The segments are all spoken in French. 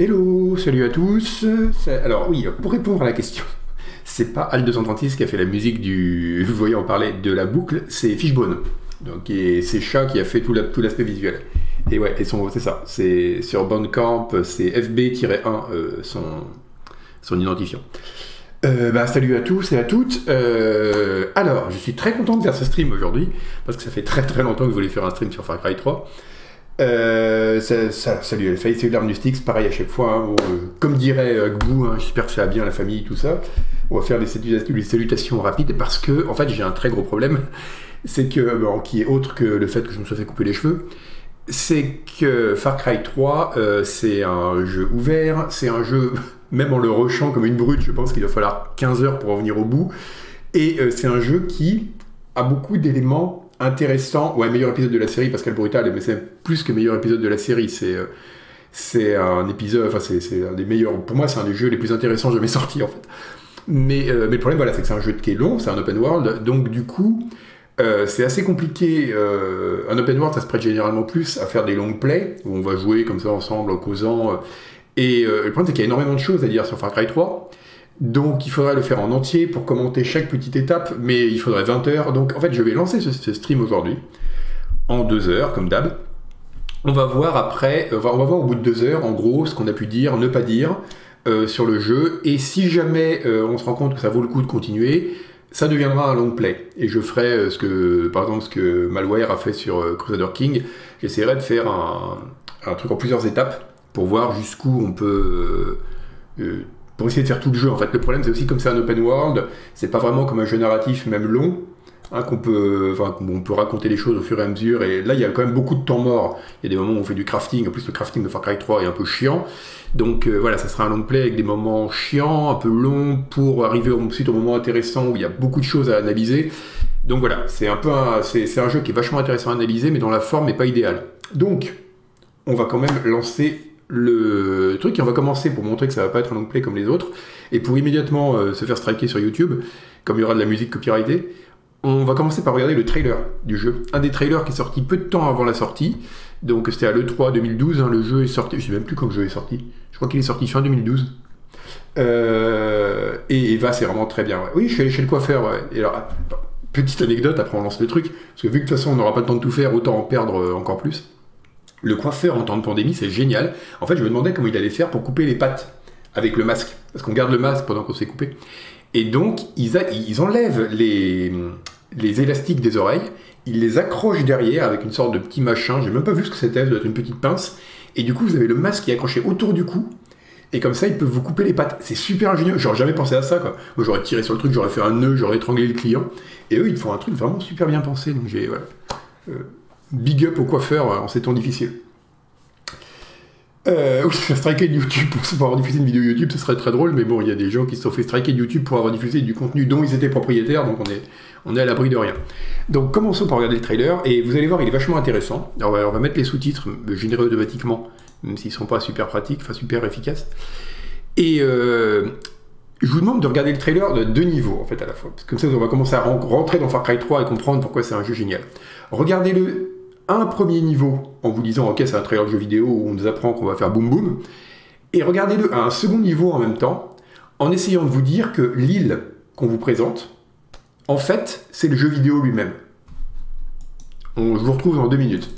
Hello, salut à tous. Alors oui, pour répondre à la question, c'est pas Al 236 qui a fait la musique du, vous voyez en parler, de la boucle, c'est Fishbone. Donc c'est Chat qui a fait tout l'aspect visuel. Et ouais, et c'est ça, c'est sur Bandcamp, c'est FB-1 euh, son, son identifiant. Euh, bah, salut à tous et à toutes. Euh, alors, je suis très content de faire ce stream aujourd'hui, parce que ça fait très très longtemps que je voulais faire un stream sur Far Cry 3. Euh, ça, ça, salut Face Mystics, pareil à chaque fois. Hein, euh, comme dirait euh, Gbou, hein, j'espère que ça va bien la famille, tout ça. On va faire des salutations, rapides parce que, en fait, j'ai un très gros problème. C'est que, qui est autre que le fait que je me sois fait couper les cheveux, c'est que Far Cry 3, c'est un jeu ouvert, c'est un jeu, même en le rushant comme une brute, je pense qu'il va falloir 15 heures pour en venir au bout. Et c'est un jeu qui a beaucoup d'éléments intéressant, ouais, meilleur épisode de la série, Pascal Brutal, mais c'est plus que meilleur épisode de la série, c'est euh, un épisode, enfin c'est un des meilleurs, pour moi c'est un des jeux les plus intéressants jamais sortis en fait. Mais, euh, mais le problème voilà, c'est que c'est un jeu qui est long, c'est un open world, donc du coup euh, c'est assez compliqué. un open world ça se prête généralement plus à faire des long plays, où on va jouer comme ça ensemble en causant. et le problème c'est qu'il y a énormément de choses à dire sur Far Cry 3. Donc il faudrait le faire en entier pour commenter chaque petite étape, mais il faudrait 20 heures. Donc en fait, je vais lancer ce, stream aujourd'hui, en deux heures, comme d'hab. On va voir après, euh, on va voir au bout de deux heures, en gros, ce qu'on a pu dire, ne pas dire euh, sur le jeu. Et si jamais euh, on se rend compte que ça vaut le coup de continuer, ça deviendra un long play. Et je ferai ce que, par exemple, ce que Malware a fait sur Crusader King. J'essaierai de faire un, truc en plusieurs étapes pour voir jusqu'où on peut pour essayer de faire tout le jeu. En fait, le problème, c'est aussi comme c'est un open world, c'est pas vraiment comme un jeu narratif, même long, hein, qu'on peut, enfin, on peut raconter les choses au fur et à mesure. Et là, il y a quand même beaucoup de temps mort. Il y a des moments où on fait du crafting. En plus, le crafting de Far Cry 3 est un peu chiant. Donc euh, voilà, ça sera un long play avec des moments chiants, un peu longs, pour arriver ensuite au moment intéressant où il y a beaucoup de choses à analyser. Donc voilà, c'est un c'est, un jeu qui est vachement intéressant à analyser, mais dont la forme n'est pas idéale. Donc, on va quand même lancer le truc, et on va commencer pour montrer que ça va pas être un long play comme les autres, et pour immédiatement euh, se faire striker sur YouTube, comme il y aura de la musique copyrightée, on va commencer par regarder le trailer du jeu. Un des trailers qui est sorti peu de temps avant la sortie, donc c'était à l'E3 2012, hein, le jeu est sorti, je sais même plus quand le jeu est sorti, je crois qu'il est sorti fin 2012. Euh, et Eva, c'est vraiment très bien. Oui, je suis allé chez le coiffeur. Et alors, petite anecdote, après on lance le truc, parce que vu que de toute façon on n'aura pas le temps de tout faire, autant en perdre euh, encore plus. Le coiffeur en temps de pandémie, c'est génial. En fait, je me demandais comment il allait faire pour couper les pattes avec le masque. Parce qu'on garde le masque pendant qu'on s'est coupé. Et donc, ils, enlèvent les, élastiques des oreilles, ils les accrochent derrière avec une sorte de petit machin. J'ai même pas vu ce que c'était, ça doit être une petite pince. Et du coup, vous avez le masque qui est accroché autour du cou. Et comme ça, ils peuvent vous couper les pattes. C'est super ingénieux. J'aurais jamais pensé à ça. Moi, j'aurais tiré sur le truc, j'aurais fait un nœud, j'aurais étranglé le client. Et eux, ils font un truc vraiment super bien pensé. Donc, j'ai, voilà. Euh, big up au coiffeur en ces temps difficiles. Euh, oui, striker de YouTube pour pouvoir diffuser une vidéo YouTube, ce serait très drôle, mais bon, il y a des gens qui se sont fait striker YouTube pour avoir diffusé du contenu dont ils étaient propriétaires, donc on est, on est à l'abri de rien. Donc commençons par regarder le trailer, et vous allez voir, il est vachement intéressant. On va mettre les sous-titres générés automatiquement, même s'ils ne sont pas super pratiques, enfin super efficaces. Et euh, je vous demande de regarder le trailer de deux niveaux, en fait, à la fois. Parce que comme ça, on va commencer à rentrer dans Far Cry 3 et comprendre pourquoi c'est un jeu génial. Regardez-le un premier niveau en vous disant ok c'est un trailer de jeu vidéo où on nous apprend qu'on va faire boum boum et regardez-le à un second niveau en même temps en essayant de vous dire que l'île qu'on vous présente en fait c'est le jeu vidéo lui-même. On, je vous retrouve dans deux minutes.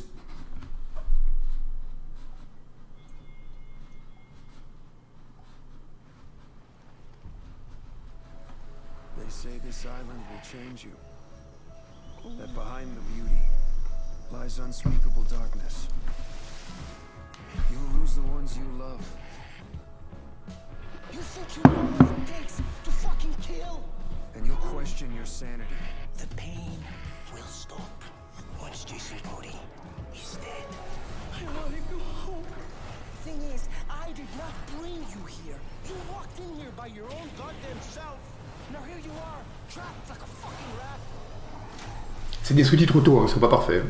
Pas parfaits.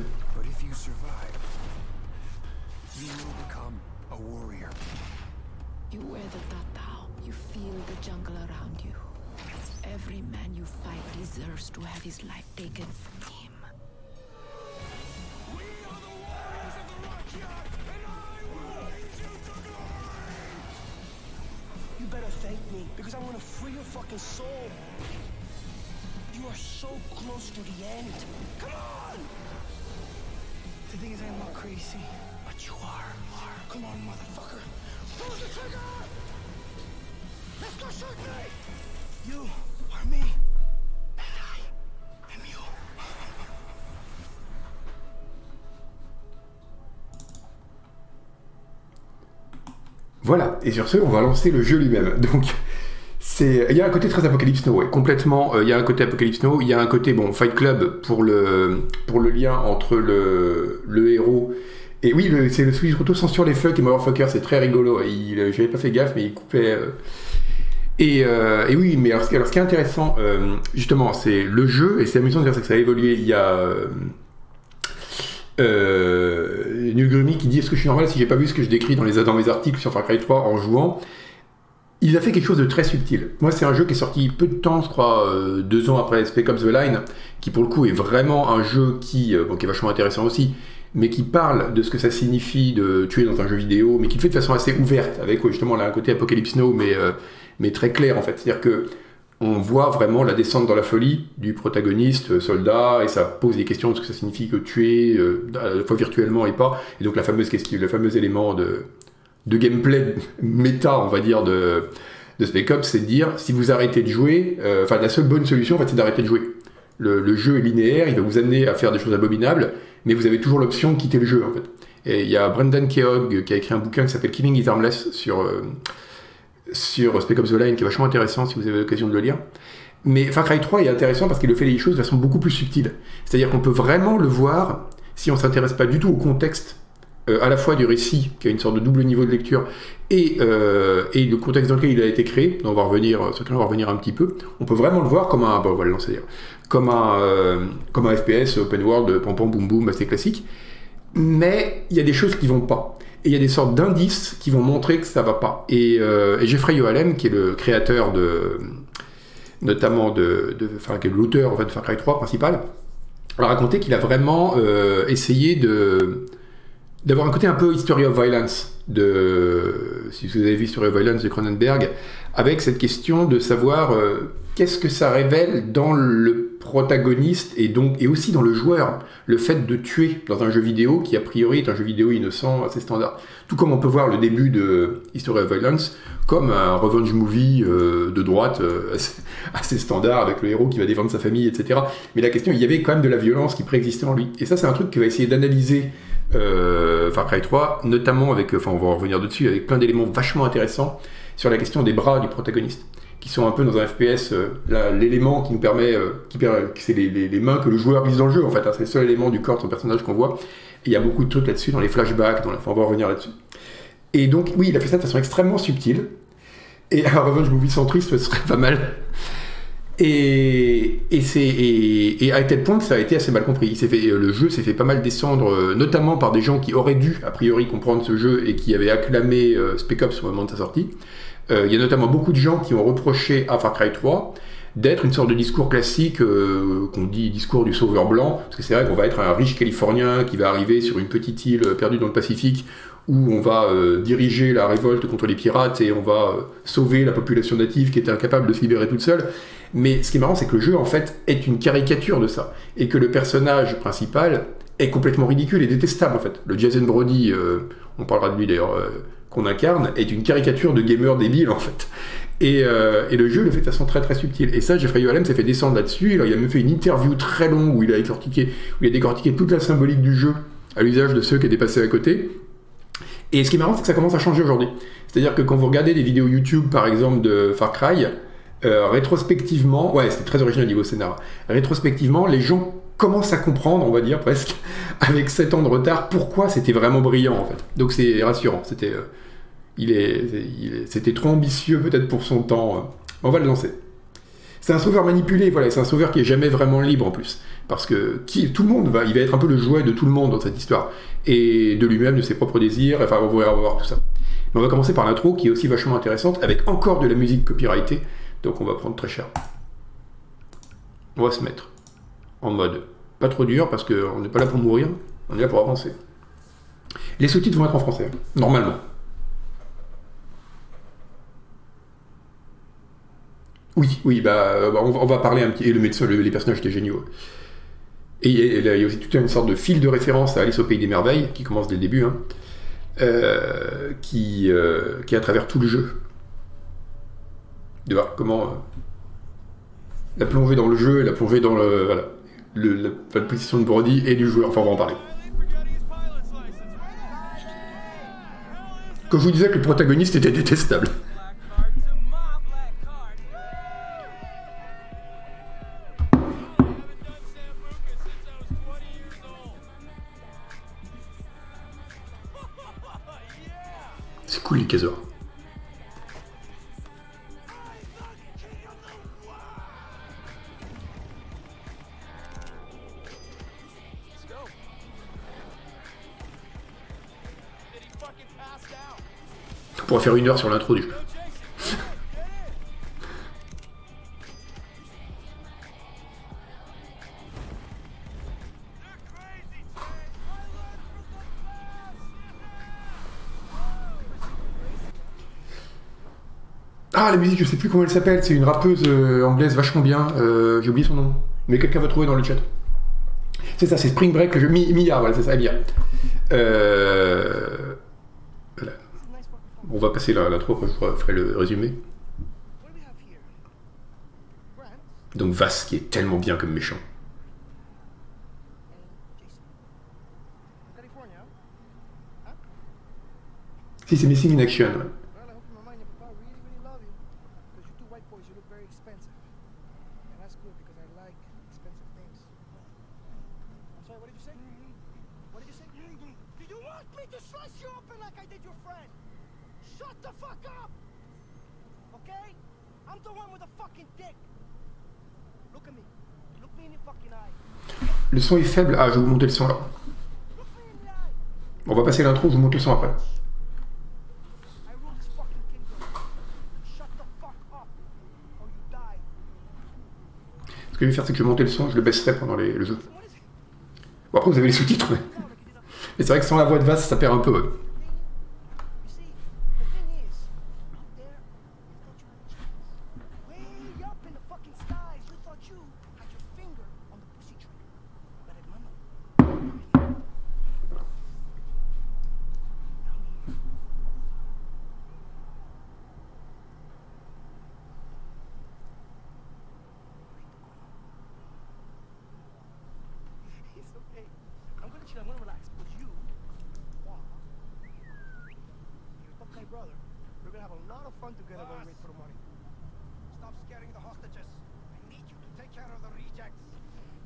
Voilà, et sur ce, on va lancer le jeu lui-même. Donc, c'est, il y a un côté très Apocalypse Now, ouais, complètement. euh, il y a un côté Apocalypse Now, il y a un côté bon Fight Club pour le pour le lien entre le le héros et oui, c'est le switch auto-censure les fuck et motherfucker, c'est très rigolo. Il, j'avais pas fait gaffe, mais il coupait. euh, Et, euh, oui, mais alors, ce qui- est intéressant, euh, justement, c'est le jeu, et c'est amusant de dire que ça a évolué. Il y a euh, Nulgrumi qui dit Est-ce que je suis normal si j'ai pas vu ce que je décris dans, les, dans mes articles sur Far Cry 3 en jouant? Il a fait quelque chose de très subtil. Moi, c'est un jeu qui est sorti peu de temps, je crois, euh, deux ans après Spec Ops The Line, qui pour le coup est vraiment un jeu qui, euh, est vachement intéressant aussi, mais qui parle de ce que ça signifie de tuer dans un jeu vidéo, mais qui le fait de façon assez ouverte, avec justement là un côté Apocalypse Now, mais, euh, mais très clair en fait. C'est-à-dire que on voit vraiment la descente dans la folie du protagoniste, euh, soldat, et ça pose des questions de ce que ça signifie que tuer, euh, à la fois virtuellement et pas. Et donc la fameuse question, le fameux élément de, gameplay méta, on va dire, de, de Spec Ops, c'est de dire si vous arrêtez de jouer, euh, enfin la seule bonne solution en fait c'est d'arrêter de jouer. Le, jeu est linéaire, il va vous amener à faire des choses abominables, mais vous avez toujours l'option de quitter le jeu en fait. Et il y a Brendan Keogh qui a écrit un bouquin qui s'appelle Killing is Harmless sur, sur Spec Ops The Line qui est vachement intéressant si vous avez l'occasion de le lire. Mais Far Cry 3 est intéressant parce qu'il le fait les choses de façon beaucoup plus subtile. C'est-à-dire qu'on peut vraiment le voir si on s'intéresse pas du tout au contexte euh, à la fois du récit, qui a une sorte de double niveau de lecture, et, euh, et le contexte dans lequel il a été créé, on va revenir, sur lequel on va revenir un petit peu, on peut vraiment le voir comme un, bon, comme un, euh, comme un FPS open world, pam pam boum boum, assez classique, mais il y a des choses qui vont pas. Et il y a des sortes d'indices qui vont montrer que ça va pas. Et, euh, Jeffrey Yoalem, qui est le créateur de, notamment de, de enfin, qui est l'auteur de Far Cry 3 principal, a raconté qu'il a vraiment euh, essayé de d'avoir un côté un peu History of Violence de si vous avez vu History of Violence de Cronenberg avec cette question de savoir euh, qu'est-ce que ça révèle dans le protagoniste et donc et aussi dans le joueur le fait de tuer dans un jeu vidéo qui a priori est un jeu vidéo innocent assez standard. Tout comme on peut voir le début de History of Violence comme un revenge movie euh, de droite euh, assez, standard avec le héros qui va défendre sa famille etc mais la question il y avait quand même de la violence qui préexistait en lui. Et ça c'est un truc qui va essayer d'analyser euh, Far Cry 3, notamment avec, enfin on va en revenir dessus, avec plein d'éléments vachement intéressants sur la question des bras du protagoniste, qui sont un peu dans un FPS l'élément qui nous permet, euh, qui c'est les, les, mains que le joueur glisse dans le jeu en fait, hein, c'est le seul élément du corps de son personnage qu'on voit, et il y a beaucoup de trucs là-dessus, dans les flashbacks, dans la, on va revenir là-dessus. Et donc oui, il a fait ça de façon extrêmement subtile, et un Revenge Movie centriste ce serait pas mal. Et, et, et, et, à tel point que ça a été assez mal compris. Il fait, le jeu s'est fait pas mal descendre, euh, notamment par des gens qui auraient dû, a priori, comprendre ce jeu et qui avaient acclamé euh, Spec Ops au moment de sa sortie. Euh, il y a notamment beaucoup de gens qui ont reproché à Far Cry 3 d'être une sorte de discours classique euh, qu'on dit discours du sauveur blanc, parce que c'est vrai qu'on va être un riche Californien qui va arriver sur une petite île perdue dans le Pacifique où on va euh, diriger la révolte contre les pirates et on va sauver la population native qui était incapable de se libérer toute seule. Mais ce qui est marrant, c'est que le jeu, en fait, est une caricature de ça. Et que le personnage principal est complètement ridicule et détestable, en fait. Le Jason Brody, on parlera de lui d'ailleurs, qu'on incarne, est une caricature de gamer débile, en fait. Et, euh, et, le jeu le fait de façon très très subtile. Et ça, Jeffrey Yoalem s'est fait descendre là-dessus. Il a même fait une interview très longue où il a décortiqué, où il a décortiqué toute la symbolique du jeu à l'usage de ceux qui étaient passés à côté. Et ce qui est marrant, c'est que ça commence à changer aujourd'hui. C'est-à-dire que quand vous regardez des vidéos YouTube, par exemple, de Far Cry, euh, rétrospectivement, ouais, c'est très original au niveau scénar. Rétrospectivement, les gens commencent à comprendre, on va dire presque, avec 7 ans de retard, pourquoi c'était vraiment brillant en fait. Donc c'est rassurant. C'était, euh, il est, c'était trop ambitieux peut-être pour son temps. On va le lancer. C'est un sauveur manipulé, voilà, c'est un sauveur qui est jamais vraiment libre en plus, parce que tout le monde va, il va être un peu le jouet de tout le monde dans cette histoire et de lui-même, de ses propres désirs. Enfin, on va voir tout ça. Mais on va commencer par l'intro qui est aussi vachement intéressante, avec encore de la musique copyrightée. Donc on va prendre très cher. On va se mettre en mode pas trop dur parce qu'on n'est pas là pour mourir, on est là pour avancer. Les sous-titres vont être en français, normalement. Oui, oui, bah, bah, on, va- parler un petit. Et le médecin, le- les personnages étaient géniaux. Et il y a- aussi toute une sorte de fil de référence à Alice au Pays des Merveilles, qui commence dès le début, hein, euh, qui, euh, qui est à travers tout le jeu. De voir comment. euh, la plongée dans le jeu et la plongée dans le. Voilà. La position de Brody et du joueur. Enfin, on va en parler. Quand je vous disais que le protagoniste était détestable. C'est cool les Kazor. On pourrait faire une heure sur l'intro du. Ah, la musique, je sais plus comment elle s'appelle, c'est une rappeuse euh, anglaise vachement bien, euh, j'ai oublié son nom, mais quelqu'un va trouver dans le chat. C'est ça, c'est Spring Break, le jeu Mi- Mia, voilà, c'est ça, Mia. Euh, voilà. On va passer la- après je ferai le résumé. Donc Vass, qui est tellement bien comme méchant. Si, c'est Missing in Action. Well, I hope your mama and your papa really, really love you. Because you two white boys, you look very expensive. And that's good because I like expensive things. I'm sorry, what did you say? What did you say? Do you want me to slice you open like I did your friend? Shut the fuck up! Okay? I'm the one with the fucking dick. Look at me. Look me in the fucking eye. Le son est faible. Ah, je vais vous monter le son là. On va passer l'intro, je vous monte le son après. Ce que je vais faire, c'est que je vais monter le son, je le baisserai pendant les- le jeu. Bon, après, vous avez les sous-titres. Mais, c'est vrai que sans la voix de Vass, ça perd un peu. You see, the thing is, out there, you thought you had a chance. Way up in the fucking skies, you thought you had your finger on the pussy trigger. But hermano, I'm here. I'm here. It's okay. I'm gonna chill, I'm gonna relax. But you, wow. Your Buckeye brother, we're gonna have a lot of fun together when we wait for the money. Stop scaring the hostages. I need you to take care of the rejects.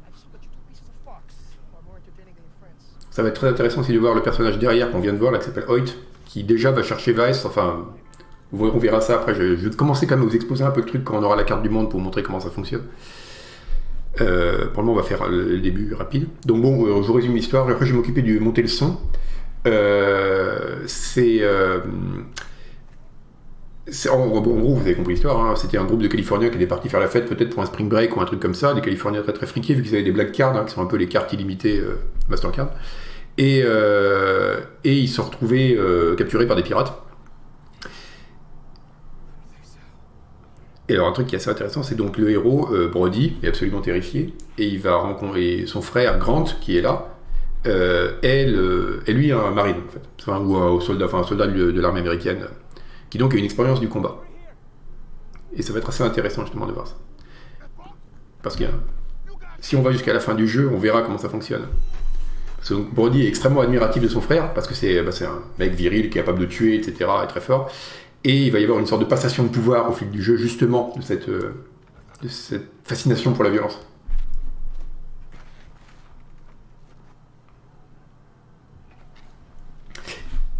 I just hope that you two pieces of fox are more entertaining than your friends. Ça va être très intéressant aussi de voir le personnage derrière qu'on vient de voir, là, qui s'appelle Hoyt, qui déjà va chercher Vice. Enfin, on verra ça après. Je, vais commencer quand même à vous exposer un peu le truc quand on aura la carte du monde pour montrer comment ça fonctionne. Euh, pour le moment, on va faire le, début rapide. Donc bon, euh, je vous résume l'histoire. Après, je vais m'occuper du monter le son. Euh, c'est euh, en, gros, vous avez compris l'histoire. hein. C'était un groupe de Californiens qui était parti faire la fête, peut-être pour un spring break ou un truc comme ça. Des Californiens très très friqués, vu qu'ils avaient des black cards, hein, qui sont un peu les cartes illimitées Mastercard. Et, euh, ils se retrouvés euh, capturés par des pirates. Et alors un truc qui est assez intéressant, c'est donc le héros, euh, Brody, est absolument terrifié, et il va rencontrer son frère Grant, qui est là, euh, est, est lui un marine, en fait, enfin, ou un soldat, enfin, un soldat de, de l'armée américaine, qui donc a une expérience du combat. Et ça va être assez intéressant justement de voir ça. Parce que si on va jusqu'à la fin du jeu, on verra comment ça fonctionne. Donc, Brody est extrêmement admiratif de son frère, parce que c'est bah, un mec viril, capable de tuer, etc., et très fort. Et il va y avoir une sorte de passation de pouvoir au fil du jeu, justement, de cette, euh, fascination pour la violence.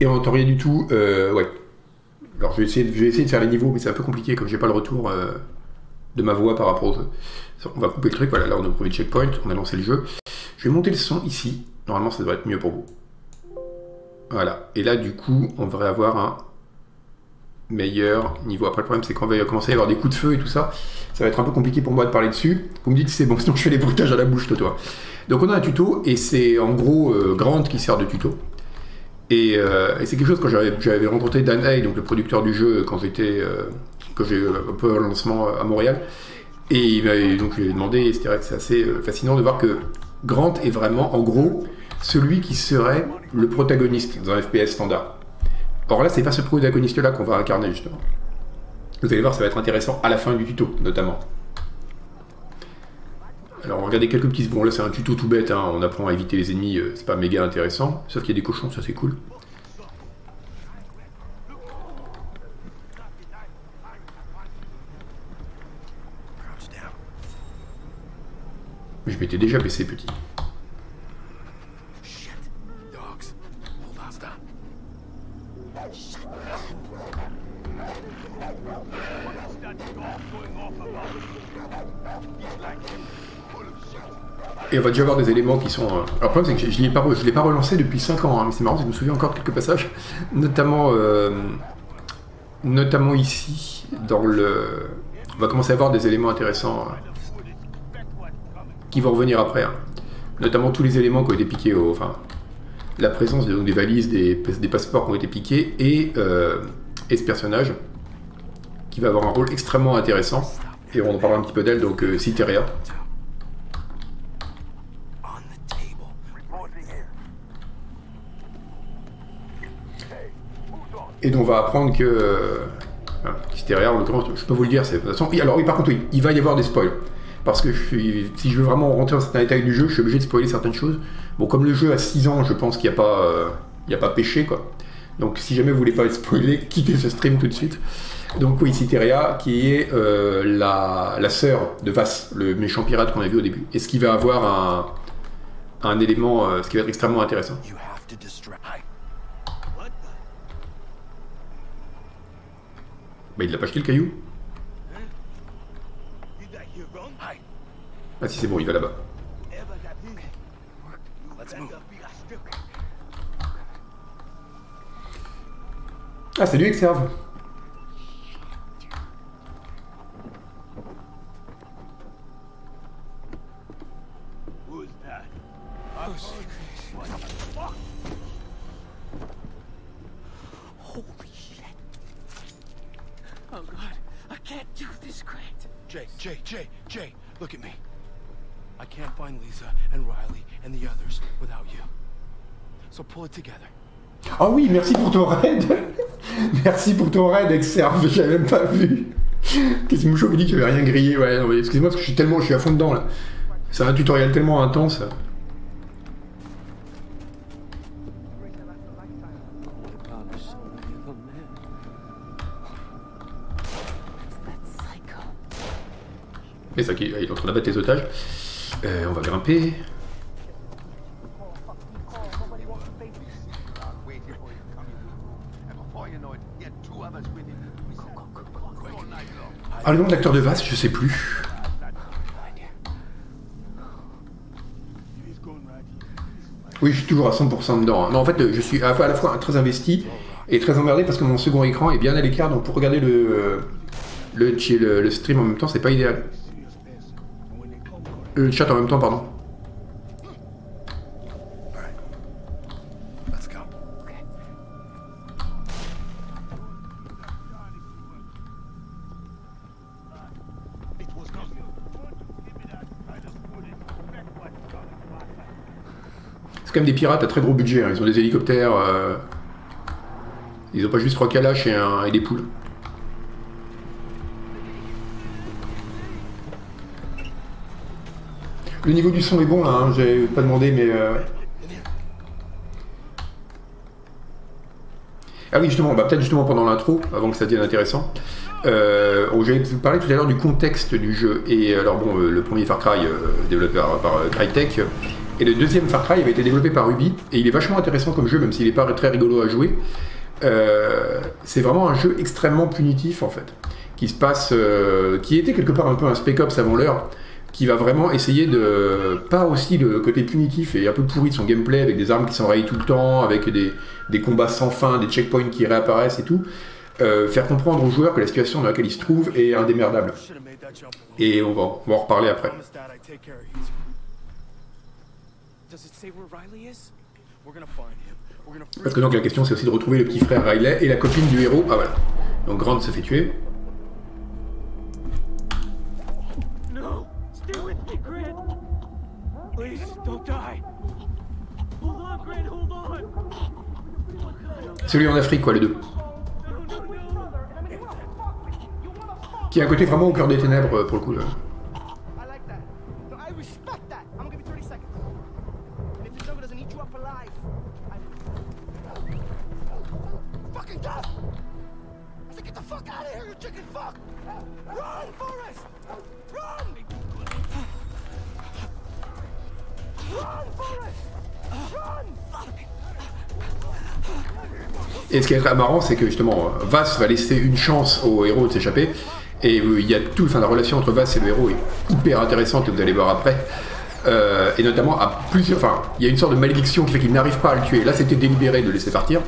Et on n'entend rien du tout. euh, ouais. Alors je vais, essayer de, faire les niveaux, mais c'est un peu compliqué comme j'ai pas le retour euh, de ma voix par rapport aux. On va couper le truc, voilà, là on a premier checkpoint, on a lancé le jeu. Je vais monter le son ici. Normalement ça devrait être mieux pour vous. Voilà. Et là du coup, on devrait avoir un meilleur niveau. Après le problème c'est qu'on va commencer à avoir des coups de feu et tout ça. Ça va être un peu compliqué pour moi de parler dessus. Vous me dites c'est bon, sinon je fais les bruitages à la bouche, toi. Donc on a un tuto et c'est en gros euh, Grant qui sert de tuto. Et, euh, c'est quelque chose quand j'avais rencontré Dan Hay, donc le producteur du jeu, quand j'étais euh, euh, un peu un lancement à Montréal. Et il donc je lui ai demandé, c'est vrai que c'est assez fascinant de voir que Grant est vraiment, en gros, celui qui serait le protagoniste dans un FPS standard. Or là, c'est pas ce protagoniste-là qu'on va incarner justement. Vous allez voir, ça va être intéressant à la fin du tuto, notamment. Alors, regardez quelques petits. Bon, là, c'est un tuto tout bête. hein, On apprend à éviter les ennemis. euh, c'est pas méga intéressant. Sauf qu'il y a des cochons, ça c'est cool. Je m'étais déjà baissé petit. Et on va déjà avoir des éléments qui sont. euh, Alors, le problème, c'est que je ne l'ai pas, l'ai relancé depuis 5 ans, hein, mais c'est marrant, je me souviens encore de quelques passages. Notamment, euh, notamment ici, dans le. On va commencer à avoir des éléments intéressants euh, qui vont revenir après. hein. Notamment tous les éléments qui ont été piqués. Enfin, la présence donc, des valises, des, passeports qui ont été piqués et, euh, et ce personnage qui va avoir un rôle extrêmement intéressant. Et on en parlera un petit peu d'elle, donc euh, there. Et dont on va apprendre que. Euh, Cytherea, en l'occurrence, je peux vous le dire, c'est. façon, alors oui, par contre, oui, il va y avoir des spoils. Parce que je suis, si je veux vraiment rentrer dans certains détails du jeu, je suis obligé de spoiler certaines choses. Bon, comme le jeu a 6 ans, je pense qu'il n'y a, pas, euh, il y a pas péché, quoi. Donc, si jamais vous voulez pas être spoilé, quittez ce stream tout de suite. Donc, oui, Cytherea, qui est euh, la, la sœur de Vass, le méchant pirate qu'on a vu au début. Et ce qui va avoir un, un élément, euh, ce qui va être extrêmement intéressant. The? Bah, il l'a pas jeté le caillou You got your gun? Hey. Ah, si, c'est bon, il va là-bas. Ah, c'est lui? Holy shit. Oh god, I can't do this, Grant. Jay, Jay, Jay, Jay, look at me. I can't find Lisa and Riley and the others without you. So pull it together. Ah oui, merci pour ton raid Merci pour ton raid, Exerve, j'avais même pas vu Qu'est-ce que me choque dit que j'avais rien grillé Ouais, non, mais excusez-moi parce que je suis tellement, je suis à fond dedans là. C'est un tutoriel tellement intense. Mais ça, qui- il est en train d'abattre les otages. Euh, on va grimper. Ah, le nom de l'acteur de Vass, je sais plus. Oui, je suis toujours à 100% dedans. hein. Non, en fait, je suis à la fois, très investi et très emmerdé parce que mon second écran est bien à l'écart, donc pour regarder le, le, le, le stream en même temps, c'est pas idéal. Le chat en même temps, pardon. C'est quand même des pirates à très gros budget. hein. Ils ont des hélicoptères. euh, Ils ont pas juste trois calaches et, un- et des poules. Le niveau du son est bon là, hein, j'ai pas demandé mais euh. Ah oui justement, bah, peut-être justement pendant l'intro, avant que ça devienne intéressant. Euh, J'avais parlé tout à l'heure du contexte du jeu. Et alors bon, euh, le premier Far Cry euh, développé par, par, euh, Crytek, euh, et le deuxième Far Cry avait été développé par Ruby, et il est vachement intéressant comme jeu, même s'il n'est pas très rigolo à jouer. Euh, c'est vraiment un jeu extrêmement punitif en fait, qui se passe, euh, qui était quelque part un peu un Spec Ops avant l'heure, qui va vraiment essayer de pas aussi le côté punitif et un peu pourri de son gameplay avec des armes qui s'enrayent tout le temps, avec des, combats sans fin, des checkpoints qui réapparaissent et tout, euh, faire comprendre aux joueurs que la situation dans laquelle ils se trouvent est indémerdable. Et on va, on va en reparler après. Parce que donc la question c'est aussi de retrouver le petit frère Riley et la copine du héros. Ah voilà. Donc Grant se fait tuer. Please, don't Celui en Afrique, quoi, les deux. Qui a un côté vraiment au cœur des ténèbres, euh, pour le coup, là. Et ce qui est très marrant, c'est que justement, Vass va laisser une chance au héros de s'échapper. Et il y a tout, enfin, la relation entre Vass et le héros est hyper intéressante, et vous allez voir après. Euh, et notamment à plusieurs. Enfin, il y a une sorte de malédiction qui fait qu'il n'arrive pas à le tuer. Là, c'était délibéré de le laisser partir.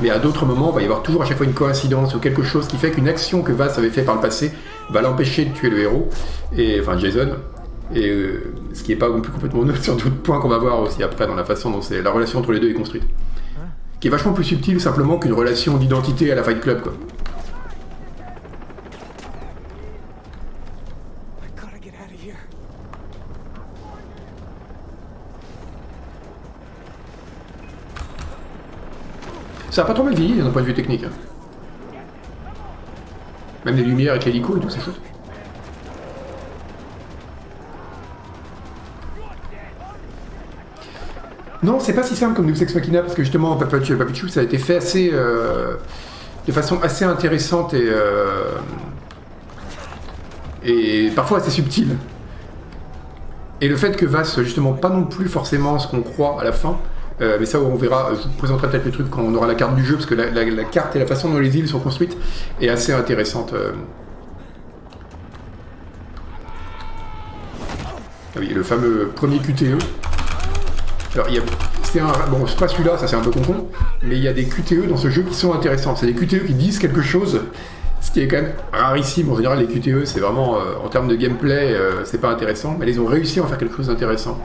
Mais à d'autres moments, il va y avoir toujours à chaque fois une coïncidence ou quelque chose qui fait qu'une action que Vass avait fait par le passé va l'empêcher de tuer le héros. Et enfin, Jason. Et euh, ce qui n'est pas non plus complètement neutre sur d'autres points qu'on va voir aussi après dans la façon dont c'est- la relation entre les deux est construite. Qui est vachement plus subtile simplement qu'une relation d'identité à la Fight Club, quoi. Ça a pas trop mal vieilli d'un point de vue technique. hein. Même les lumières avec l'hélico et tout, c'est chouette. Non, c'est pas si simple comme Deus Machina parce que justement Papichu ça a été fait euh, de façon assez intéressante et euh, et parfois assez subtile. Et le fait que Vass soit justement pas non plus forcément ce qu'on croit à la fin, euh, mais ça on verra, je vous présenterai peut-être le truc quand on aura la carte du jeu, parce que la, carte et la façon dont les îles sont construites est assez intéressante. Ah oui, le fameux premier QTE. Alors, il y a, c'est un, bon, c'est pas celui-là, ça c'est un peu con mais il y a des QTE dans ce jeu qui sont intéressants. C'est des QTE qui disent quelque chose, ce qui est quand même rarissime. En général, les QTE, c'est vraiment, euh, en termes de gameplay, euh, c'est pas intéressant, mais ils ont réussi à en faire quelque chose d'intéressant.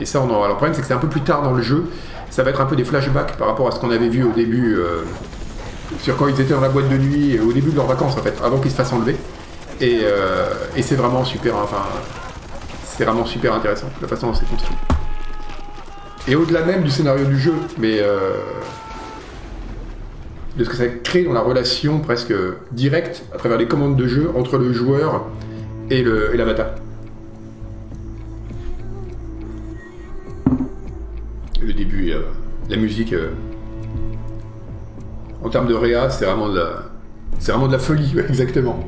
Et ça, on en... Alors, le problème, c'est que c'est un peu plus tard dans le jeu. Ça va être un peu des flashbacks par rapport à ce qu'on avait vu au début, euh, sur quand ils étaient dans la boîte de nuit, au début de leurs vacances, en fait, avant qu'ils se fassent enlever. Et, et c'est vraiment super, hein, enfin, c'est vraiment super intéressant, la façon dont c'est construit. Et au-delà même du scénario du jeu, mais euh, de ce que ça crée dans la relation presque directe à travers les commandes de jeu entre le joueur et le- l'avatar. Le début, euh, la musique, euh, en termes de réa, c'est vraiment de la, vraiment de la folie, exactement.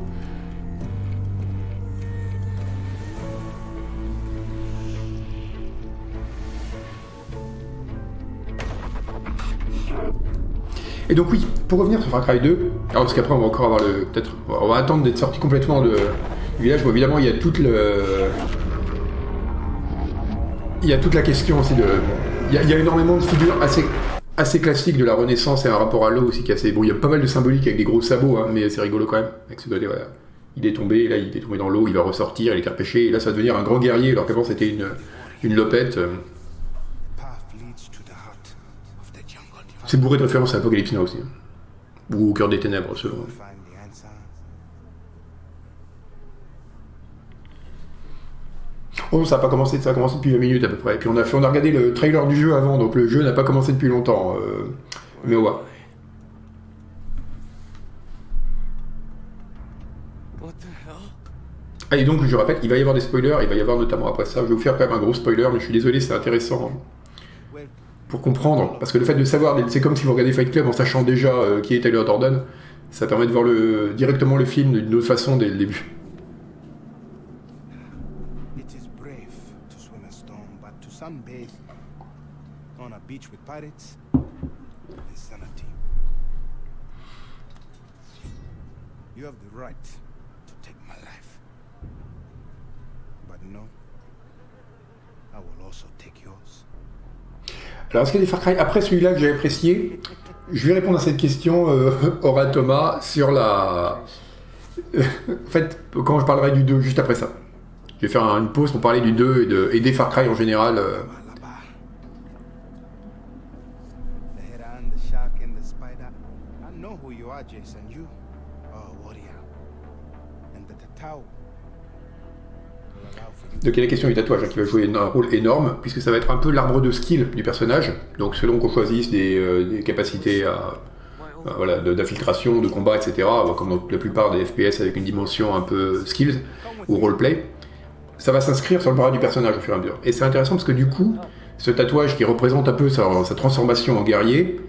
Et donc oui, pour revenir sur Far Cry 2, alors parce qu'après on va encore avoir le, peut-être, on va attendre d'être sorti complètement du village. Bon évidemment il y a toute le, il y a toute la question aussi de, il y a, énormément de figures assez, assez classiques de la Renaissance et un rapport à l'eau aussi qui est assez, bon il y a pas mal de symboliques avec des gros sabots, hein, mais c'est rigolo quand même, avec ce côté. Il est tombé, là il est tombé dans l'eau, il va ressortir, il est repêché, et là ça va devenir un grand guerrier alors qu'avant c'était une, une lopette. euh. C'est bourré de références à Apocalypse Now aussi. Ou au cœur des ténèbres selon. Oh, ça a pas commencé, ça a commencé depuis 20 minutes à peu près. Et puis on a fait, on a regardé le trailer du jeu avant, donc le jeu n'a pas commencé depuis longtemps. euh, mais ouais. Ah, et donc je répète, il va y avoir des spoilers, il va y avoir notamment après ça, je vais vous faire quand même un gros spoiler, mais je suis désolé, c'est intéressant hein, pour comprendre, parce que le fait de savoir, c'est comme si vous regardez Fight Club en sachant déjà euh, qui est Taylor Jordan, ça permet de voir directement le film d'une autre façon dès le début to swim a storm, but to sunbathe on a beach with pirates, insanity. You have the right to take my life. But no, I will also take yours. Alors, est-ce qu'il y a des Far Cry après celui-là que j'ai apprécié Je vais répondre à cette question, euh, Aura Thomas, sur la. en fait, quand je parlerai du 2, juste après ça. Je vais faire un- une pause pour parler du 2 et, de, et des Far Cry en général. euh. Donc il y a la question du tatouage qui va jouer un rôle énorme, puisque ça va être un peu l'arbre de skill du personnage. Donc selon qu'on choisisse des, euh, capacités d'infiltration, de combat, etc. Comme dans la plupart des FPS avec une dimension un peu skills ou roleplay. Ça va s'inscrire sur le bras du personnage au fur et à mesure. Et c'est intéressant parce que du coup, ce tatouage qui représente un peu sa, sa transformation en guerrier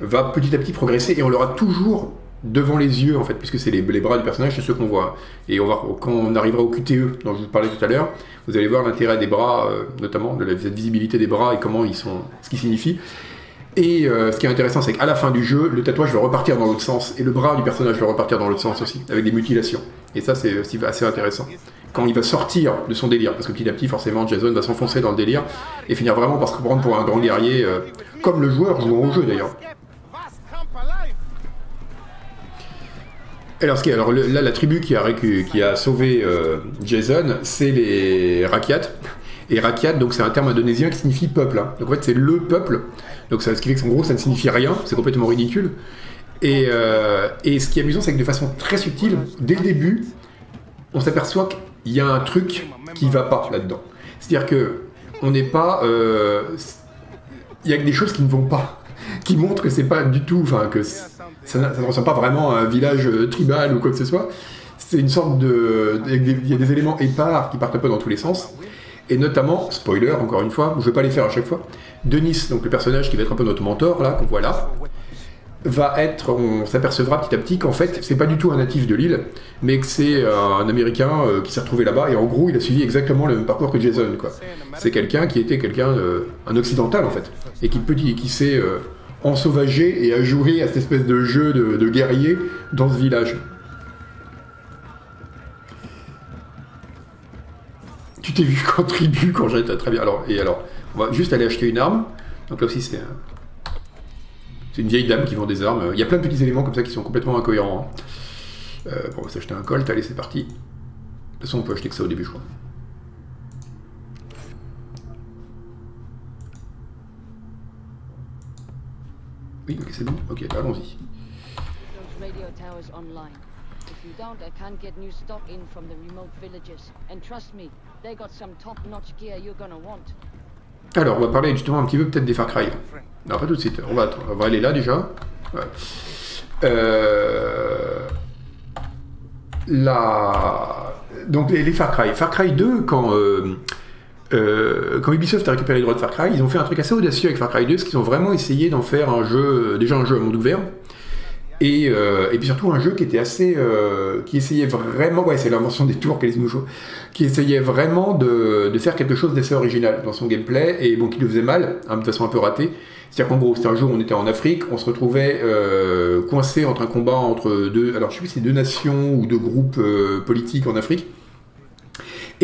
va petit à petit progresser et on l'aura toujours devant les yeux en fait, puisque c'est les, bras du personnage, c'est ceux qu'on voit. Et on va, quand on arrivera au QTE dont je vous parlais tout à l'heure, vous allez voir l'intérêt des bras, euh, notamment de la visibilité des bras et comment ils sont, ce qu'ils signifient. Et euh, ce qui est intéressant, c'est qu'à la fin du jeu, le tatouage va repartir dans l'autre sens et le bras du personnage va repartir dans l'autre sens aussi, avec des mutilations. Et ça, c'est assez intéressant. Quand il va sortir de son délire, parce que petit à petit, forcément, Jason va s'enfoncer dans le délire et finir vraiment par se prendre pour un grand guerrier, euh, comme le joueur jouant au jeu d'ailleurs. Alors, ce qui alors là, la tribu qui a, qui a sauvé euh, Jason, c'est les Rakyat. Et Rakyat, donc c'est un terme indonésien qui signifie peuple. hein. Donc en fait, c'est le peuple. Donc ça, ce qui fait qu'en gros, ça ne signifie rien. C'est complètement ridicule. Et, euh, et ce qui est amusant, c'est que de façon très subtile, dès le début, on s'aperçoit qu'il y a un truc qui va pas là-dedans. C'est-à-dire que on n'est pas. euh, Il y a des choses qui ne vont pas, qui montrent que c'est pas du tout, enfin que ça, ne ressemble pas vraiment à un village euh, tribal ou quoi que ce soit. C'est une sorte de, il y a des éléments épars qui partent un peu dans tous les sens. Et notamment, spoiler encore une fois, je vais pas les faire à chaque fois. Denis, donc le personnage qui va être un peu notre mentor là, qu'on voit là, va être, on s'apercevra petit à petit qu'en fait, c'est pas du tout un natif de l'île, mais que c'est euh, un Américain euh, qui s'est retrouvé là-bas, et en gros, il a suivi exactement le même parcours que Jason. C'est quelqu'un qui était quelqu'un, un occidental en fait, et qui, petit, qui s'est euh, ensauvagé et a joué à cette espèce de jeu de, guerrier dans ce village. Tu t'es vu qu'en tribu quand j'étais très bien. Alors, et alors, on va juste aller acheter une arme. Donc là aussi, c'est une vieille dame qui vend des armes. Il y a plein de petits éléments comme ça qui sont complètement incohérents. hein. Euh, bon, on va s'acheter un colt. Allez, c'est parti. De toute façon, on peut acheter que ça au début, je crois. Oui, ok, c'est bon. Ok, bah, allons-y. Those radio towers online. If you don't, I can't get new stock in from the remote villages. And trust me, they got some top-notch gear you're gonna want. Alors, on va parler justement un petit peu peut-être des Far Cry. Non, pas tout de suite. On va, on va aller là déjà. Ouais. Euh, La... Donc, les, les Far Cry. Far Cry 2, quand, euh, euh, quand Ubisoft a récupéré les droits de Far Cry, ils ont fait un truc assez audacieux avec Far Cry 2, parce qu'ils ont vraiment essayé d'en faire un jeu, déjà un jeu à monde ouvert, et, euh, et puis surtout un jeu qui était assez. euh, qui essayait vraiment. Ouais, c'est l'invention des tours, Moucho. Qui essayait vraiment de, faire quelque chose d'assez original dans son gameplay, et bon, qui le faisait mal, hein, de façon un peu ratée. C'est-à-dire qu'en gros, c'était un jour où on était en Afrique, on se retrouvait euh, coincé entre un combat entre deux. Alors, je sais plus si c'est deux nations ou deux groupes euh, politiques en Afrique.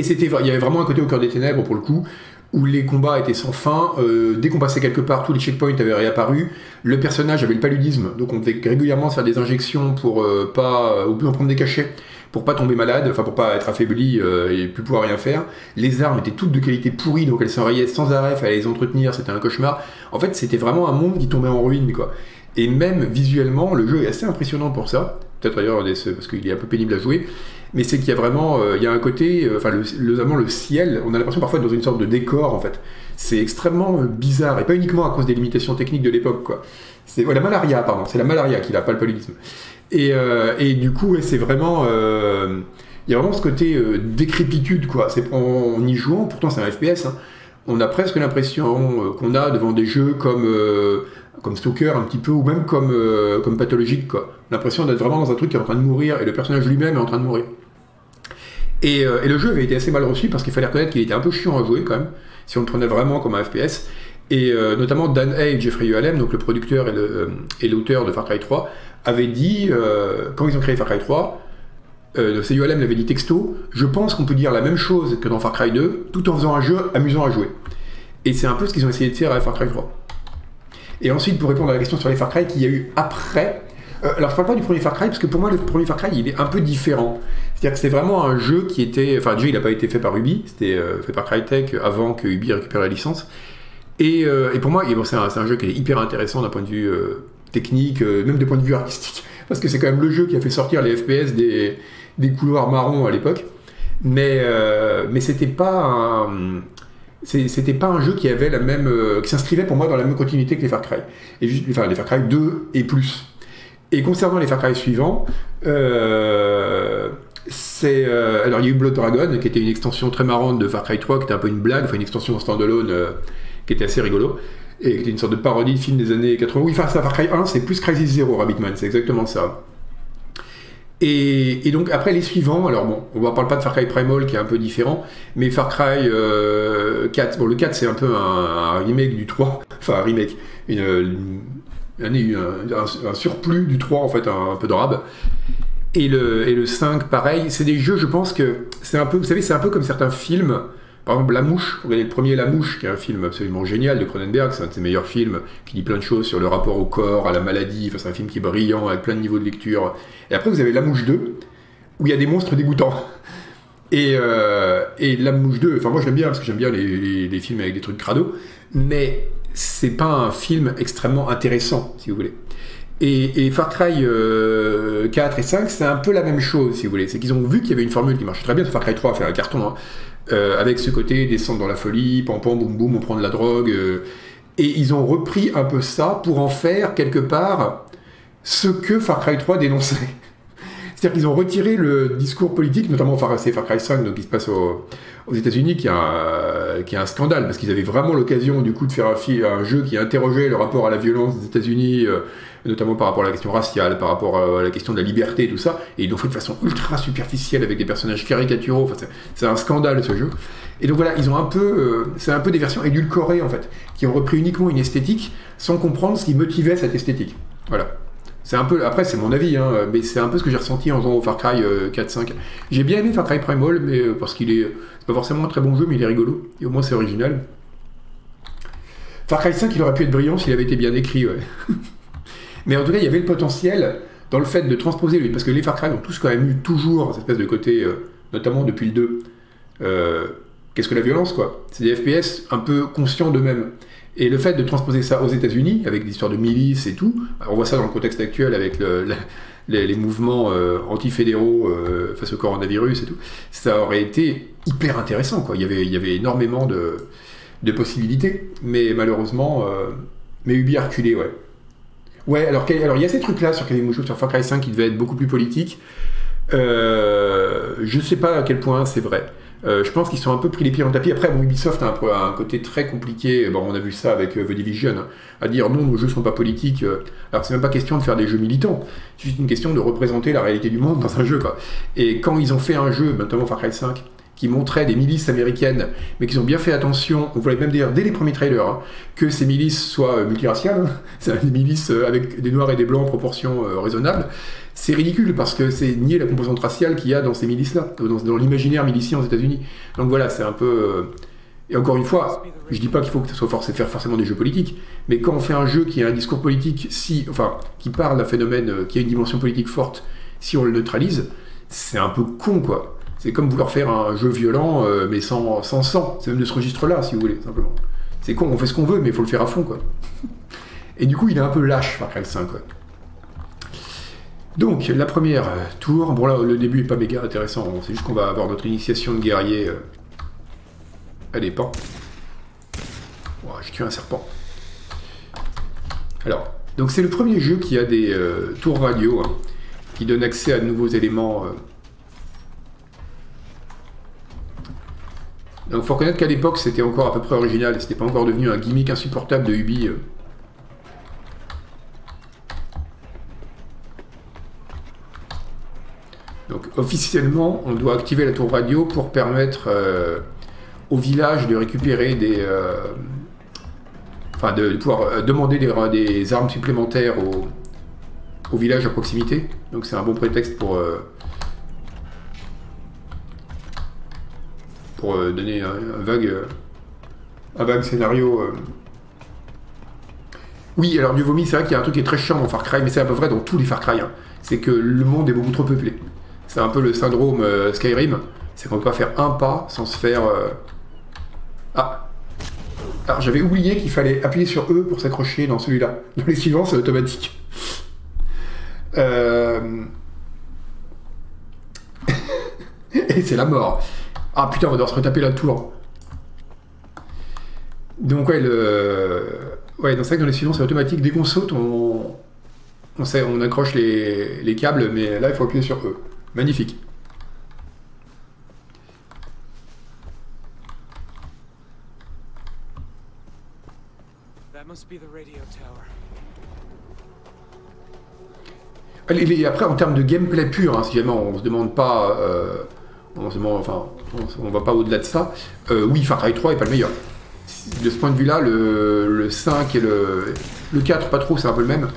Et c'était, il y avait vraiment un côté au cœur des ténèbres pour le coup, où les combats étaient sans fin. euh, dès qu'on passait quelque part, tous les checkpoints avaient réapparu. Le personnage avait le paludisme, donc on devait régulièrement se faire des injections pour euh, pas, ou en prendre des cachets pour pas tomber malade, enfin pour pas être affaibli euh, et plus pouvoir rien faire. Les armes étaient toutes de qualité pourrie, donc elles s'enrayaient sans arrêt, fallait les entretenir, c'était un cauchemar. En fait, c'était vraiment un monde qui tombait en ruine, quoi. Et même visuellement, le jeu est assez impressionnant pour ça. Peut-être d'ailleurs parce qu'il est un peu pénible à jouer, mais c'est qu'il y a vraiment, euh, il y a un côté, euh, enfin le, le, le ciel, on a l'impression parfois d'être dans une sorte de décor en fait. C'est extrêmement euh, bizarre et pas uniquement à cause des limitations techniques de l'époque, quoi. C'est ouais, la malaria, pardon, c'est la malaria qui n'a pas le paludisme. Et, euh, et du coup, ouais, c'est vraiment. Il y a vraiment ce côté euh, décrépitude, quoi. C'est, en, en y jouant, pourtant c'est un FPS, hein, on a presque l'impression euh, qu'on a devant des jeux comme, euh, comme Stalker, un petit peu, ou même comme, comme Pathologique, quoi. L'impression d'être vraiment dans un truc qui est en train de mourir, et le personnage lui-même est en train de mourir. Et, euh, et le jeu avait été assez mal reçu parce qu'il fallait reconnaître qu'il était un peu chiant à jouer quand même, si on le prenait vraiment comme un FPS. Et euh, notamment Dan Hay et Jeffrey ULM, donc le producteur et, euh, l'auteur de Far Cry 3, avaient dit, quand ils ont créé Far Cry 3, euh, c'est ULM l'avait dit texto, je pense qu'on peut dire la même chose que dans Far Cry 2, tout en faisant un jeu amusant à jouer. Et c'est un peu ce qu'ils ont essayé de faire avec Far Cry 3. Et ensuite, pour répondre à la question sur les Far Cry qu'il y a eu après, euh, alors je parle pas du premier Far Cry, parce que pour moi le premier Far Cry il est un peu différent. C'est-à-dire que c'est vraiment un jeu qui était, enfin déjà il n'a pas été fait par Ubi, c'était euh, fait par Crytek avant que Ubi récupère la licence. Et, euh, pour moi, c'est, un, jeu qui est hyper intéressant d'un point de vue euh, technique, euh, même d'un point de vue artistique, parce que c'est quand même le jeu qui a fait sortir les FPS des, couloirs marrons à l'époque. Mais, euh, mais c'était pas un, c'était pas un jeu qui avait la même, qui s'inscrivait pour moi dans la même continuité que les Far Cry. Et enfin les Far Cry 2 et plus. Et concernant les Far Cry suivants, euh, c'est euh, alors il y a eu Blood Dragon qui était une extension très marrante de Far Cry 3 qui était un peu une blague, enfin une extension standalone euh, qui était assez rigolo et qui était une sorte de parodie de film des années 80. Oui, Far Cry 1 c'est plus Crisis Zero Rabbitman, c'est exactement ça. Et, donc après les suivants, alors bon, on ne parle pas de Far Cry Primal qui est un peu différent, mais Far Cry euh, 4, bon le 4 c'est un peu un, remake du 3, enfin un remake, une- un, un- un surplus du 3 en fait, un, peu de rab. Et le, et le 5, pareil, c'est des jeux, je pense que c'est un peu, vous savez, c'est un peu comme certains films. Par exemple, La Mouche, regardez le premier La Mouche, qui est un film absolument génial de Cronenberg, c'est un de ses meilleurs films, qui dit plein de choses sur le rapport au corps, à la maladie, enfin, c'est un film qui est brillant, avec plein de niveaux de lecture. Et après, vous avez La Mouche 2, où il y a des monstres dégoûtants. Et, euh, et La Mouche 2, enfin moi je l'aime bien, parce que j'aime bien les, les- les films avec des trucs crado, mais c'est pas un film extrêmement intéressant, si vous voulez. Et, Far Cry euh, 4 et 5, c'est un peu la même chose, si vous voulez. C'est qu'ils ont vu qu'il y avait une formule qui marchait très bien. Far Cry 3 a fait un carton, hein, euh, avec ce côté descendre dans la folie, pam pam, boum boum, on prend de la drogue. euh, et ils ont repris un peu ça pour en faire, quelque part, ce que Far Cry 3 dénonçait. C'est-à-dire qu'ils ont retiré le discours politique, notamment Far, Far Cry 5, donc qui se passe au- aux États-Unis, qui, qui est un scandale, parce qu'ils avaient vraiment l'occasion du coup de faire un, jeu qui interrogeait le rapport à la violence des États-Unis, euh, notamment par rapport à la question raciale, par rapport à la question de la liberté tout ça, et ils l'ont fait de façon ultra superficielle avec des personnages caricaturaux. Enfin, c'est un scandale ce jeu. Et donc voilà, ils ont un peu, euh, c'est un peu des versions édulcorées en fait, qui ont repris uniquement une esthétique sans comprendre ce qui motivait cette esthétique. Voilà. C'est un peu, après c'est mon avis, hein, mais c'est un peu ce que j'ai ressenti en jouant au Far Cry euh, 4-5. J'ai bien aimé Far Cry Primal, mais euh, parce qu'il est, pas forcément un très bon jeu, mais il est rigolo et au moins c'est original. Far Cry 5, il aurait pu être brillant s'il avait été bien écrit, mais en tout cas, il y avait le potentiel dans le fait de transposer, parce que les Far Cry ont tous quand même eu toujours cette espèce de côté, euh, notamment depuis le 2. euh, Qu'est-ce que la violence, quoi C'est des FPS un peu conscients d'eux-mêmes. Et le fait de transposer ça aux États-Unis, avec l'histoire de milices et tout, on voit ça dans le contexte actuel avec les, mouvements euh, antifédéraux euh, face au coronavirus et tout, ça aurait été hyper intéressant. Quoi. Il, y avait, énormément de, possibilités, mais malheureusement, euh, mais Ubi a reculé, ouais. Ouais, alors, il y a ces trucs-là sur Kevin Mouchou, sur Far Cry 5 qui devaient être beaucoup plus politiques. Je sais pas à quel point c'est vrai. Euh, je pense qu'ils sont un peu pris les pieds dans le tapis. Après, bon, Ubisoft a un, côté très compliqué. Bon, on a vu ça avec euh, The Division, hein, à dire non, nos jeux sont pas politiques. euh, alors, c'est même pas question de faire des jeux militants. C'est juste une question de représenter la réalité du monde dans un jeu. Et quand ils ont fait un jeu, notamment Far Cry 5, qui montrait des milices américaines, mais qu'ils ont bien fait attention, on voulait même dire dès les premiers trailers, hein, que ces milices soient euh, multiraciales, hein. des milices euh, avec des noirs et des blancs en proportion euh, raisonnable, c'est ridicule parce que c'est nier la composante raciale qu'il y a dans ces milices-là, dans, l'imaginaire milicien aux États-Unis. Donc voilà, c'est un peu. euh, Et encore une fois, je dis pas qu'il faut que ça soit forcé faire forcément des jeux politiques, mais quand on fait un jeu qui a un discours politique, si, enfin, qui parle d'un phénomène euh, qui a une dimension politique forte, si on le neutralise, c'est un peu con, quoi. C'est comme vouloir faire un jeu violent, euh, mais sans, sans sang. C'est même de ce registre-là, si vous voulez, simplement. C'est con, on fait ce qu'on veut, mais il faut le faire à fond, quoi. Et du coup, il est un peu lâche, Far Cry 5, quoi. Donc, la première euh, tour, bon là, le début est pas méga intéressant, c'est juste qu'on va avoir notre initiation de guerrier euh, à pans. Ouah, j'ai tué un serpent. Alors, donc c'est le premier jeu qui a des euh, tours radio, hein, qui donne accès à de nouveaux éléments. euh. Donc, faut reconnaître qu'à l'époque, c'était encore à peu près original, c'était pas encore devenu un gimmick insupportable de Ubi. Donc officiellement, on doit activer la tour radio pour permettre euh, au village de récupérer des... euh, Enfin, de, pouvoir euh, demander des, armes supplémentaires au, au village à proximité. Donc c'est un bon prétexte pour... pour donner un, vague... un vague scénario... Oui, alors du vomi, c'est vrai qu'il y a un truc qui est très chiant dans Far Cry, mais c'est à peu vrai dans tous les Far Cry. hein. C'est que le monde est beaucoup trop peuplé. C'est un peu le syndrome euh, Skyrim. C'est qu'on peut pas faire un pas sans se faire. euh, Ah Alors j'avais oublié qu'il fallait appuyer sur E pour s'accrocher dans celui-là. Dans les suivants, c'est automatique. Euh... Et c'est la mort. Ah putain, on va devoir se retaper la tour. Donc ouais, le... Ouais, dans ça, dans les suivants, c'est automatique. Dès qu'on saute, on... on, sait, on accroche les, les câbles, mais là, il faut appuyer sur E. Magnifique. Les- Après, en termes de gameplay pur, hein, si jamais on se demande pas, euh, on se demande, enfin, on, on va pas au-delà de ça. euh, oui, Far Cry 3 est pas le meilleur. De ce point de vue-là, le, le 5 et le, le 4, pas trop, c'est un peu le même.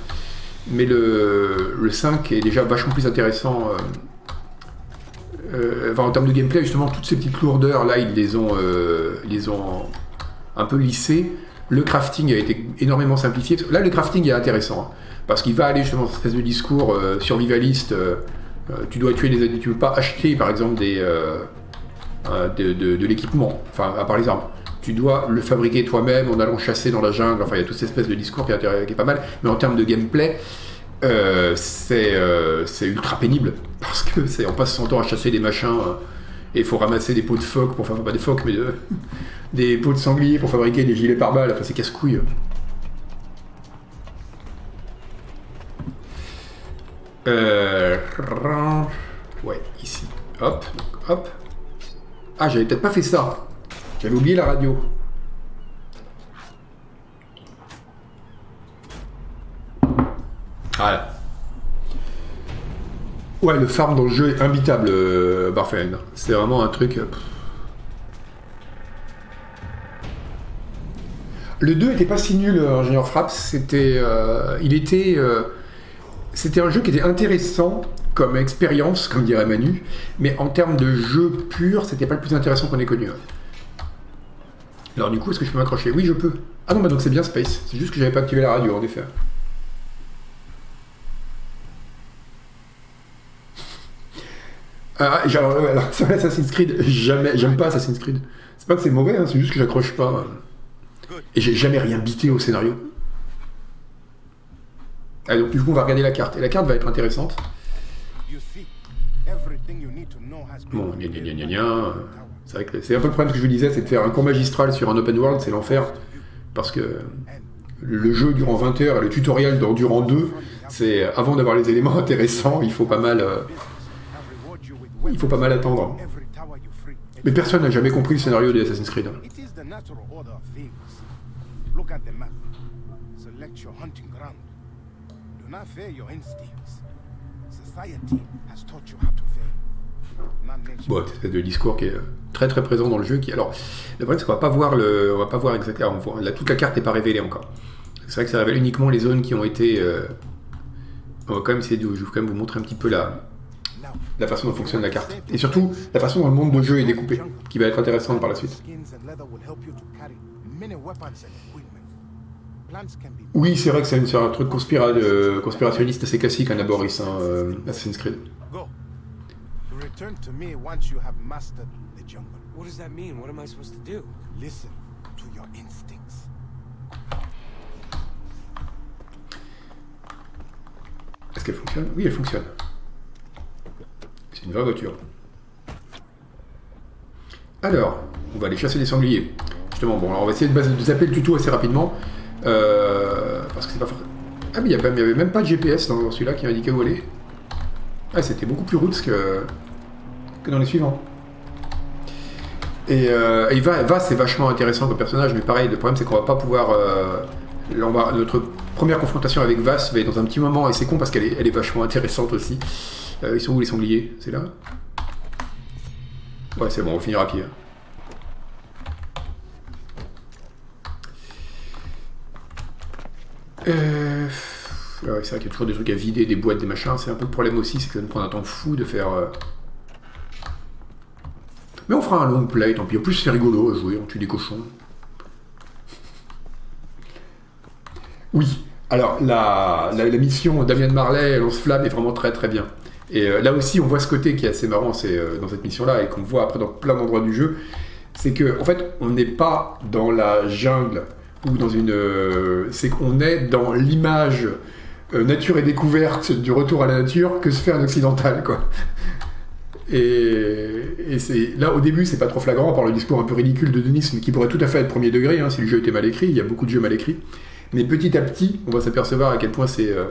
Mais le, le 5 est déjà vachement plus intéressant. euh, euh, enfin, en termes de gameplay, justement, toutes ces petites lourdeurs, là, ils les ont, euh, les ont un peu lissées. Le crafting a été énormément simplifié. Là, le crafting est intéressant. hein, parce qu'il va aller justement dans cette espèce de discours euh, survivaliste. tu dois tuer des tu peux pas acheter, par exemple, de, l'équipement, enfin, à part les armes. Tu dois le fabriquer toi-même en allant chasser dans la jungle. Enfin, il y a toute cette espèce de discours qui est pas mal. Mais en termes de gameplay, euh, c'est euh, c'est ultra pénible parce que c'est on passe son temps à chasser des machins euh, et il faut ramasser des pots de phoques pour faire pas des phoques mais de- des pots de sanglier pour fabriquer des gilets pare-balles. Enfin c'est casse-couille. Ouais ici. Hop hop. Ah j'avais peut-être pas fait ça. J'avais oublié la radio voilà Ouais, le farm dans le jeu est imbitable, euh. C'est vraiment un truc. euh. Le 2 était pas si nul, euh, Ingénieur Fraps. C'était, euh, il était, c'était un jeu qui était intéressant comme expérience, comme dirait Manu, mais en termes de jeu pur, c'était pas le plus intéressant qu'on ait connu. ouais. Alors du coup, est-ce que je peux m'accrocher? Oui, je peux. Ah non, bah donc c'est bien Space. C'est juste que j'avais pas activé la radio, en effet. Ah, j'ai- alors, alors, Assassin's Creed, jamais, j'aime pas Assassin's Creed. C'est pas que c'est mauvais, hein, c'est juste que j'accroche pas. Et j'ai jamais rien bité au scénario. Ah, donc du coup, on va regarder la carte. Et la carte va être intéressante. Bon, gna gna gna gna. C'est vrai que c'est un peu le problème que je vous disais, c'est de faire un cours magistral sur un open world, c'est l'enfer. Parce que le jeu dure en 20 heures et le tutoriel en 2. C'est avant d'avoir les éléments intéressants, il faut pas mal, euh, And reward you with il faut pas mal attendre. Mais personne n'a jamais compris le scénario de Assassin's Creed. Bon, c'est de discours qui est très très présent dans le jeu. Qui, alors, le problème c'est qu'on va pas voir le, on va pas voir exactement. voit- là, toute la carte n'est pas révélée encore. C'est vrai que ça révèle uniquement les zones qui ont été. euh, on va quand même essayer de, je vais quand même vous montrer un petit peu la, la façon dont fonctionne la carte. Et surtout, la façon dont le monde de jeu est découpé, qui va être intéressante par la suite. Oui, c'est vrai que c'est un truc conspira- euh, conspirationniste assez classique, un Aboris, hein, euh, Assassin's Creed. Go. Return to me once you have mastered the jungle. What does that mean? What am I supposed to do? Listen to your instincts. Est-ce qu'elle fonctionne? Oui, elle fonctionne. C'est une vraie voiture. Alors, on va aller chasser des sangliers. Justement, bon, alors on va essayer de, de zapper le tuto assez rapidement. euh, parce que c'est pas. Ah, mais il n'y avait même pas de GPS dans celui-là qui m'indiquait où aller. Ah, c'était beaucoup plus roots que, que dans les suivants. Et, euh, et va, vachement intéressant comme personnage, mais pareil, le problème c'est qu'on va pas pouvoir. euh, notre première confrontation avec Vas va être dans un petit moment, et c'est con parce qu'elle est, elle est vachement intéressante aussi. Euh, ils sont où les sangliers? C'est là? Ouais, c'est bon, on finira à pied. Euh... ouais, c'est vrai qu'il y a toujours des trucs à vider, des boîtes, des machins. C'est un peu le problème aussi, c'est que ça nous prend un temps fou de faire. euh, mais on fera un long play, tant pis. En plus, c'est rigolo à jouer, on tue des cochons. Oui, alors la, mission Damien Marley, lance-flamme, est vraiment très très bien. Et euh, là aussi, on voit ce côté qui est assez marrant c'est, euh, dans cette mission-là et qu'on voit après dans plein d'endroits du jeu. C'est que, en fait, on n'est pas dans la jungle ou dans une. euh, c'est qu'on est dans l'image nature et découverte du retour à la nature que se fait un occidental, quoi. Et, là au début c'est pas trop flagrant par le discours un peu ridicule de Denis mais qui pourrait tout à fait être premier degré hein, si le jeu était mal écrit il y a beaucoup de jeux mal écrits Mais petit à petit, on va s'apercevoir à quel point c'est euh.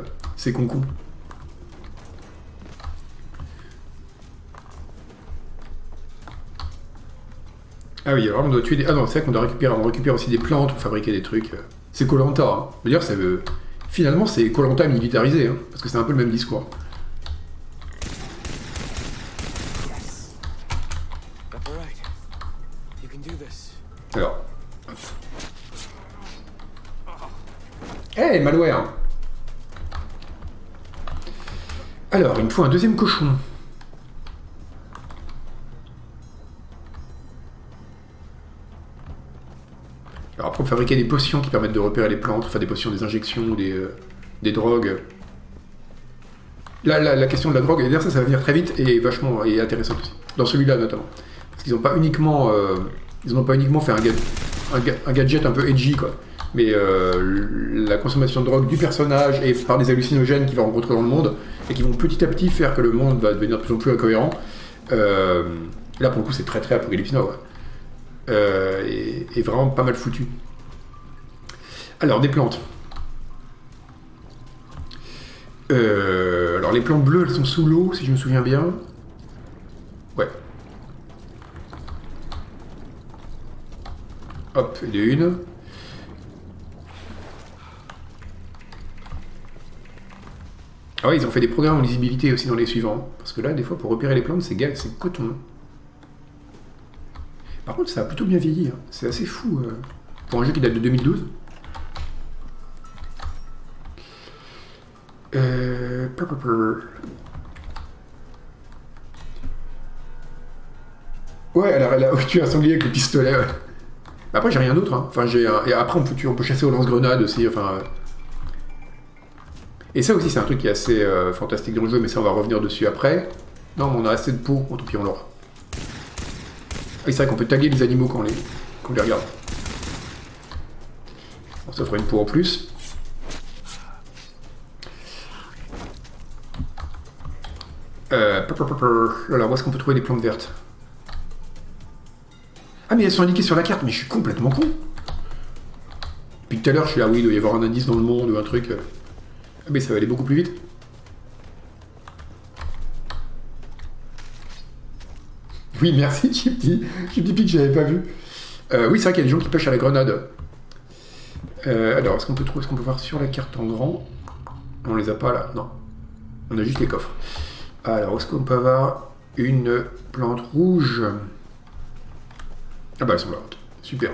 Ah oui, alors on doit tuer des... Ah non, c'est vrai qu'on doit récupérer, on récupère aussi des plantes pour fabriquer des trucs. C'est Colanta. Hein. D'ailleurs, ça veut... Finalement, c'est Colanta militarisé, hein, parce que c'est un peu le même discours. Alors. Hey, malware Alors, il me faut un deuxième cochon. Alors après, on fabriquer des potions qui permettent de repérer les plantes, enfin des potions, des injections, des, euh, des drogues. Là, la, question de la drogue, et ça, ça va venir très vite et vachement et intéressant aussi. Dans celui-là notamment. Parce qu'ils n'ont pas uniquement, euh, pas uniquement fait un, ga- un, ga- un gadget un peu edgy quoi, mais euh, la consommation de drogue du personnage et par des hallucinogènes qu'il va rencontrer dans le monde et qui vont petit à petit faire que le monde va devenir de plus en plus incohérent. Là pour le coup c'est très très Apocalypse ouais. Euh, et vraiment pas mal foutu. Alors des plantes. Euh, alors les plantes bleues elles sont sous l'eau si je me souviens bien. Ouais. Hop, et de une. Ah ouais, ils ont fait des programmes en lisibilité aussi dans les suivants. Parce que là, des fois, pour repérer les plantes, c'est coton. Par contre, ça a plutôt bien vieilli. hein. C'est assez fou. euh, pour un jeu qui date de 2012. Euh... Ouais, elle a, elle a tué un sanglier avec le pistolet. ouais. Après, j'ai rien d'autre. hein. Enfin, j'ai un- Et après, on peut, tuer- on peut chasser au lance-grenade aussi. Enfin. euh. Et ça aussi, c'est un truc qui est assez euh, fantastique dans le jeu, mais ça, on va revenir dessus après. Non, mais on a assez de peau. Bon, tant pis, on l'aura. Oui, c'est vrai qu'on peut taguer les animaux quand on les, quand on les regarde. On s'offre une peau en plus. Euh. Alors, où est-ce qu'on peut trouver des plantes vertes? Ah, mais elles sont indiquées sur la carte, mais je suis complètement con. Depuis tout à l'heure, je suis ah oui, il doit y avoir un indice dans le monde ou un truc. Ah, mais ça va aller beaucoup plus vite. Oui, merci, Chipty. Chipty Pig, j'avais pas vu. Euh, oui, c'est vrai qu'il y a des gens qui pêchent à la grenade. Euh, alors, est-ce qu'on peut trouver, qu'on peut voir sur la carte en grand? On les a pas là, non. On a juste les coffres. Alors, est-ce qu'on peut avoir une plante rouge? Ah bah, elles sont là. Super.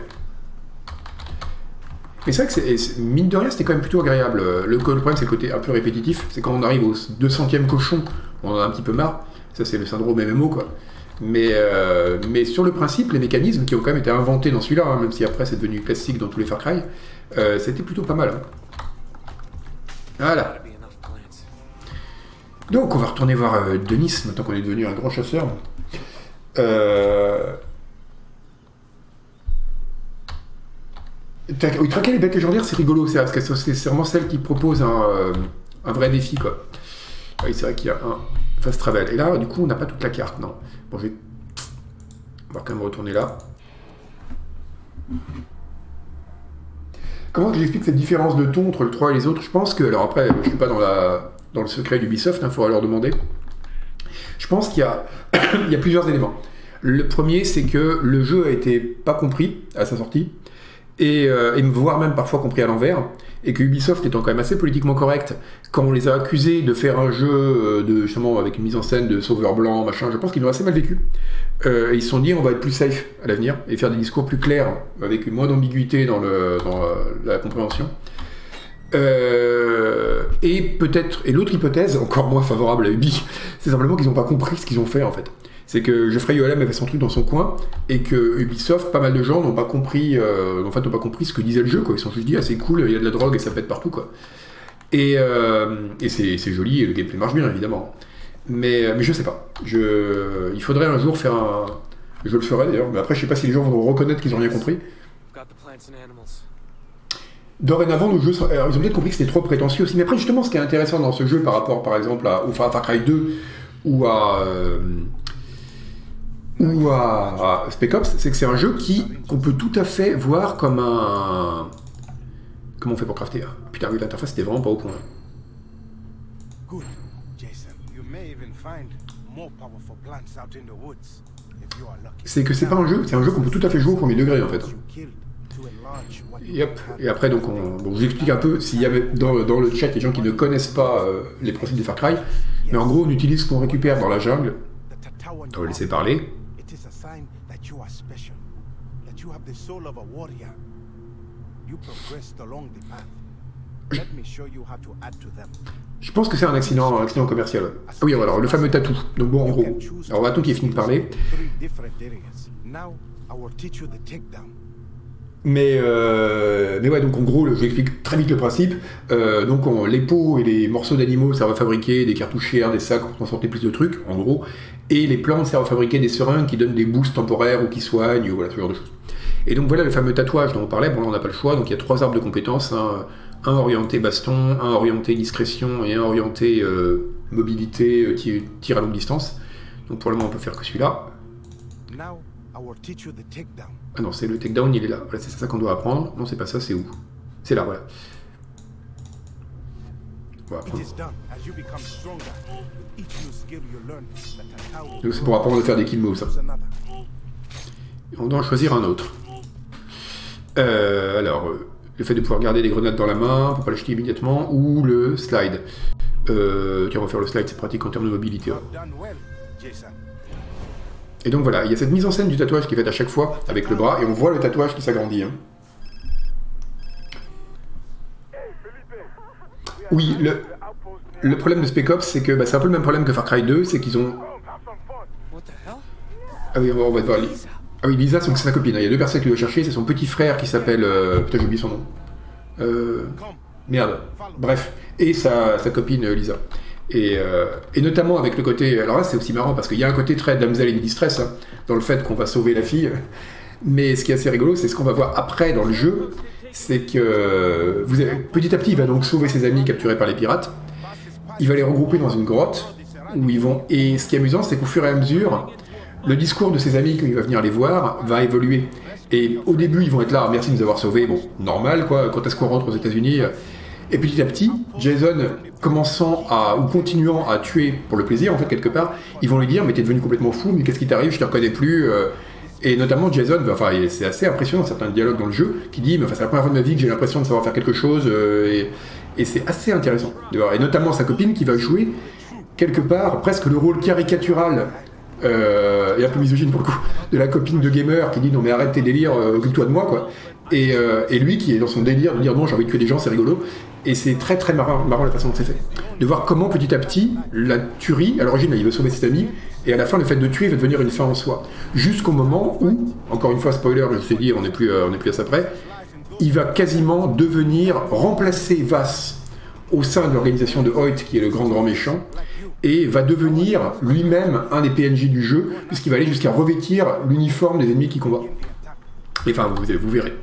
Mais c'est vrai que c'est- mine de rien, c'était quand même plutôt agréable. Le, le problème, c'est le côté un peu répétitif. C'est quand on arrive au 200e cochon, on en a un petit peu marre. Ça, c'est le syndrome MMO, quoi. Mais, euh, mais sur le principe, les mécanismes qui ont quand même été inventés dans celui-là, hein, même si après c'est devenu classique dans tous les Far Cry, euh, c'était plutôt pas mal. hein. Voilà. Donc on va retourner voir euh, Denis, maintenant qu'on est devenu un grand chasseur. Euh... Tra- Oui, traquer les bêtes légendaires, c'est rigolo, c'est parce que c'est vraiment celle qui propose un, euh, un vrai défi, quoi. Oui, c'est vrai qu'il y a un fast travel. Et là, du coup, on n'a pas toute la carte, non. Bon, je vais... On va quand même retourner là. Comment que j'explique cette différence de ton entre le 3 et les autres? Je pense que, alors après, je suis pas dans, la, dans le secret d'Ubisoft, il faudra leur demander. Je pense qu'il y a, y a plusieurs éléments. Le premier, c'est que le jeu a été pas compris à sa sortie, et, euh, et voire même parfois compris à l'envers, et que Ubisoft étant quand même assez politiquement correct, quand on les a accusés de faire un jeu euh, de, justement avec une mise en scène de sauveur blanc, machin, je pense qu'ils l'ont assez mal vécu. Euh, ils se sont dit on va être plus safe à l'avenir et faire des discours plus clairs avec moins d'ambiguïté dans, euh, la compréhension. Euh, et peut-être, et l'autre hypothèse, encore moins favorable à Ubi, c'est simplement qu'ils n'ont pas compris ce qu'ils ont fait en fait. C'est que Geoffrey Yoelem avait son truc dans son coin et que Ubisoft, pas mal de gens n'ont pas compris, euh, en fait, n'ont pas compris ce que disait le jeu. Quoi. Ils se sont juste dit ah c'est cool, il y a de la drogue et ça pète partout quoi. Et, euh, c'est joli et le gameplay marche bien évidemment. Mais, mais je sais pas. Il faudrait un jour faire un. Je le ferai d'ailleurs, mais après je sais pas si les gens vont reconnaître qu'ils ont rien compris. Dorénavant, alors, ils ont peut-être compris que c'était trop prétentieux aussi. Mais après, justement, ce qui est intéressant dans ce jeu par rapport, par exemple, à, au Far Cry 2 ou à, euh, ou à, à Spec Ops, c'est que c'est un jeu qui qu'on peut tout à fait voir comme un Comment on fait pour crafter Putain, oui, l'interface c'était vraiment pas au point. Good, Jason. You may even find more powerful plants out in the woods if you are lucky. C'est que c'est pas un jeu, c'est un jeu qu'on peut tout à fait jouer au premier degré en fait. Yep. Et après, donc, on, bon, je vous explique un peu s'il y avait dans, dans le chat des gens qui ne connaissent pas euh, les principes de Far Cry. Mais en gros, on utilise ce qu'on récupère dans la jungle. On va laisser parler. It is a sign that you are special, that you have the soul of a warrior. You progressed along the path. Let me show you how to add to them. Je pense que c'est un accident, un accident commercial. Ah oui, alors le fameux tatou. Donc bon, en gros. Alors maintenant qu'il est fini de parler. Mais, euh, mais ouais, donc en gros, je vous explique très vite le principe. Euh, donc on- les peaux et les morceaux d'animaux servent à fabriquer des cartouchières, des sacs pour transporter plus de trucs, en gros. Et les plantes servent à fabriquer des seringues qui donnent des boosts temporaires ou qui soignent, ou voilà, ce genre de choses. Et donc voilà le fameux tatouage dont on parlait. Bon, là on n'a pas le choix, donc il y a trois arbres de compétences. hein. Un orienté baston, un orienté discrétion et un orienté euh, mobilité, euh, tir, tir à longue distance. Donc pour le moment on peut faire que celui-là. Ah non, c'est le takedown, il est là. Voilà, c'est ça qu'on doit apprendre. Non, c'est pas ça, c'est où? C'est là, voilà. Donc c'est pour apprendre à faire des kill moves, ça. On doit en choisir un autre. Euh, alors, euh, le fait de pouvoir garder des grenades dans la main, peut pas l'acheter immédiatement, ou le slide. Euh, tiens, on va faire le slide, c'est pratique en termes de mobilité. Jason. Et donc voilà, il y a cette mise en scène du tatouage qui est faite à chaque fois avec le bras, et on voit le tatouage qui s'agrandit. hein. Oui, le, le problème de Spec Ops, c'est que bah, c'est un peu le même problème que Far Cry 2, c'est qu'ils ont... Ah oui, on va, on va devoir... li- Ah oui, Lisa, c'est sa copine. Il y a deux personnes qui doivent chercher, c'est son petit frère qui s'appelle... euh, Putain, j'ai oublié son nom. Euh... Merde. Bref. Et sa, sa copine euh, Lisa. Et, euh, et notamment avec le côté... Alors là, c'est aussi marrant parce qu'il y a un côté très damsel in distress hein, dans le fait qu'on va sauver la fille. Mais ce qui est assez rigolo, c'est ce qu'on va voir après dans le jeu, c'est que vous petit à petit, il va donc sauver ses amis capturés par les pirates. Il va les regrouper dans une grotte où ils vont. Et ce qui est amusant, c'est qu'au fur et à mesure, le discours de ses amis quand il va venir les voir va évoluer. Et au début, ils vont être là, Ah, merci de nous avoir sauvés, bon, normal quoi, quand est-ce qu'on rentre aux États-Unis? Et petit à petit, Jason, commençant à, ou continuant à tuer pour le plaisir, en fait, quelque part, ils vont lui dire, mais t'es devenu complètement fou, mais qu'est-ce qui t'arrive, je te reconnais plus. euh. Et notamment Jason, enfin, c'est assez impressionnant certains dialogues dans le jeu, qui dit, mais enfin, c'est la première fois de ma vie que j'ai l'impression de savoir faire quelque chose, euh, et, c'est assez intéressant de voir. Et notamment sa copine qui va jouer quelque part presque le rôle caricatural euh, et un peu misogyne pour le coup de la copine de gamer qui dit non mais arrête tes délires, euh, occupe-toi de moi quoi. Et, et lui qui est dans son délire de dire non j'ai envie de tuer des gens c'est rigolo et c'est très très marrant, marrant la façon dont c'est fait. De voir comment petit à petit la tuerie, à l'origine il veut sauver ses amis et à la fin le fait de tuer va devenir une fin en soi. Jusqu'au moment où, encore une fois spoiler, je ai dit on n'est plus, euh, on plus à ça près, il va quasiment devenir remplacer Vass au sein de l'organisation de Hoyt, qui est le grand grand méchant, et va devenir lui-même un des PNJ du jeu, puisqu'il va aller jusqu'à revêtir l'uniforme des ennemis qui combat. Enfin, vous verrez.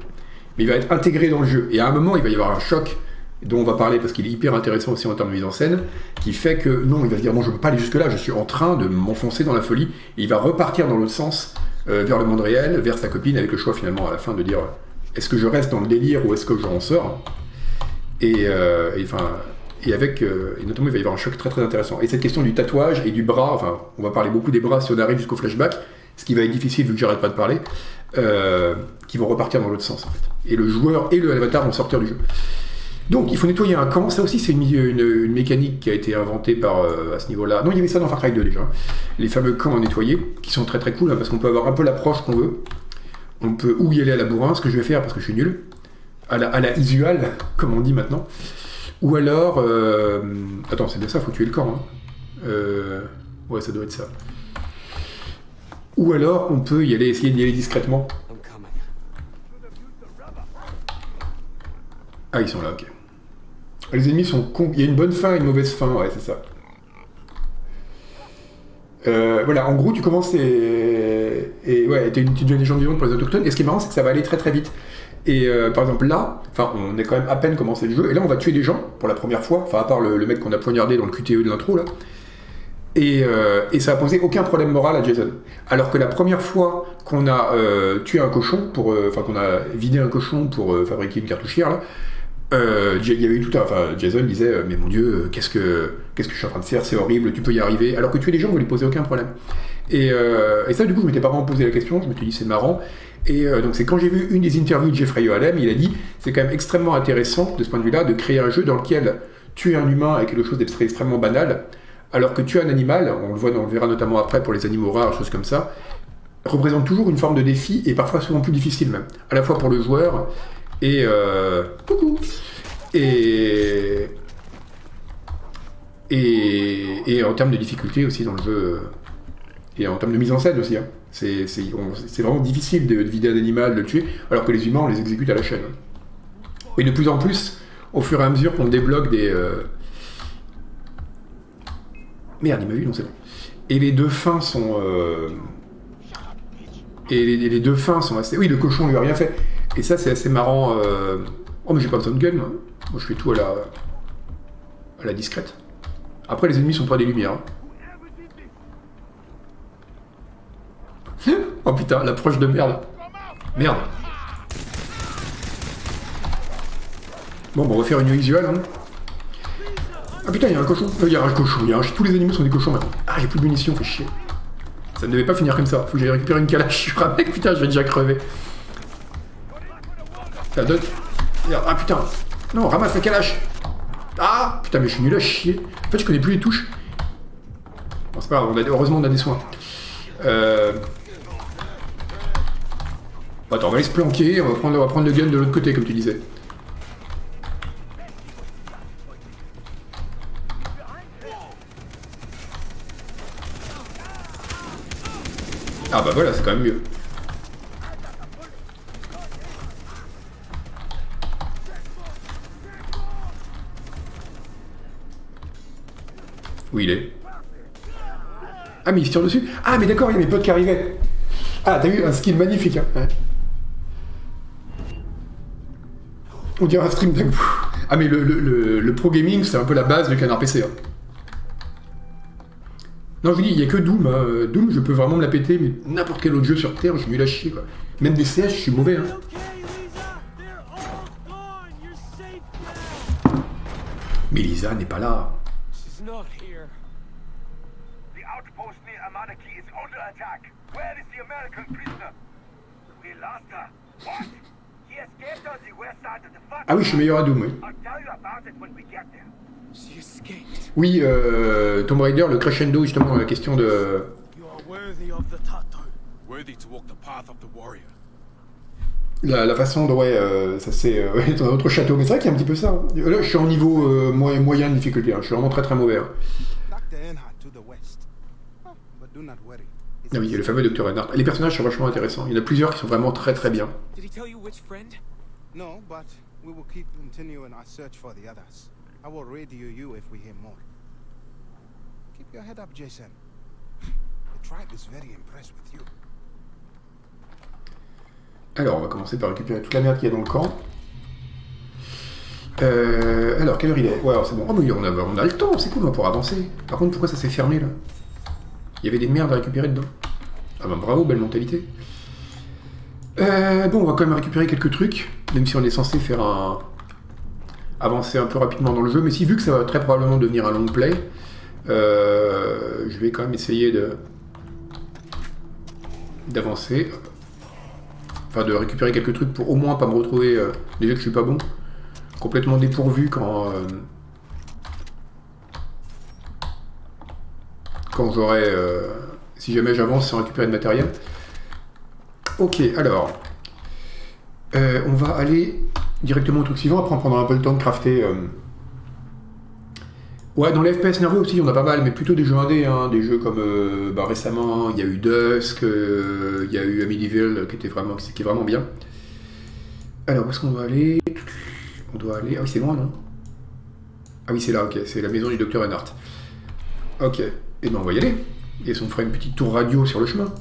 Mais il va être intégré dans le jeu. Et à un moment, il va y avoir un choc dont on va parler parce qu'il est hyper intéressant aussi en termes de mise en scène, qui fait que non, il va se dire non, je ne peux pas aller jusque-là, je suis en train de m'enfoncer dans la folie. Et il va repartir dans l'autre sens, euh, vers le monde réel, vers sa copine, avec le choix finalement à la fin de dire est-ce que je reste dans le délire ou est-ce que je en sors? Et, euh, et, enfin, et avec, euh, et notamment, il va y avoir un choc très très intéressant. Et cette question du tatouage et du bras, enfin, on va parler beaucoup des bras si on arrive jusqu'au flashback, ce qui va être difficile vu que j'arrête pas de parler, qui vont repartir dans l'autre sens en fait. Et le joueur et le avatar vont sortir du jeu. Donc il faut nettoyer un camp, ça aussi c'est une, une- une mécanique qui a été inventée par, euh, à ce niveau-là. Non, il y avait ça dans Far Cry 2 déjà. Les fameux camps à nettoyer, qui sont très très cool, hein, parce qu'on peut avoir un peu l'approche qu'on veut. On peut ou y aller à la bourrin, ce que je vais faire parce que je suis nul, à la, à la usual, comme on dit maintenant. Ou alors... euh, Attends, c'est bien ça, faut tuer le camp. hein. Euh, Ouais, ça doit être ça. Ou alors on peut y aller, essayer d'y aller discrètement. Ah, ils sont là, ok. Les ennemis sont cons. Il y a une bonne fin et une mauvaise fin, ouais, c'est ça. Euh, voilà, en gros, tu commences et, et ouais, t'es une petite légende vivante pour les autochtones. Et ce qui est marrant, c'est que ça va aller très très vite. Et euh, par exemple, là, enfin, on est quand même à peine commencé le jeu, et là, on va tuer des gens pour la première fois. Enfin, à part le, mec qu'on a poignardé dans le QTE de l'intro, là. Et, euh, et ça a posé aucun problème moral à Jason. Alors que la première fois qu'on a tué un cochon, enfin qu'on a vidé un cochon pour fabriquer une cartouchière, là, euh, y avait tout un, Jason disait, euh, mais mon Dieu, euh, qu'est-ce que, que je suis en train de faire, c'est horrible, tu peux y arriver, alors que tuer les gens, ne lui posait aucun problème. Et, et ça, du coup, je m'étais pas vraiment posé la question, je me suis dit, c'est marrant. Et donc, c'est quand j'ai vu une des interviews de Jeffrey O'Halem, il a dit, c'est quand même extrêmement intéressant, de ce point de vue-là, de créer un jeu dans lequel tuer un humain est quelque chose d'extrêmement banal, alors que tuer un animal, on le voit, on le verra notamment après pour les animaux rares, choses comme ça, représente toujours une forme de défi et parfois souvent plus difficile même, à la fois pour le joueur et euh, coucou et et, et en termes de difficulté aussi dans le jeu euh, et en termes de mise en scène aussi. hein. C'est c'est- on- c'est vraiment difficile de, de vider un animal, de le tuer, alors que les humains on les exécute à la chaîne. Et de plus en plus, au fur et à mesure qu'on débloque des euh, merde, il m'a vu, non c'est bon. Et les deux fins sont euh, et les, les deux fins sont assez. Oui, le cochon lui a rien fait. Et ça, c'est assez marrant. euh, Oh, mais j'ai pas besoin de gun, moi. Moi, je fais tout à la. à la discrète. Après, les ennemis sont pas des lumières. hein. oh putain, l'approche de merde. Merde. Bon, bon, on va faire une visuelle. Hein. Ah putain, il y a un cochon. Euh, Il y a un cochon. Y a un... Tous les animaux sont des cochons maintenant. Ah, j'ai plus de munitions, fait chier. Ça ne devait pas finir comme ça. Faut que j'aille récupérer une calache sur un mec. Putain, je vais déjà crever. Ah putain. Non, ramasse la calache. Ah putain, mais je suis nul à chier. En fait, je connais plus les touches. Bon, c'est pas grave. Heureusement, on a des soins. Euh... Attends, on va aller se planquer. On va prendre, on va prendre le gun de l'autre côté, comme tu disais. Ah bah voilà, c'est quand même mieux. Où il est Ah mais il se tire dessus Ah mais d'accord, il y a mes potes qui arrivaient. Ah t'as vu un skill magnifique hein. On dirait un stream d'un coup. Ah mais le, pro gaming c'est un peu la base du canard PC. hein. Non je vous dis, il n'y a que Doom. hein. Doom je peux vraiment me la péter, mais n'importe quel autre jeu sur Terre, je suis nul à chier quoi. Même des CS, je suis mauvais. Hein. Mais Lisa n'est pas là. She's not here. The outpost near Amanaki is under attack. Where is the American prisoner? We lost her. What? He escaped on the west side of the front. Ah oui, je suis meilleur à Doom, oui. Euh, Tomb Raider, le crescendo, justement, la question de... La, façon de... Ouais, euh, ça c'est euh, autre château. Mais c'est vrai qu'il y a un petit peu ça. hein. Là, je suis en niveau euh, moyen, moyen de difficulté. hein. Je suis vraiment très très mauvais. hein. Dr. Earnhardt to the west. Oh, but do not worry. It's Ah oui, il y a le fameux Dr. Reinhardt. Les personnages sont vachement intéressants. Il y en a plusieurs qui sont vraiment très très bien. Did he tell you which friend? No, but we will keep continuing our search for the others. I will radio you if we hear more. Keep your head up, Jason. The tribe is very impressed with you. Alors, on va commencer par récupérer toute la merde qu'il y a dans le camp. Euh, alors, quelle heure il est? Ouais, alors, c'est bon. Oh, mais on a, on a le temps, c'est cool, on va pouvoir avancer. Par contre, pourquoi ça s'est fermé, là? Il y avait des merdes à récupérer dedans. Ah bah bravo, belle mentalité. Euh, bon, on va quand même récupérer quelques trucs, même si on est censé faire un... avancer un peu rapidement dans le jeu. Mais si, vu que ça va très probablement devenir un long play, euh, je vais quand même essayer de d'avancer. Enfin, de récupérer quelques trucs pour au moins pas me retrouver... euh, déjà que je suis pas bon complètement dépourvu quand quand j'aurai euh, si jamais j'avance sans récupérer de matériel. Ok, alors euh, on va aller directement au truc suivant. Après, on prendra un peu le temps de crafter. euh. Ouais, dans les FPS nerveux aussi, on a pas mal, mais plutôt des jeux indés, hein, des jeux comme bah, récemment, il y a eu Dusk, il y a eu Amityville qui était vraiment, qui est vraiment bien. Alors, où est-ce qu'on doit aller? On doit aller. Ah oui, c'est loin, non? Ah oui, c'est là, ok. C'est la maison du docteur Reinhardt. Ok. Et ben, on va y aller. Et on fera une petite tour radio sur le chemin.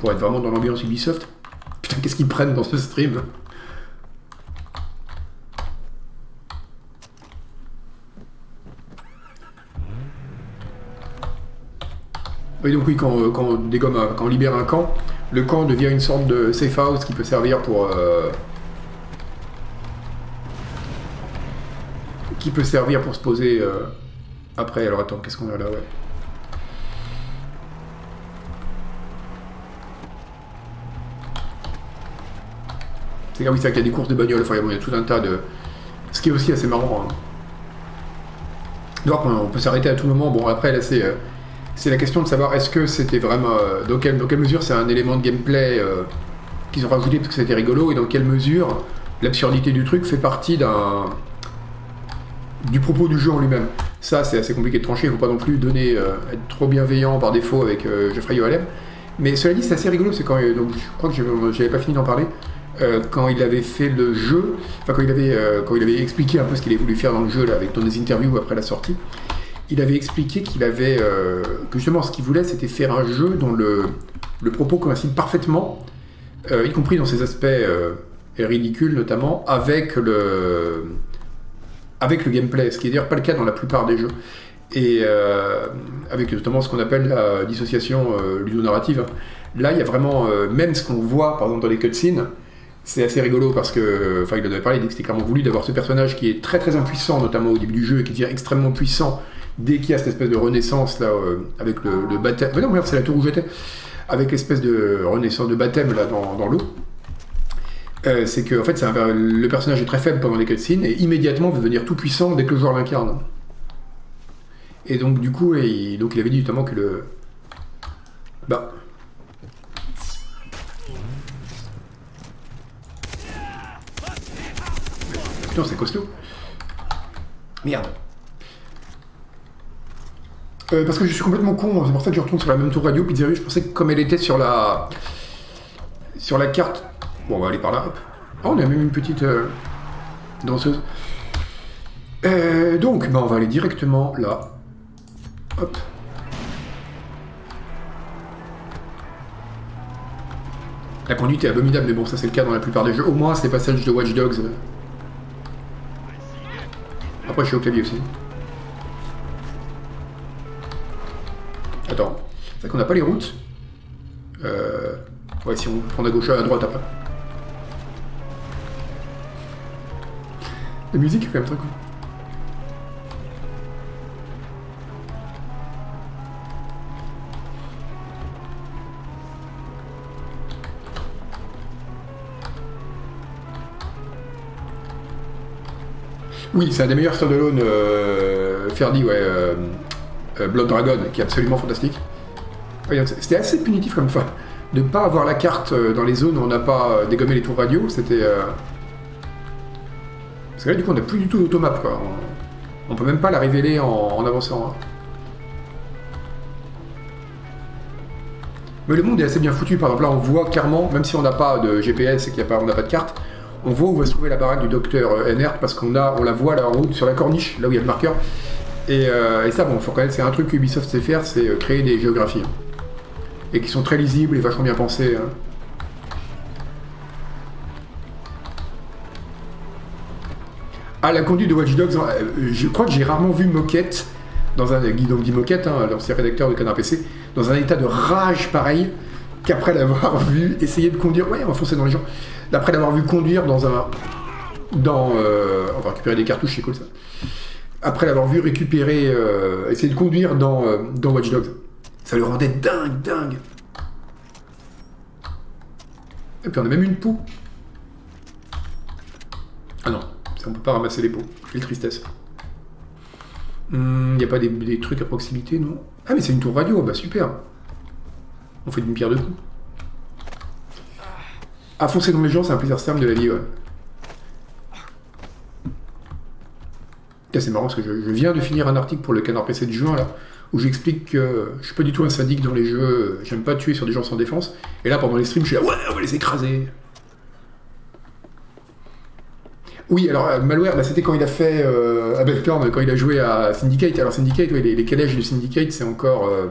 Pour être vraiment dans l'ambiance Ubisoft. Putain, qu'est-ce qu'ils prennent dans ce stream Oui, donc oui, quand, quand on dégomme, quand on libère un camp, le camp devient une sorte de safe house qui peut servir pour. euh, qui peut servir pour se poser euh, après. Alors attends, qu'est-ce qu'on a là ouais. C'est ah oui, c'est qu'il y a des courses de bagnole, enfin, il y a tout un tas de. Ce qui est aussi assez marrant. hein. Donc on peut s'arrêter à tout moment. Bon après là c'est euh, c'est la question de savoir est-ce que c'était vraiment euh, dans, quelle, dans quelle mesure c'est un élément de gameplay euh, qu'ils ont rajouté parce que c'était rigolo et dans quelle mesure l'absurdité du truc fait partie d'un du propos du jeu en lui-même. Ça c'est assez compliqué de trancher. Il faut pas non plus donner euh, être trop bienveillant par défaut avec euh, Geoffrey Yoalem. Mais cela dit c'est assez rigolo. C'est quand donc je crois que j'avais pas fini d'en parler. Euh, quand il avait fait le jeu, enfin quand il avait, euh, quand il avait expliqué un peu ce qu'il avait voulu faire dans le jeu là, avec dans des interviews après la sortie, il avait expliqué qu'il avait euh, que justement ce qu'il voulait c'était faire un jeu dont le, le propos coïncide parfaitement, euh, y compris dans ses aspects euh, ridicules notamment, avec le avec le gameplay, ce qui est d'ailleurs pas le cas dans la plupart des jeux. Et euh, avec notamment ce qu'on appelle la dissociation euh, ludonarrative. Là, il y a vraiment, euh, même ce qu'on voit par exemple dans les cutscenes, c'est assez rigolo parce que, enfin, il en avait parlé, il dit que c'était clairement voulu d'avoir ce personnage qui est très très impuissant, notamment au début du jeu, et qui devient extrêmement puissant dès qu'il y a cette espèce de renaissance là, euh, avec le, baptême. Mais non, merde, c'est la tour où j'étais, avec l'espèce de renaissance de baptême là dans l'eau. Euh, c'est que en fait, un- le personnage est très faible pendant les cutscenes et immédiatement veut devenir tout puissant dès que le joueur l'incarne. Et donc du coup, il, donc il avait dit notamment que le, bah, Putain, c'est costaud. Merde. Euh, parce que je suis complètement con, c'est pour ça que je retourne sur la même tour radio pizzeria. Je pensais que comme elle était sur la sur la carte. Bon, on va aller par là. hop. Ah, on a même une petite euh, danseuse. Euh, donc, bah, on va aller directement là. Hop. La conduite est abominable, mais bon, ça c'est le cas dans la plupart des jeux. Au moins, c'est les passages de Watch Dogs. Après, je suis au clavier aussi. Attends, c'est vrai qu'on n'a pas les routes. Euh... Ouais, si on prend à gauche, à droite après. La musique est quand même très cool. Oui, c'est un des meilleurs standalone euh, Ferdi, ouais, euh, euh, Blood Dragon, qui est absolument fantastique. C'était assez punitif comme fois. De ne pas avoir la carte euh, dans les zones où on n'a pas dégommé les tours radio, c'était... euh, Parce que là, du coup, on n'a plus du tout d'automap, quoi. On, on peut même pas la révéler en, avançant. hein. Mais le monde est assez bien foutu. Par exemple, là, on voit clairement, même si on n'a pas de GPS et qu'il n'y a pas, on n'a pas de carte, on voit où va se trouver la baraque du docteur euh, Ennert parce qu'on a, on la voit là en route sur la corniche, là où il y a le marqueur. Et, euh, ça, bon, faut reconnaître, c'est un truc que Ubisoft sait faire, c'est euh, créer des géographies. hein. Et qui sont très lisibles et vachement bien pensées. hein. Ah, la conduite de Watch Dogs, euh, je crois que j'ai rarement vu Moquette, dans un guidon dit Moquette, hein, rédacteur de Canard PC, dans un état de rage pareil, qu'après l'avoir vu essayer de conduire, ouais, enfoncer dans les gens, d'après l'avoir vu conduire dans un. Dans. euh, on va récupérer des cartouches, c'est cool ça. Après l'avoir vu récupérer. euh, essayer de conduire dans, euh, dans Watch Dogs. Ça le rendait dingue, dingue. Et puis on a même une poux. Ah non, on peut pas ramasser les pots. Quelle tristesse. Il n'y a pas des, trucs à proximité, non? Ah mais c'est une tour radio, bah super. On fait d'une pierre deux coups. À foncer dans les gens, c'est un plaisir simple de la vie, ouais. C'est marrant parce que je, je viens de finir un article pour le canard PC de juin là, où j'explique que je suis pas du tout un sadique dans les jeux, j'aime pas tuer sur des gens sans défense. Et là pendant les streams, je suis là, ouais, on va les écraser. Oui, alors euh, Malware, bah, c'était quand il a fait euh, à Belcorn, quand il a joué à Syndicate. Alors Syndicate, les, les calèches de Syndicate, c'est encore, euh,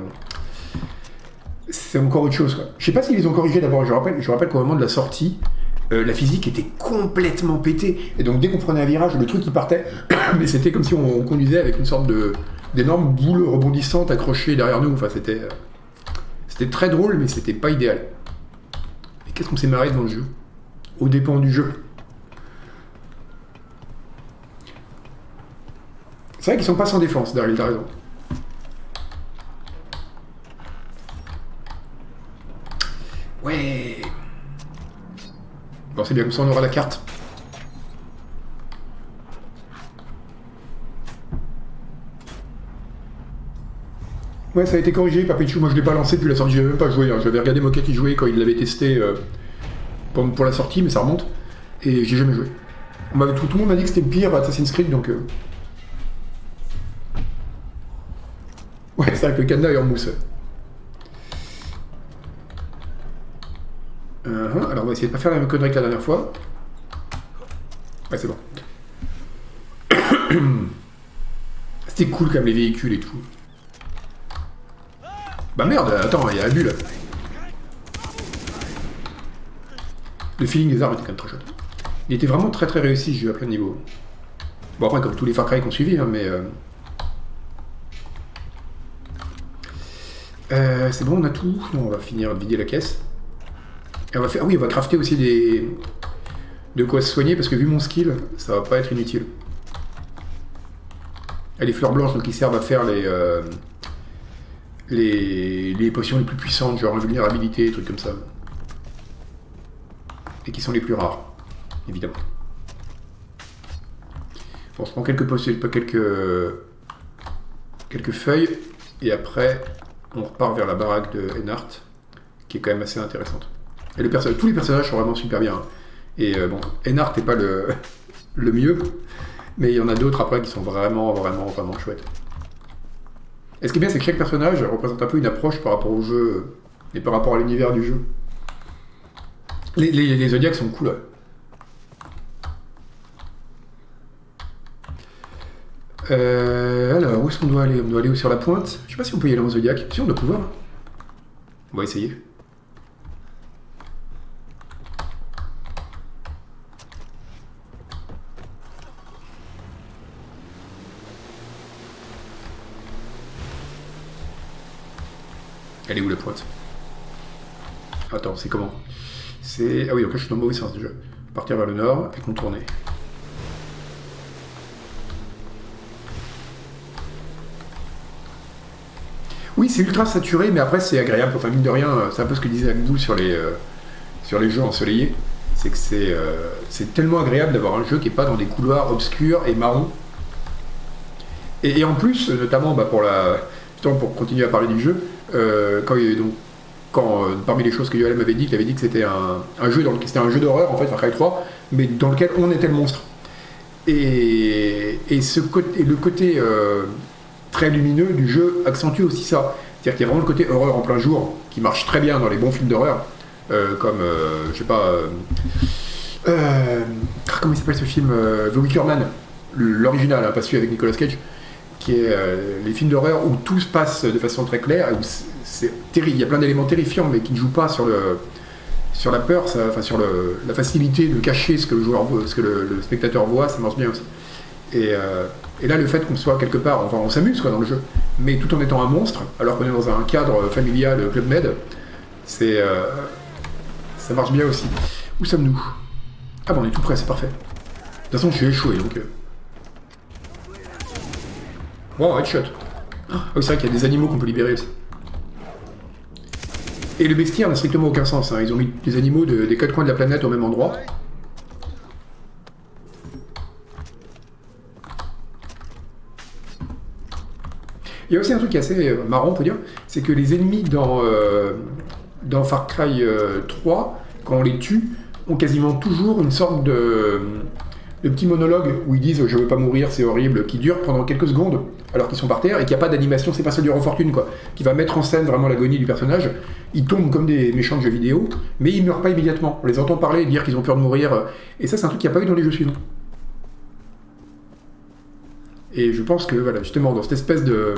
c'est encore autre chose. Quoi. Je sais pas s'ils les ont corrigés d'abord. Je rappelle, je rappelle qu'au moment de la sortie, euh, la physique était complètement pétée. Et donc dès qu'on prenait un virage, le truc il partait. Mais c'était comme si on, on conduisait avec une sorte de d'énormes boules rebondissantes accrochées derrière nous. Enfin, c'était, euh, c'était très drôle, mais c'était pas idéal. Et qu'est-ce qu'on s'est marré dans le jeu? Au dépens du jeu. C'est vrai qu'ils sont pas sans défense, Daryl, t'as raison. Ouais. Bon, c'est bien comme ça, on aura la carte. Ouais, ça a été corrigé par Pichou. Moi, je l'ai pas lancé depuis la sortie. J'avais même pas joué. hein. J'avais regardé Moquette y jouer quand il l'avait testé euh, pour, pour la sortie, mais ça remonte. Et j'ai jamais joué. Tout, tout le monde m'a dit que c'était pire Assassin's Creed, donc. euh. Ouais, c'est vrai que le cadenas est en mousse. Uh-huh. Alors, on va essayer de pas faire la même connerie que la dernière fois. Ouais, c'est bon. C'était cool comme les véhicules et tout. Bah merde, attends, il y a Abus là. Le feeling des armes était quand même très chouette. Il était vraiment très très réussi, ce jeu à plein de niveaux. Bon après comme tous les Far Cry qu'on suivi, hein, mais... euh, euh, c'est bon, on a tout. On va finir de vider la caisse. Et on va faire... Ah oui, on va crafter aussi des... De quoi se soigner, parce que vu mon skill, ça va pas être inutile. Et les fleurs blanches, donc qui servent à faire les... euh, les, les potions les plus puissantes, genre invulnérabilité, trucs comme ça. Et qui sont les plus rares, évidemment. Bon, on se prend quelques, potions- quelques, quelques feuilles, et après, on repart vers la baraque de Enhart, qui est quand même assez intéressante. Et le tous les personnages sont vraiment super bien. hein. Et euh, bon, Enhart n'est pas le, le mieux, mais il y en a d'autres après qui sont vraiment, vraiment, vraiment chouettes. Et ce qui est bien, c'est que chaque personnage représente un peu une approche par rapport au jeu et par rapport à l'univers du jeu. Les, les, Zodiacs sont cool. Euh, alors, où est-ce qu'on doit aller On doit aller sur la pointe. Je sais pas si on peut y aller en Zodiac. Si, on doit pouvoir. On va essayer. Elle est où la pointe? Attends, c'est comment? C'est. Ah oui, donc là je suis dans le mauvais sens déjà. Partir vers le nord et contourner. C'est ultra saturé, mais après c'est agréable. Enfin, mine de rien, c'est un peu ce que disait Agdou sur les, euh, sur les jeux ensoleillés. C'est que c'est euh, tellement agréable d'avoir un jeu qui n'est pas dans des couloirs obscurs et marrons. Et, en plus, notamment bah, pour la. pour continuer à parler du jeu, euh, quand, donc, quand euh, parmi les choses que Yoel m'avait dit, il avait dit que c'était un, un jeu dans c'était un jeu d'horreur en fait, Far Cry 3, mais dans lequel on était le monstre. Et, et, ce et le côté euh, très lumineux du jeu accentue aussi ça. C'est-à-dire qu'il y a vraiment le côté horreur en plein jour qui marche très bien dans les bons films d'horreur, euh, comme euh, je sais pas. euh, euh, comment il s'appelle ce film The Wicker Man, l'original, hein, pas celui avec Nicolas Cage, qui est les films d'horreur où tout se passe de façon très claire, où c'est- terrible. Il y a plein d'éléments terrifiants, mais qui ne jouent pas sur le sur la peur, enfin sur la facilité de cacher ce que le spectateur voit, ça marche bien aussi. Et, euh, et là, le fait qu'on soit quelque part, enfin, on s'amuse quoi dans le jeu, mais tout en étant un monstre, alors qu'on est dans un cadre familial euh, Club Med, c'est euh, ça marche bien aussi. Où sommes-nous? Ah bon, on est tout près, c'est parfait. De toute façon, je suis échoué, donc. euh. Wow, headshot. Ah oui, c'est vrai qu'il y a des animaux qu'on peut libérer aussi. Et le bestiaire n'a strictement aucun sens. hein. Ils ont mis des animaux de- des quatre coins de la planète au même endroit. Il y a aussi un truc assez euh, marrant, peut dire, c'est que les ennemis dans, euh, Far Cry euh, 3, quand on les tue, ont quasiment toujours une sorte de, petit monologue où ils disent je veux pas mourir, c'est horrible, qui dure pendant quelques secondes alors qu'ils sont par terre et qu'il n'y a pas d'animation, c'est pas celui en fortune quoi, qui va mettre en scène vraiment l'agonie du personnage. Ils tombent comme des méchants de jeux vidéo, mais ils meurent pas immédiatement. On les entend parler et dire qu'ils ont peur de mourir, euh, et ça c'est un truc qu'il n'y a pas eu dans les jeux suivants. Et je pense que voilà, justement dans cette espèce de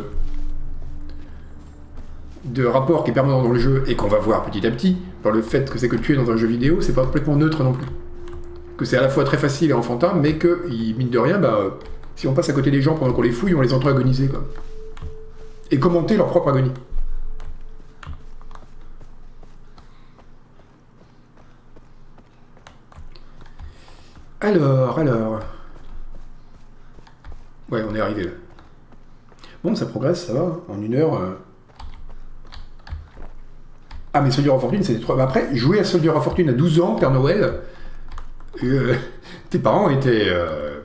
de rapport qui est permanent dans le jeu et qu'on va voir petit à petit par le fait que c'est que tu es dans un jeu vidéo, c'est pas complètement neutre non plus. Que c'est à la fois très facile et enfantin, mais que, mine de rien, bah, si on passe à côté des gens pendant qu'on les fouille, on les entend agoniser. Quoi. Et commenter leur propre agonie. Alors, alors. Ouais, on est arrivé là. Bon, ça progresse, ça va. hein. En une heure. euh. Ah, mais Soldier of Fortune, c'était trop. bah, après, jouer à Soldier of Fortune à 12 ans, Père Noël, euh, tes parents étaient. euh,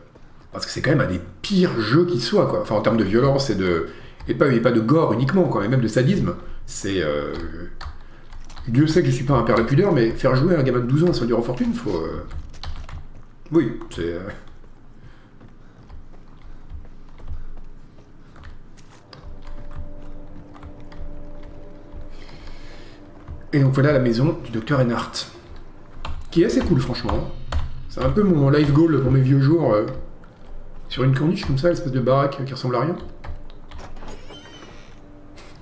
Parce que c'est quand même un des pires jeux qui soit, quoi. Enfin, en termes de violence et de. Et pas, et pas de gore uniquement, quoi, mais même de sadisme. C'est. Dieu sait que je suis pas un père la pudeur, mais faire jouer un gamin de 12 ans à Soldier of Fortune, faut. Oui, c'est. Et donc voilà la maison du docteur Enhart. Qui est assez cool, franchement. C'est un peu mon life goal pour mes vieux jours. euh, sur une corniche comme ça, l'espèce de baraque qui ressemble à rien.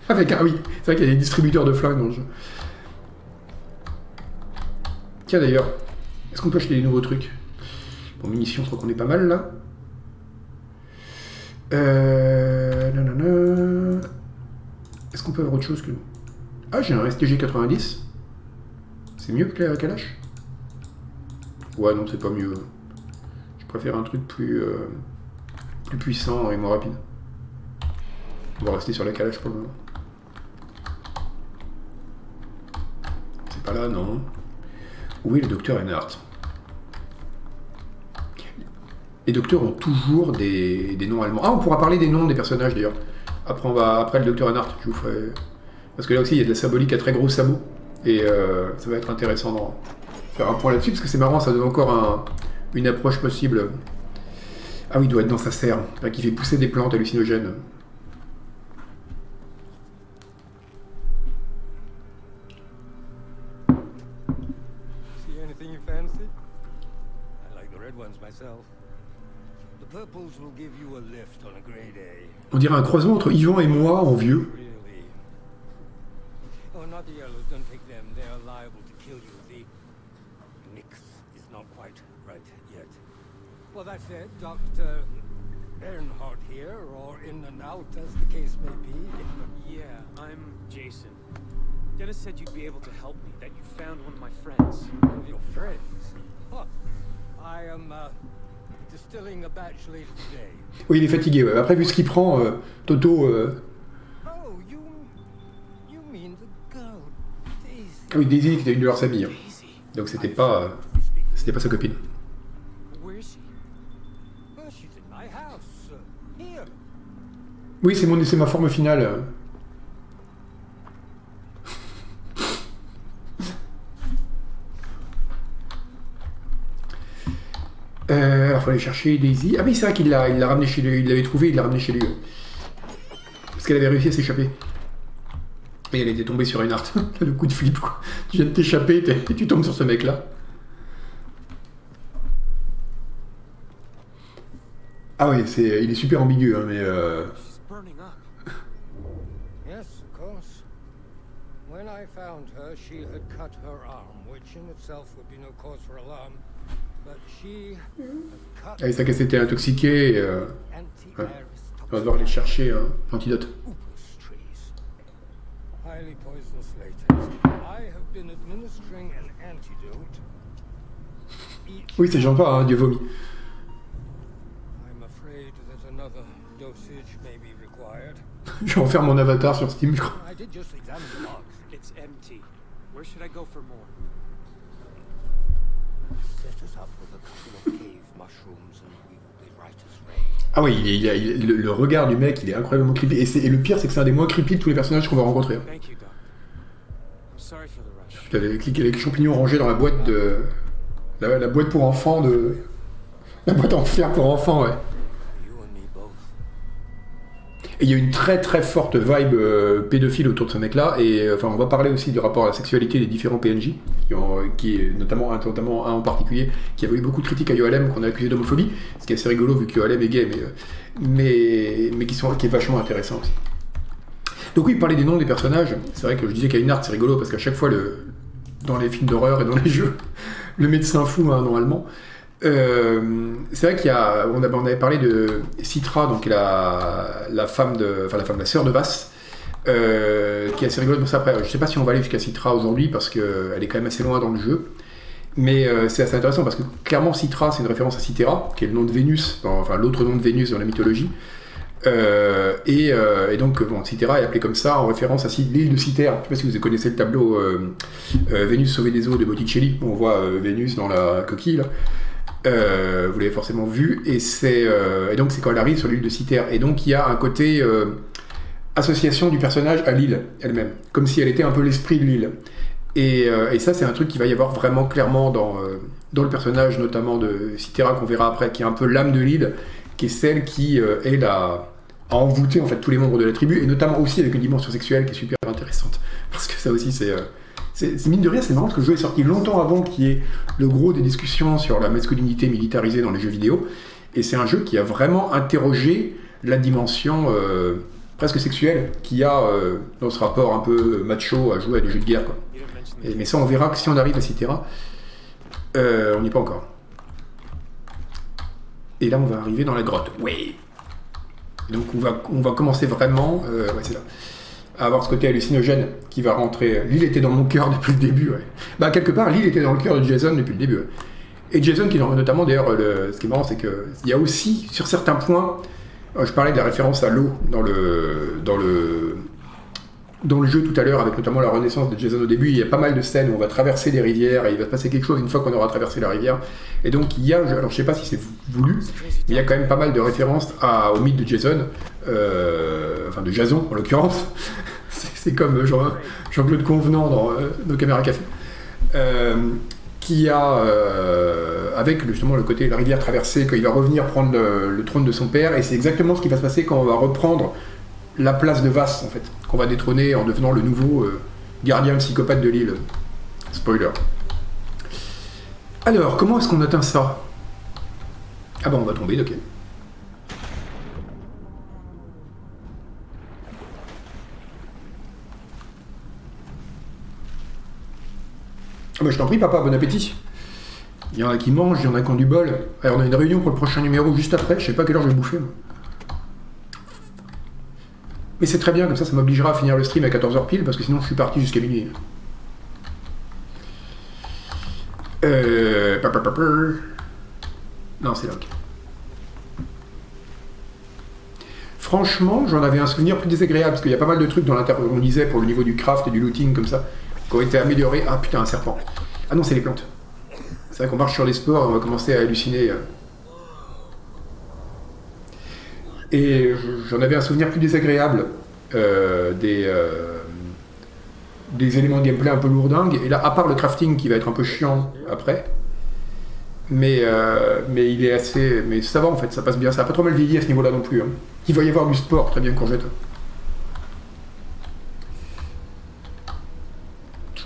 Avec un. Oui, c'est vrai qu'il y a des distributeurs de flingues dans le jeu. Tiens d'ailleurs, est-ce qu'on peut acheter des nouveaux trucs? Pour munitions, je crois qu'on est pas mal là. Euh. Est-ce qu'on peut avoir autre chose que. Ah, j'ai un STG 90. C'est mieux que la Kalash Ouais, non, c'est pas mieux. Je préfère un truc plus, euh, puissant et moins rapide. On va rester sur la Kalash pour le moment. C'est pas là, non. Est le docteur Enhart Les docteurs ont toujours des, noms allemands. Ah, on pourra parler des noms des personnages d'ailleurs. Après le docteur Enhart, je vous ferai. Parce que là aussi, il y a de la symbolique à très gros sabots. Et euh, ça va être intéressant d'en faire un point là-dessus, parce que c'est marrant, ça donne encore un- une approche possible. Ah oui, il doit être dans sa serre, qui fait pousser des plantes hallucinogènes. On dirait un croisement entre Yvan et moi en vieux. Dennis said you'd be able to help me, that you found one of my friends. One of your friends? Huh. I am uh, distilling a batch later today. Oui, il est fatigué. ouais. Après, vu ce qu'il prend, euh, Toto. euh, Oh, you, you mean the girl, Daisy? Ah oui, Daisy qui était une de leurs amies. hein. Donc c'était pas, euh, c'était pas sa copine. Where is she? Well, she's in my house. Here. Oui, c'est mon, c'est ma forme finale. Euh. Alors, faut aller chercher Daisy. Ah oui, c'est vrai qu'il l'a, il l'a ramené chez lui. Il l'avait trouvé, il l'a ramené chez lui. Parce qu'elle avait réussi à s'échapper. Et elle était tombée sur une art. le coup de flip, quoi. Tu viens de t'échapper et tu tombes sur ce mec-là. Ah oui, c'est, il est super ambigu, hein, mais... euh. When I found her, she had cut her arm, which in itself would be no cause for. Ah, qu'elle s'était intoxiquée. et, euh, anti-aris on va devoir aller chercher un an antidote. Oui, c'est sympa, hein, Dieu vomi. Je vais en faire mon avatar sur Steam, je crois. I did just examine the box. It's empty. Where should I go for more? Set us up with a couple of cave mushrooms and we will be right as rain. Ah oui, il est- il a- il- le, le regard du mec, il est incroyablement creepy. Et, le pire, c'est que c'est un des moins creepy de tous les personnages qu'on va rencontrer. avais cliqué les champignons rangés dans la boîte de... La, la boîte pour enfants de... La boîte en fer pour enfants, ouais. Et il y a une très très forte vibe euh, pédophile autour de ce mec-là. Et euh, enfin, on va parler aussi du rapport à la sexualité des différents PNJ, qui, euh, notamment, un- notamment un en particulier, qui avait eu beaucoup de critiques à Yoalem, qu'on a accusé d'homophobie, ce qui est assez rigolo vu que Yoalem est gay, mais, mais, mais qui, est vachement intéressant aussi. Donc oui, parler des noms des personnages, c'est vrai que je disais qu'à une art c'est rigolo parce qu'à chaque fois, le, dans les films d'horreur et dans les jeux, le médecin fou un nom allemand. Euh, c'est vrai qu'il y a, on, avait, parlé de Citra, donc la, la femme de, enfin la femme, la sœur de Bass, euh, qui est assez rigolote pour ça. Après, je sais pas si on va aller jusqu'à Citra aujourd'hui parce qu'elle est quand même assez loin dans le jeu. Mais euh, c'est assez intéressant parce que clairement Citra c'est une référence à Cythera, qui est le nom de Vénus, enfin l'autre nom de Vénus dans la mythologie. Euh, et, donc, bon, Citera est appelé comme ça en référence à l'île de Citer. Je ne sais pas si vous connaissez le tableau Vénus sauvée des eaux de Botticelli. On voit Vénus dans la coquille. Euh, vous l'avez forcément vu. Euh, et donc, c'est quand elle arrive sur l'île de Citer. Et donc, il y a un côté euh, association du personnage à l'île elle-même, comme si elle était un peu l'esprit de l'île. Et, ça, c'est un truc qui va y avoir vraiment clairement dans, le personnage, notamment de Citera, qu'on verra après, qui est un peu l'âme de l'île, qui est celle qui est la, à envoûter en fait tous les membres de la tribu, et notamment aussi avec une dimension sexuelle qui est super intéressante. Parce que ça aussi, c'est. C'est mine de rien, c'est marrant parce que le jeu est sorti longtemps avant qu'il y ait le gros des discussions sur la masculinité militarisée dans les jeux vidéo. Et c'est un jeu qui a vraiment interrogé la dimension euh, presque sexuelle qu'il y a euh, dans ce rapport un peu macho à jouer à des jeux de guerre. Mais ça, on verra que si on arrive à Citera, euh, on n'y est pas encore. Et là, on va arriver dans la grotte. Oui. Donc, on va, on va commencer vraiment, ouais, c'est là, avoir ce côté hallucinogène qui va rentrer. L'île était dans mon cœur depuis le début. Bah, quelque part, l'île était dans le cœur de Jason depuis le début. Et Jason, qui notamment, d'ailleurs, le- ce qui est marrant, c'est qu'il y a aussi, sur certains points, euh, je parlais de la référence à l'eau dans le, dans le, dans le jeu tout à l'heure, avec notamment la renaissance de Jason au début, il y a pas mal de scènes où on va traverser des rivières et il va se passer quelque chose une fois qu'on aura traversé la rivière. Et donc il y a, alors je sais pas si c'est voulu, mais il y a quand même pas mal de références au mythe de Jason, enfin de Jason en l'occurrence. C'est comme Jean- Jean-Claude Convenant dans euh, nos caméras café. Euh, qui a, euh, avec justement le côté de la rivière traversée, quand il va revenir prendre le, trône de son père, et c'est exactement ce qui va se passer quand on va reprendre la place de Vass, en fait, qu'on va détrôner en devenant le nouveau euh, gardien psychopathe de l'île. Spoiler. Alors, comment est-ce qu'on atteint ça? Ah bah on va tomber, ok. Ah bah je t'en prie papa, bon appétit. Il y en a qui mangent, il y en a qui ont du bol. Alors on a une réunion pour le prochain numéro juste après, je sais pas quelle heure je vais bouffer. Mais c'est très bien, comme ça, ça m'obligera à finir le stream à 14h pile, parce que sinon je suis parti jusqu'à minuit. Euh... Non, c'est là, ok. Franchement, j'en avais un souvenir plus désagréable, parce qu'il y a pas mal de trucs dans l'inter... On disait pour le niveau du craft et du looting, comme ça, qui ont été améliorés. Ah putain, un serpent. Ah non, c'est les plantes. C'est vrai qu'on marche sur les sports et on va commencer à halluciner. euh. Et je- j'en avais un souvenir plus désagréable euh, des, euh, des éléments de gameplay un peu lourdingues. Et là, à part le crafting qui va être un peu chiant après, mais, mais il est assez. Mais ça va en fait, ça passe bien. Ça a pas trop mal vieilli à ce niveau-là non plus. hein. Il va y avoir du sport, très bien, courgette. Et ça,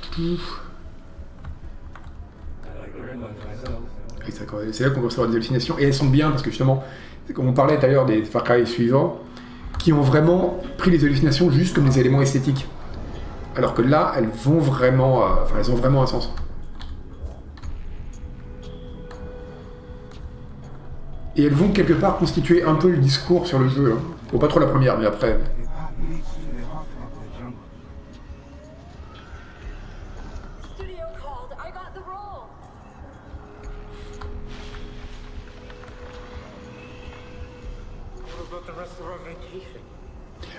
C'est là qu'on commence à avoir des hallucinations. Et elles sont bien parce que justement, comme on parlait tout à l'heure des Far Cry suivants, qui ont vraiment pris les hallucinations juste comme des éléments esthétiques. Alors que là, elles vont vraiment. euh, Enfin, elles ont vraiment un sens. Et elles vont quelque part constituer un peu le discours sur le jeu. hein. Bon, pas trop la première, mais après.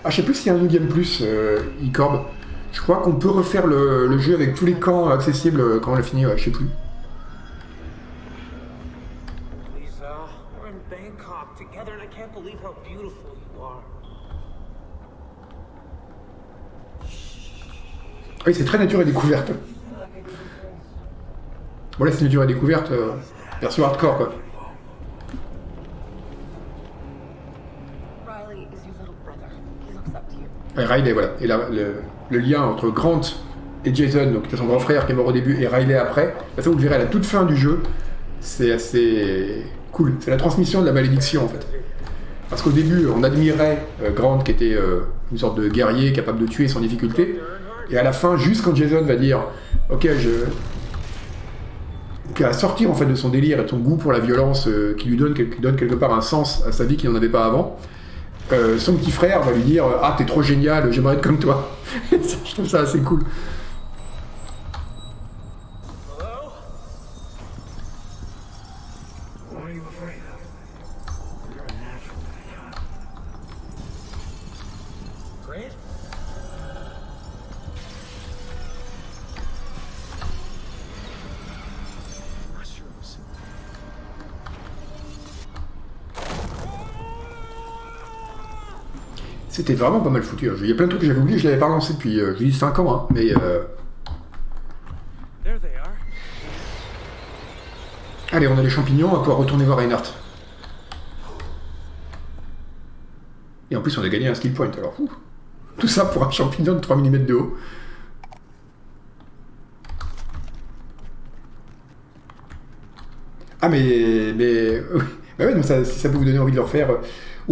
Ah, je sais plus s'il y a un New Game Plus, euh, e-Corb. Je crois qu'on peut refaire le, le jeu avec tous les camps accessibles euh, quand on l'a fini, ouais, je sais plus. Oui, c'est très nature et découverte. Bon, là, c'est nature et découverte, euh, version hardcore, quoi. Riley is your little brother. He looks up to you. Et Riley, voilà. Et le, lien entre Grant et Jason, donc qui est son grand frère qui est mort au début, et Riley après, là, ça vous le verrez à la toute fin du jeu, c'est assez cool. C'est la transmission de la malédiction, en fait. Parce qu'au début, on admirait euh, Grant qui était euh, une sorte de guerrier capable de tuer sans difficulté, et à la fin, juste quand Jason va dire Ok, je. qui va sortir en fait de son délire et de son goût pour la violence euh, qui lui donne, donne quelque part un sens à sa vie qu'il n'en avait pas avant, euh, son petit frère va lui dire Ah, t'es trop génial, j'aimerais être comme toi. je trouve ça assez cool. Vraiment pas mal foutu. hein. Il y a plein de trucs que j'avais oubliés, je l'avais pas lancé depuis, euh, je dis 5 ans, hein, mais... euh, There they are. Allez, on a les champignons, on va pouvoir retourner voir Reinhardt. Et en plus, on a gagné un skill point, alors... Tout ça pour un champignon de 3 mm de haut. Ah, mais... mais... Bah ouais, ça, si ça peut vous donner envie de le refaire...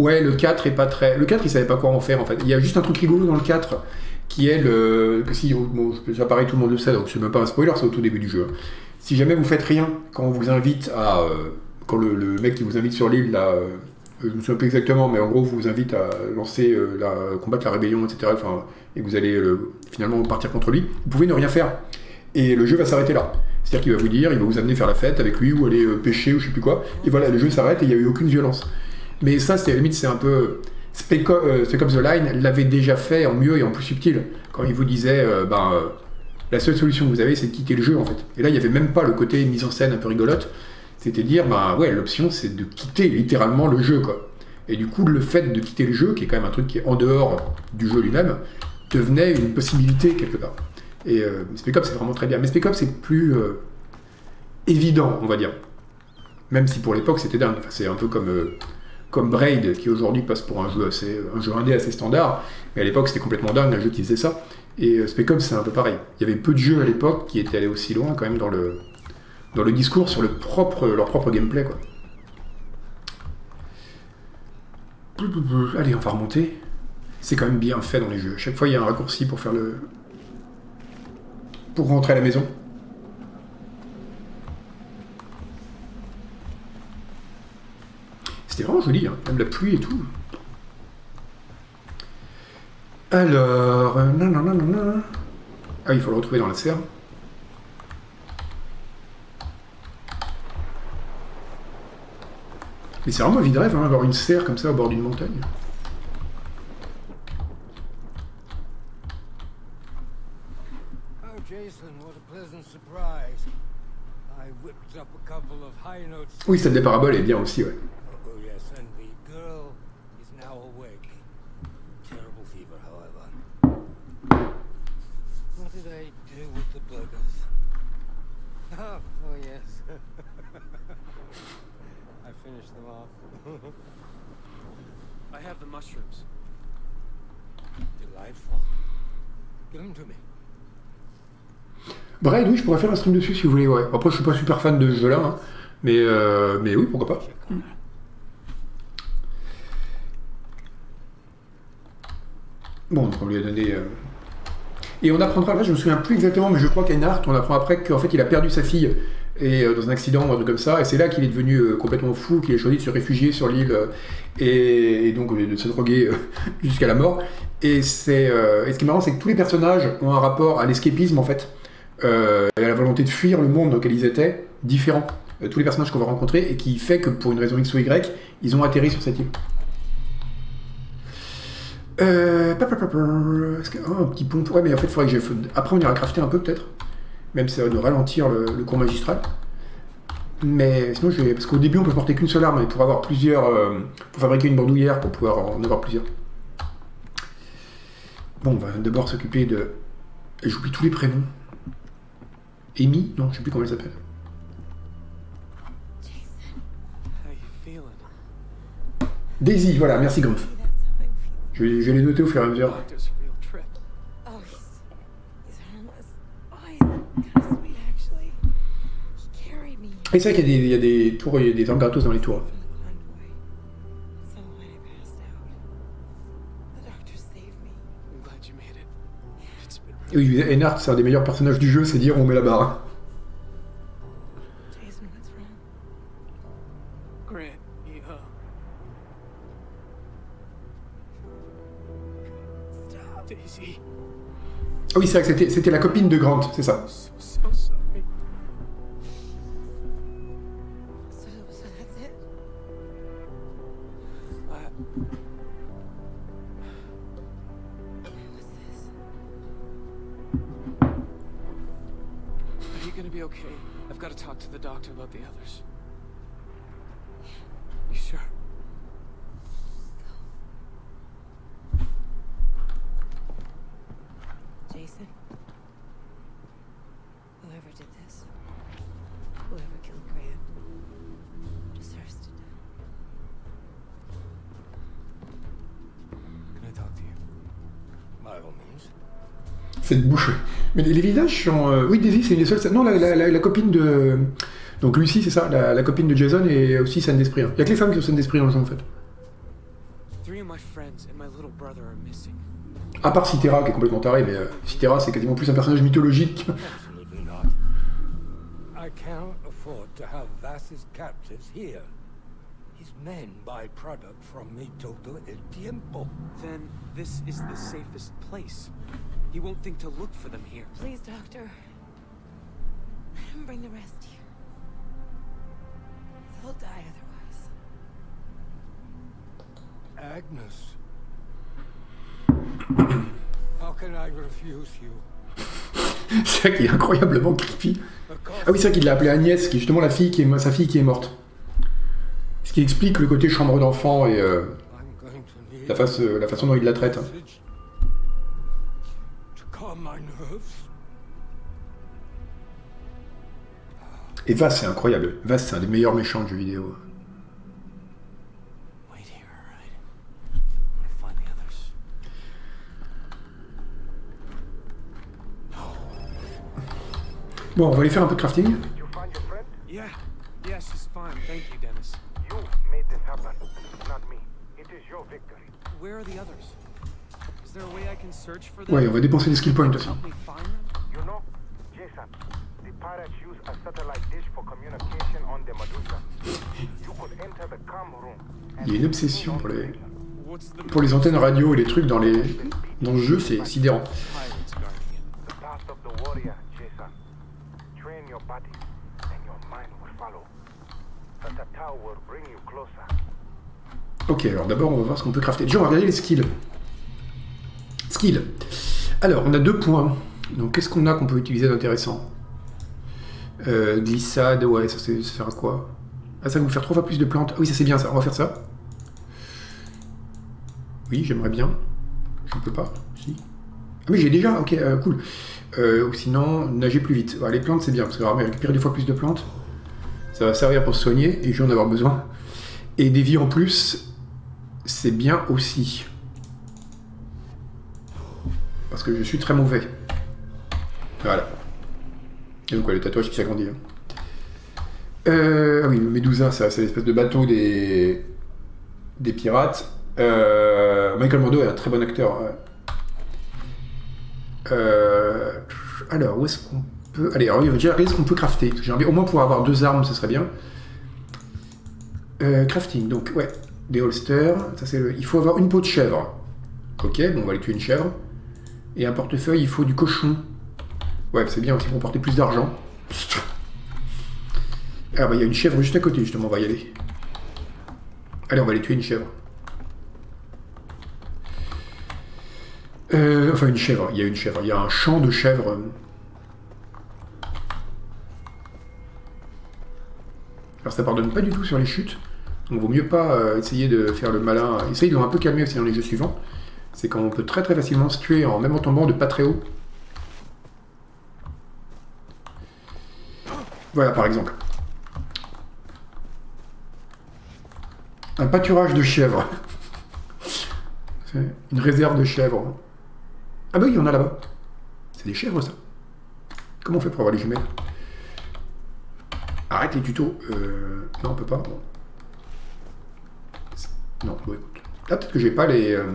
Ouais, le 4 est pas très... Le 4, il savait pas quoi en faire, en fait. Il y a juste un truc rigolo dans le 4, qui est le... Que si, bon, ça paraît, tout le monde le sait, donc c'est même pas un spoiler, c'est au tout début du jeu. Si jamais vous faites rien, quand on vous invite à... euh, Quand le, mec qui vous invite sur l'île, là... euh, je ne me souviens plus exactement, mais en gros, vous invite à lancer, euh, la, combattre la rébellion, etc. Enfin, et vous allez finalement partir contre lui. Vous pouvez ne rien faire. Et le jeu va s'arrêter là. C'est-à-dire qu'il va vous dire, il va vous amener faire la fête avec lui ou aller pêcher ou je sais plus quoi. Et voilà, le jeu s'arrête et il n'y a eu aucune violence. Mais ça, c'est à la limite, c'est un peu. Spec euh, Ops The Line l'avait déjà fait en mieux et en plus subtil. Quand il vous disait, euh, ben, euh, la seule solution que vous avez, c'est de quitter le jeu en fait. Et là, il n'y avait même pas le côté mise en scène un peu rigolote. C'était dire, bah ouais, l'option c'est de quitter littéralement le jeu quoi. Et du coup, le fait de quitter le jeu, qui est quand même un truc qui est en dehors du jeu lui-même, devenait une possibilité quelque part. Et euh, c'est vraiment très bien. Mais Spec c'est plus évident, on va dire. Même si pour l'époque c'était dingue. C'est un peu comme, comme Braid, qui aujourd'hui passe pour un jeu, assez, un jeu indé assez standard. Mais à l'époque c'était complètement dingue, un jeu qui faisait ça. Et euh, Spec c'est un peu pareil. Il y avait peu de jeux à l'époque qui étaient allés aussi loin quand même dans le, dans le discours sur le propre, leur propre gameplay. Quoi. Allez, on va remonter. C'est quand même bien fait dans les jeux. Chaque fois, il y a un raccourci pour faire le. pour rentrer à la maison. C'était vraiment joli, hein. même la pluie et tout. Alors. euh, non, non, non, non, non. Ah, il faut le retrouver dans la serre. Mais c'est vraiment un vie de rêve, hein, avoir une serre comme ça au bord d'une montagne. Oh, Jason, what a pleasant surprise. I whipped up a couple of high notes. Oui, celle des paraboles est bien aussi, ouais. Oh, oh, yes, and the girl is now awake. Terrible fever, however. What did I do with the burgers? Oh, oh yes. I finished them off. I have the mushrooms. Delightful. Give them to me. Braid, oui, je pourrais faire un stream dessus si vous voulez, ouais. Après, je suis pas super fan de ce jeu-là, hein. mais, euh, mais oui, pourquoi pas. Bon, donc on lui a donné. euh, Et on apprendra, là, je me souviens plus exactement, mais je crois qu'Einhardt, on apprend après qu'en fait, il a perdu sa fille et, euh, dans un accident ou un truc comme ça, et c'est là qu'il est devenu complètement fou, qu'il a choisi de se réfugier sur l'île et, et donc de se droguer jusqu'à la mort. Et, c'est, et ce qui est marrant, c'est que tous les personnages ont un rapport à l'escapisme en fait, euh, la volonté de fuir le monde dans lequel ils étaient, différent. Euh, tous les personnages qu'on va rencontrer, et qui fait que pour une raison X ou Y, ils ont atterri sur cette île. Euh, oh, un petit pont. Ouais, mais en fait, il faudrait que j'ai. Après, on ira crafter un peu, peut-être. Même si ça va nous ralentir le, cours magistral. Mais sinon, je vais. Parce qu'au début, on peut porter qu'une seule arme, mais pour avoir plusieurs. euh, pour fabriquer une bandoulière, pour pouvoir en avoir plusieurs. Bon, on va d'abord s'occuper de. J'oublie tous les prénoms. Amy Non, je sais plus comment elle s'appelle. Daisy, voilà, merci Grumpf. Je vais, je les noter au fur et à mesure. Et c'est vrai qu'il y, a des- il y a des tours, il y a des armes gratos dans les tours. Oui, Einhardt, c'est un des meilleurs personnages du jeu, c'est dire on met la barre. Jason, what's wrong? Grant, he, uh. Ah oui, c'est vrai que c'était la copine de Grant, c'est ça. about the others? Jason? Whoever did this, whoever killed Grant, Cette bouche. Mais les, visages sont. Euh, oui, Daisy, c'est une des seules. Non, la, la copine de. Donc Lucie, c'est ça, la, la copine de Jason est aussi saine d'esprit. hein. Il y a que les femmes qui sont saines d'esprit dans le jeu, en fait. Three of my friends and my little brother are missing. À part Citera, qui est complètement taré, mais euh, Citera, c'est quasiment plus un personnage mythologique. Absolutely not. I can't afford to have Vass's captives here. His men buy product from me todo el tiempo. Then this is the safest place. He won't think to look for them here. Please, Doctor. Let him bring the rest die otherwise. Agnes. How can I refuse you? c'est vrai qu'il est incroyablement creepy. Ah oui, c'est vrai qu'il l'a appelée Agnès, qui est justement la fille qui est, sa fille qui est morte. Ce qui explique le côté chambre d'enfant et euh, la, face- euh, la façon dont il la traite. hein. Et Vass, c'est incroyable. Vass, c'est un des meilleurs méchants de jeux vidéo. Bon, on va aller faire un peu de crafting. You find your friend? Yeah, yeah, she's fine. Thank you, Dennis. You made this happen, not me. It is your victory. Where are the others? Is there a way I can search for them? Ouais, on va dépenser des skill points aussi. Help me find them? You know, Jason, the pirates use a satellite dish for communication on the Medusa. You could enter the com room. and Il y a une obsession pour les, pour les antennes radio et les trucs dans, les, dans le jeu, c'est sidérant. pirates guarding it? The path of the warrior, Jason. Train your body, and your mind will follow. The Tatao will bring you closer. Ok, alors d'abord, on va voir ce qu'on peut crafter. Déjà, on va regarder les skills. Skills. Alors, on a deux points. Donc, qu'est-ce qu'on a qu'on peut utiliser d'intéressant? Euh, Glissade, ouais, ça, ça sert à quoi? Ah, ça va nous faire trois fois plus de plantes. Ah oui, ça c'est bien ça, on va faire ça. Oui, j'aimerais bien. Je ne peux pas, si. Ah oui, j'ai déjà, ok, euh, cool. Euh, sinon, nager plus vite. Ouais, les plantes, c'est bien, parce que récupérer deux fois plus de plantes, ça va servir pour se soigner, et je vais en avoir besoin. Et des vies en plus, c'est bien aussi. Parce que je suis très mauvais. Voilà. Donc, ouais, le tatouage qui s'agrandit. hein. Euh, ah oui, le Medusa, ça, c'est l'espèce de bateau des, des pirates. Euh, Michael Mondo est un très bon acteur. Euh, alors, où est-ce qu'on peut. Allez, alors, déjà, qu'est-ce qu'on peut crafter? J'ai envie, au moins pour avoir deux armes, ce serait bien. Crafting, donc, ouais, des holsters. Ça, c'est Il faut avoir une peau de chèvre. Ok, bon, on va aller tuer une chèvre. Et un portefeuille, il faut du cochon. Ouais, c'est bien aussi pour porter plus d'argent. Ah bah il y a une chèvre juste à côté justement, on va y aller. Allez, on va aller tuer une chèvre. Euh, enfin une chèvre, il y a une chèvre, il y a un champ de chèvres. Alors ça pardonne pas du tout sur les chutes. Donc vaut mieux pas euh, essayer de faire le malin. Ça ils l'ont un peu calmé aussi dans les jeux suivants. C'est quand on peut très très facilement se tuer en même en tombant de pas très haut. Voilà par exemple. Un pâturage de chèvres. Une réserve de chèvres. Ah bah oui, il y en a là-bas. C'est des chèvres ça. Comment on fait pour avoir les jumelles? Arrête les tutos. Euh... Non, on peut pas. Non, bon écoute. Ah, peut-être que j'ai pas les. euh,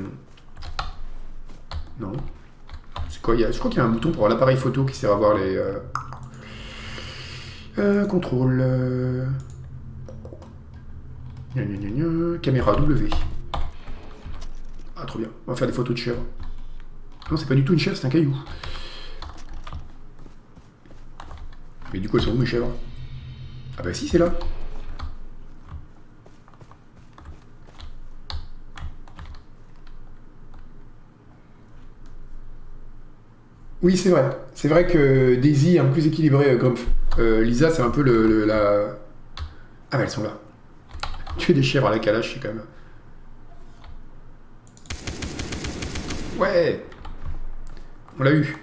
Non. Quoi. Je crois qu'il y a un bouton pour l'appareil photo qui sert à voir les. Euh... euh, contrôle. euh, Caméra W. Ah, trop bien. On va faire des photos de chèvres. Non, c'est pas du tout une chèvre, c'est un caillou. Mais du coup, elles sont où mes chèvres? Ah bah si, c'est là. Oui, c'est vrai. C'est vrai que Daisy est un peu plus équilibré, euh, Grumpf. Euh, Lisa, c'est un peu le, la... Ah bah elles sont là. Tuer des chèvres à la calache, c'est quand même... Ouais On l'a eu.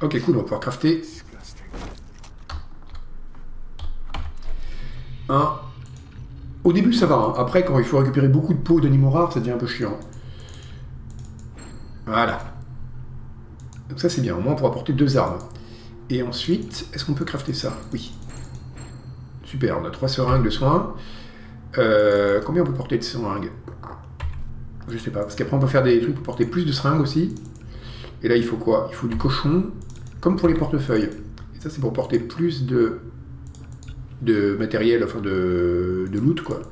Ok, cool, on va pouvoir crafter un. Au début, ça va. hein. Après, quand il faut récupérer beaucoup de peaux d'animaux rares, ça devient un peu chiant. Voilà. Donc ça, c'est bien. Au moins, on pourra porter deux armes. Et ensuite, est-ce qu'on peut crafter ça? Oui. Super, on a trois seringues de soins. Euh, combien on peut porter de seringues? Je sais pas, parce qu'après on peut faire des trucs pour porter plus de seringues aussi. Et là il faut quoi? Il faut du cochon, comme pour les portefeuilles. Et ça c'est pour porter plus de, de matériel, enfin de, de loot quoi.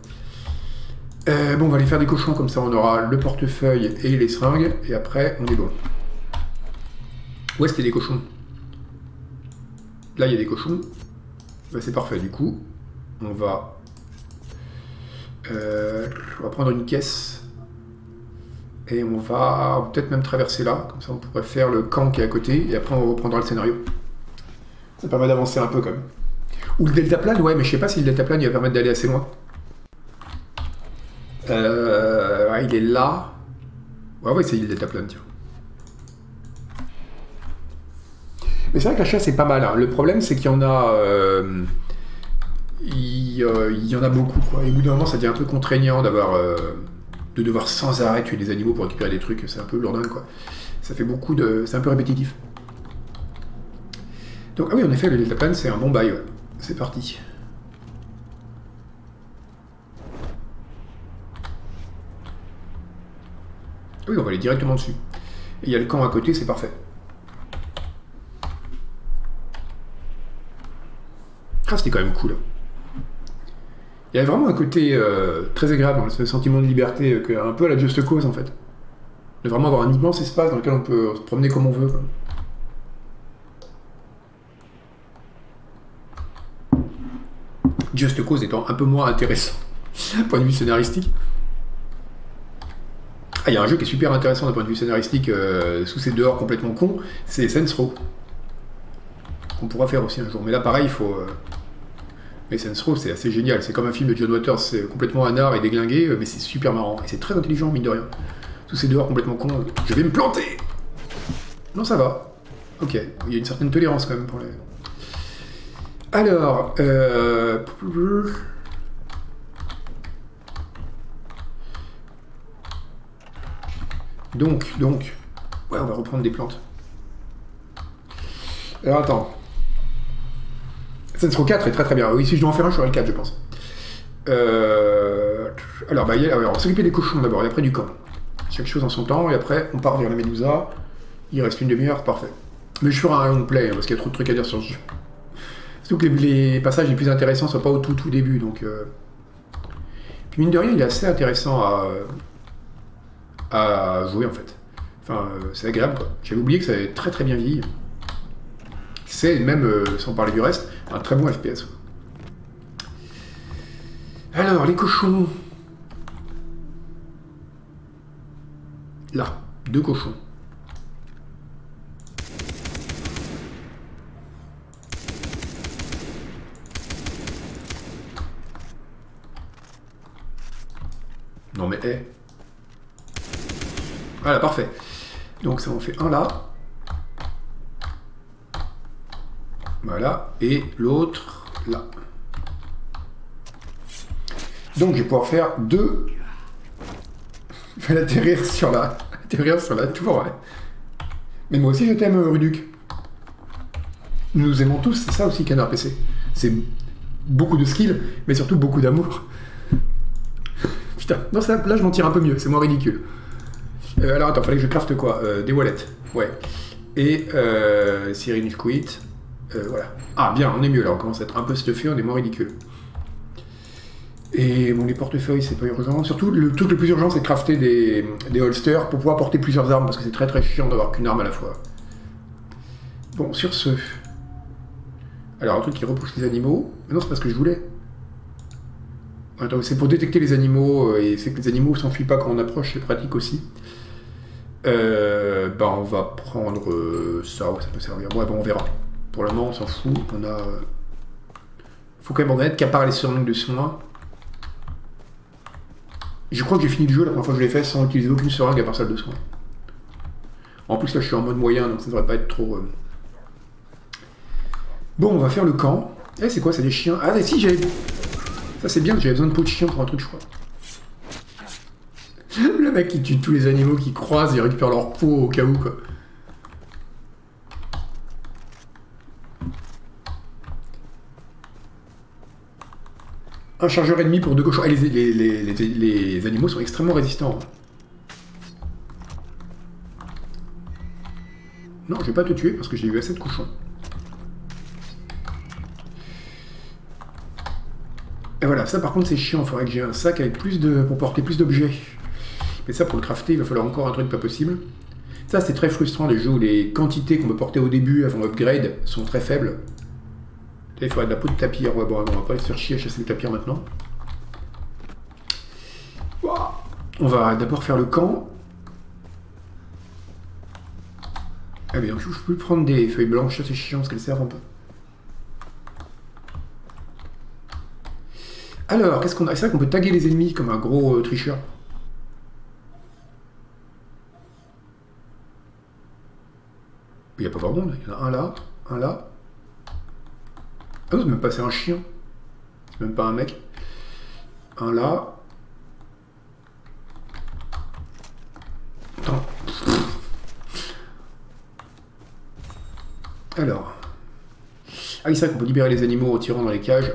Euh, bon, on va aller faire des cochons, comme ça on aura le portefeuille et les seringues, et après on est bon. Où est-ce qu'il y a des cochons? Là il y a des cochons. Bah, c'est parfait, du coup, on va, euh, on va prendre une caisse et on va peut-être même traverser là, comme ça on pourrait faire le camp qui est à côté et après on reprendra le scénario. Ça permet d'avancer un peu quand même. Ou le deltaplane, ouais, mais je sais pas si le deltaplane il va permettre d'aller assez loin. Euh, il est là. Ouais, ouais, c'est le deltaplane, tiens. Mais c'est vrai que la chasse est pas mal. hein. Le problème, c'est qu'il y en a. euh, il, euh, il y en a beaucoup. Et au bout d'un moment, ça devient un peu contraignant d'avoir. de devoir sans arrêt tuer des animaux pour récupérer des trucs. C'est un peu lourdingue, quoi. Ça fait beaucoup de. C'est un peu répétitif. Donc, ah oui, en effet, le deltaplane, c'est un bon bail. C'est parti. Oui, on va aller directement dessus. Et il y a le camp à côté, c'est parfait. Ah, c'était quand même cool. Il y avait vraiment un côté euh, très agréable dans ce sentiment de liberté, euh, un peu à la Just Cause en fait. De vraiment avoir un immense espace dans lequel on peut se promener comme on veut. Just Cause étant un peu moins intéressant, point de vue scénaristique. Ah, il y a un jeu qui est super intéressant d'un point de vue scénaristique, euh, sous ses dehors complètement cons, c'est Saints Row. Qu'on pourra faire aussi un jour. Mais là, pareil, il faut. euh, Mais Saints Row, c'est assez génial. C'est comme un film de John Waters, c'est complètement anard et déglingué, euh, mais c'est super marrant. Et c'est très intelligent, mine de rien. Sous ses dehors complètement cons, je vais me planter Non, ça va. Ok, il y a une certaine tolérance quand même pour les. Alors. Donc, donc. Ouais, on va reprendre des plantes. Alors attends. Saints Row 4 est très très bien. Oui, si je dois en faire un, je ferai le 4, je pense. Euh... Alors, bah, on s'occuper des cochons d'abord, et après du camp. Chaque chose en son temps, et après, on part vers la Medusa. Il reste une demi-heure, parfait. Mais je ferai un long play, hein, parce qu'il y a trop de trucs à dire sur ce jeu. Surtout que les, passages les plus intéressants sont pas au tout tout début, donc... euh. Puis mine de rien, il est assez intéressant à, à jouer, en fait. Enfin, euh, c'est agréable, quoi. J'avais oublié que ça avait très très bien vieilli. C'est même, euh, sans parler du reste, un très bon FPS. Alors, les cochons. Là, deux cochons. Non mais, hé. Voilà, parfait. Donc ça en fait un là. Voilà. Et l'autre là. Donc je vais pouvoir faire deux. Je vais l'atterrir sur la. atterrir sur la tour, ouais. Mais moi aussi je t'aime, Ruduc. Nous nous aimons tous, c'est ça aussi Canard PC. C'est beaucoup de skill, mais surtout beaucoup d'amour. Putain, non, ça, là je m'en tire un peu mieux, c'est moins ridicule. Euh, alors attends, fallait que je crafte quoi? Euh, Des wallets, ouais. Et euh, Cyril. Euh, voilà. Ah bien, on est mieux là, on commence à être un peu stuffé, on est moins ridicule. Et bon, les portefeuilles, c'est pas urgent. Surtout, le truc le plus urgent, c'est de crafter des, holsters pour pouvoir porter plusieurs armes, parce que c'est très très chiant d'avoir qu'une arme à la fois. Bon, sur ce. Alors, un truc qui repousse les animaux. Mais non, c'est pas ce que je voulais. Attends, c'est pour détecter les animaux, et c'est que les animaux s'enfuient pas quand on approche, c'est pratique aussi. Euh, bah, on va prendre euh, ça, ça peut servir. Ouais, bon, on verra. Pour le moment, on s'en fout. On a. euh, Faut quand même reconnaître qu'à part les seringues de soins. Je crois que j'ai fini le jeu la première fois que je l'ai fait sans utiliser aucune seringue à part celle de soins. En plus, là, je suis en mode moyen, donc ça devrait pas être trop. euh, Bon, on va faire le camp. Eh, c'est quoi, c'est des chiens Ah, si, j'avais... Ça, c'est bien, j'avais besoin de peau de chien pour un truc, je crois. Le mec qui tue tous les animaux qui croisent et récupère leur peau au cas où, quoi. Un chargeur ennemi pour deux cochons. Ah, les, animaux sont extrêmement résistants. Non, je vais pas te tuer parce que j'ai eu assez de cochons. Et voilà, ça par contre c'est chiant, il faudrait que j'ai un sac avec plus de. pour porter plus d'objets. Mais ça pour le crafter, il va falloir encore un truc pas possible. Ça c'est très frustrant les jeux où les quantités qu'on peut porter au début avant upgrade sont très faibles. Il faudrait de la peau de tapir, ouais bon on va pas se faire chier à chasser le tapir maintenant. On va d'abord faire le camp. Ah donc je peux prendre des feuilles blanches, c'est chiant parce qu'elles servent un peu. Alors, qu'est-ce qu'on a? C'est vrai qu'on peut taguer les ennemis comme un gros euh, tricheur. Il n'y a pas grand monde, il y en a un là, un là. Ah non, c'est même pas, c'est un chien. C'est même pas un mec. Un là. Attends. Alors. Ah c'est vrai qu'on peut libérer les animaux en tirant dans les cages.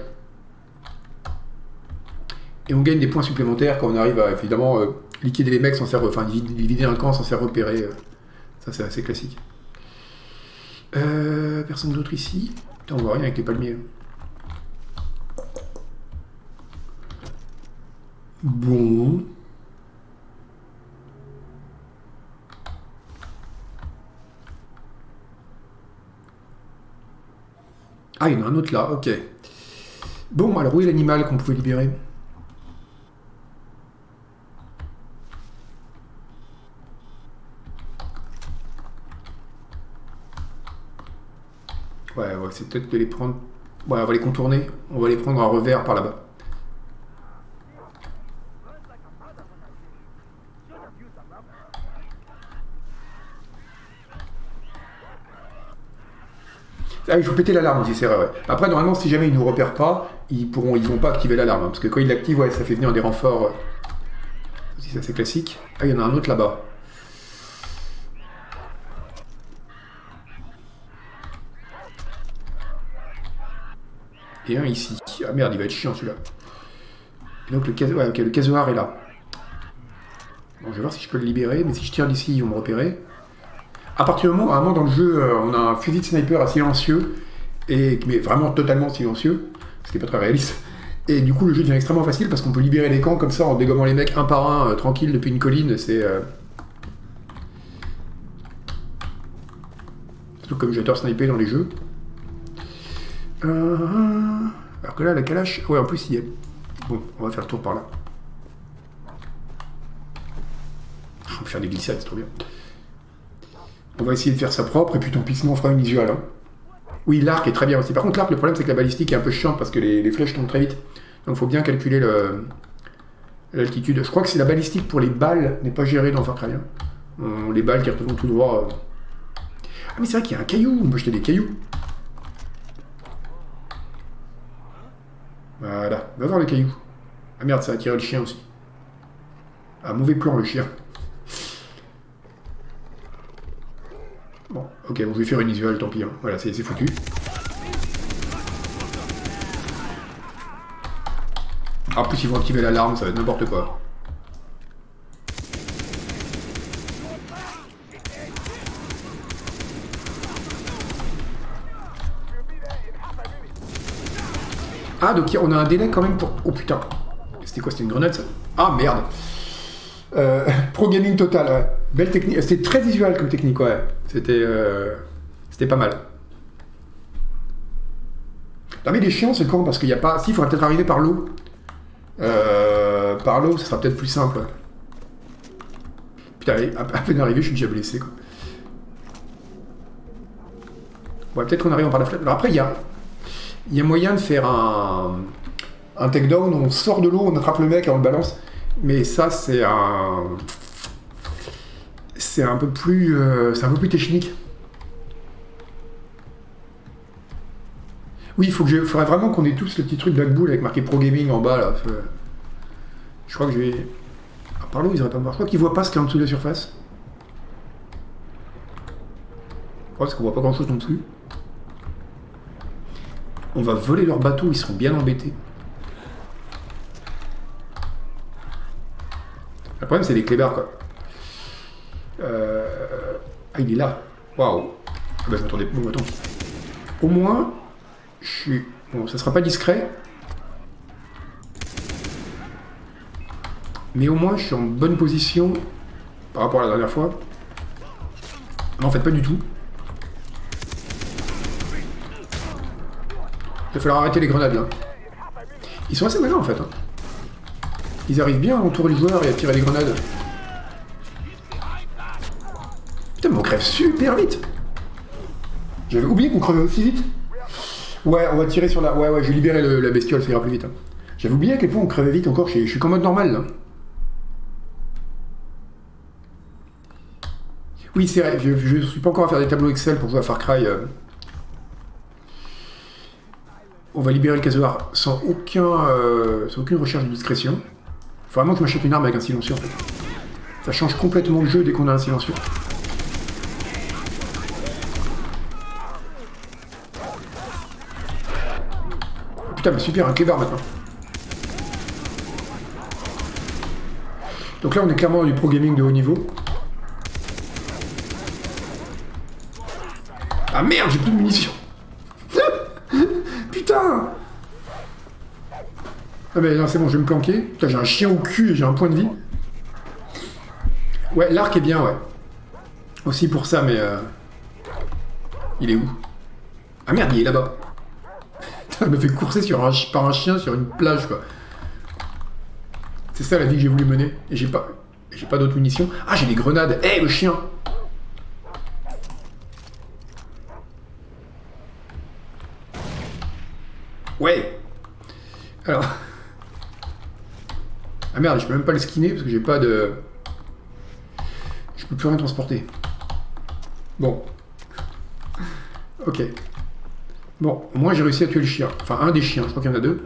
Et on gagne des points supplémentaires quand on arrive à évidemment euh, liquider les mecs sans faire. Enfin, un camp sans faire repérer. euh. Ça, c'est assez classique. Euh, personne d'autre ici? Putain, on voit rien avec les palmiers. Bon. Ah, il y en a un autre là, ok. Bon, alors où est l'animal qu'on pouvait libérer? Ouais, ouais, c'est peut-être de les prendre. Ouais, on va les contourner. On va les prendre à revers par là-bas. Ah, il faut péter l'alarme aussi, c'est vrai. ouais. Après, normalement, si jamais ils nous repèrent pas, ils pourront, ils vont pas activer l'alarme. hein, parce que quand ils l'activent, ouais, ça fait venir des renforts. euh. Ça c'est classique. Ah, il y en a un autre là-bas. Un ici. Ah merde, il va être chiant celui-là. Donc le, cas... le casoir est là. Je vais voir si je peux le libérer, mais si je tire d'ici, ils vont me repérer. À partir du moment, à un moment dans le jeu, euh, on a un fusil de sniper à silencieux, et, mais vraiment totalement silencieux, ce qui n'est pas très réaliste. Et du coup, le jeu devient extrêmement facile parce qu'on peut libérer les camps comme ça en dégommant les mecs un par un, euh, tranquille depuis une colline. C'est. euh, Surtout comme j'adore sniper dans les jeux. Euh, Alors que là, la calache. Ouais, en plus, il y est. Bon, on va faire le tour par là. On va faire des glissades, c'est trop bien. On va essayer de faire ça propre, et puis tant pis, sinon on fera une visual. hein. Oui, l'arc est très bien aussi. Par contre, l'arc, le problème, c'est que la balistique est un peu chiante parce que les, flèches tombent très vite. Donc, il faut bien calculer le- l'altitude. Je crois que c'est la balistique pour les balles n'est pas gérée dans Far hein. Les balles qui retournent tout droit. euh. Ah, mais c'est vrai qu'il y a un caillou. On peut jeter des cailloux. Voilà. Va voir le caillou. Ah merde, ça a attiré le chien aussi. Ah, mauvais plan, le chien. Bon, ok, bon, je vais faire une visual, tant pis. hein. Voilà, c'est foutu. En plus, ils vont activer l'alarme, ça va être n'importe quoi. Ah, donc on a un délai quand même pour... Oh putain. C'était quoi C'était une grenade, ça? Ah, merde. Euh, pro gaming total, ouais. Belle technique. C'était très visual comme technique, ouais. C'était... euh, C'était pas mal. Non mais les chiens, c'est con parce qu'il n'y a pas... Si, il faudrait peut-être arriver par l'eau. Euh, par l'eau, ça sera peut-être plus simple. Putain, à peine arrivé, je suis déjà blessé, quoi. Ouais, peut-être qu'on arrive par la fenêtre. Alors après, il y a... Il y a moyen de faire un, un takedown, on sort de l'eau, on attrape le mec et on le balance. Mais ça, c'est un. C'est un peu plus. euh, c'est un peu plus technique. Oui, il faut que je, faudrait vraiment qu'on ait tous le petit truc Black Bull avec marqué Pro Gaming en bas là. Je crois que je vais. Ah, par ils auraient pas voir. Je crois qu'ils voient pas ce qu'il y a en dessous de la surface. Ouais, parce qu'on voit pas grand chose non plus. On va voler leur bateau, ils seront bien embêtés. Le problème, c'est les clébards, quoi. Euh... Ah, il est là. Waouh. Ah bah, je. Bon, attends. Au moins, je suis. Bon, ça sera pas discret. Mais au moins, je suis en bonne position par rapport à la dernière fois. Non, en fait, pas du tout. Il va falloir arrêter les grenades là. Ils sont assez malins en fait. hein. Ils arrivent bien à entourer le joueur et à tirer les grenades. Putain, mais on crève super vite. J'avais oublié qu'on crevait aussi vite. Ouais, on va tirer sur la. Ouais, ouais, j'ai libéré le- la bestiole, ça ira plus vite. hein. J'avais oublié à quel point on crevait vite encore. Je suis- je qu'en mode normal là. Oui, c'est vrai, je, je suis pas encore à faire des tableaux Excel pour jouer à Far Cry. euh. On va libérer le casoar sans, aucun, euh, sans aucune recherche de discrétion. Faut vraiment que je m'achète une arme avec un silencieux en fait. Ça change complètement le jeu dès qu'on a un silencieux. Putain, mais super, un clébard maintenant. Donc là, on est clairement du pro gaming de haut niveau. Ah merde, j'ai plus de munitions. Putain Ah mais non, c'est bon, je vais me planquer. Putain, j'ai un chien au cul et j'ai un point de vie. Ouais, l'arc est bien, ouais. Aussi pour ça, mais... euh, Il est où? Ah merde, il est là-bas. Putain, me fais courser sur un par un chien sur une plage, quoi. C'est ça la vie que j'ai voulu mener. Et j'ai pas... J'ai pas d'autres munitions. Ah, j'ai des grenades. Eh, le chien Ouais Alors... Ah merde, je peux même pas le skinner parce que j'ai pas de... Je peux plus rien transporter. Bon. Ok. Bon, moins j'ai réussi à tuer le chien. Enfin, un des chiens, je crois qu'il y en a deux.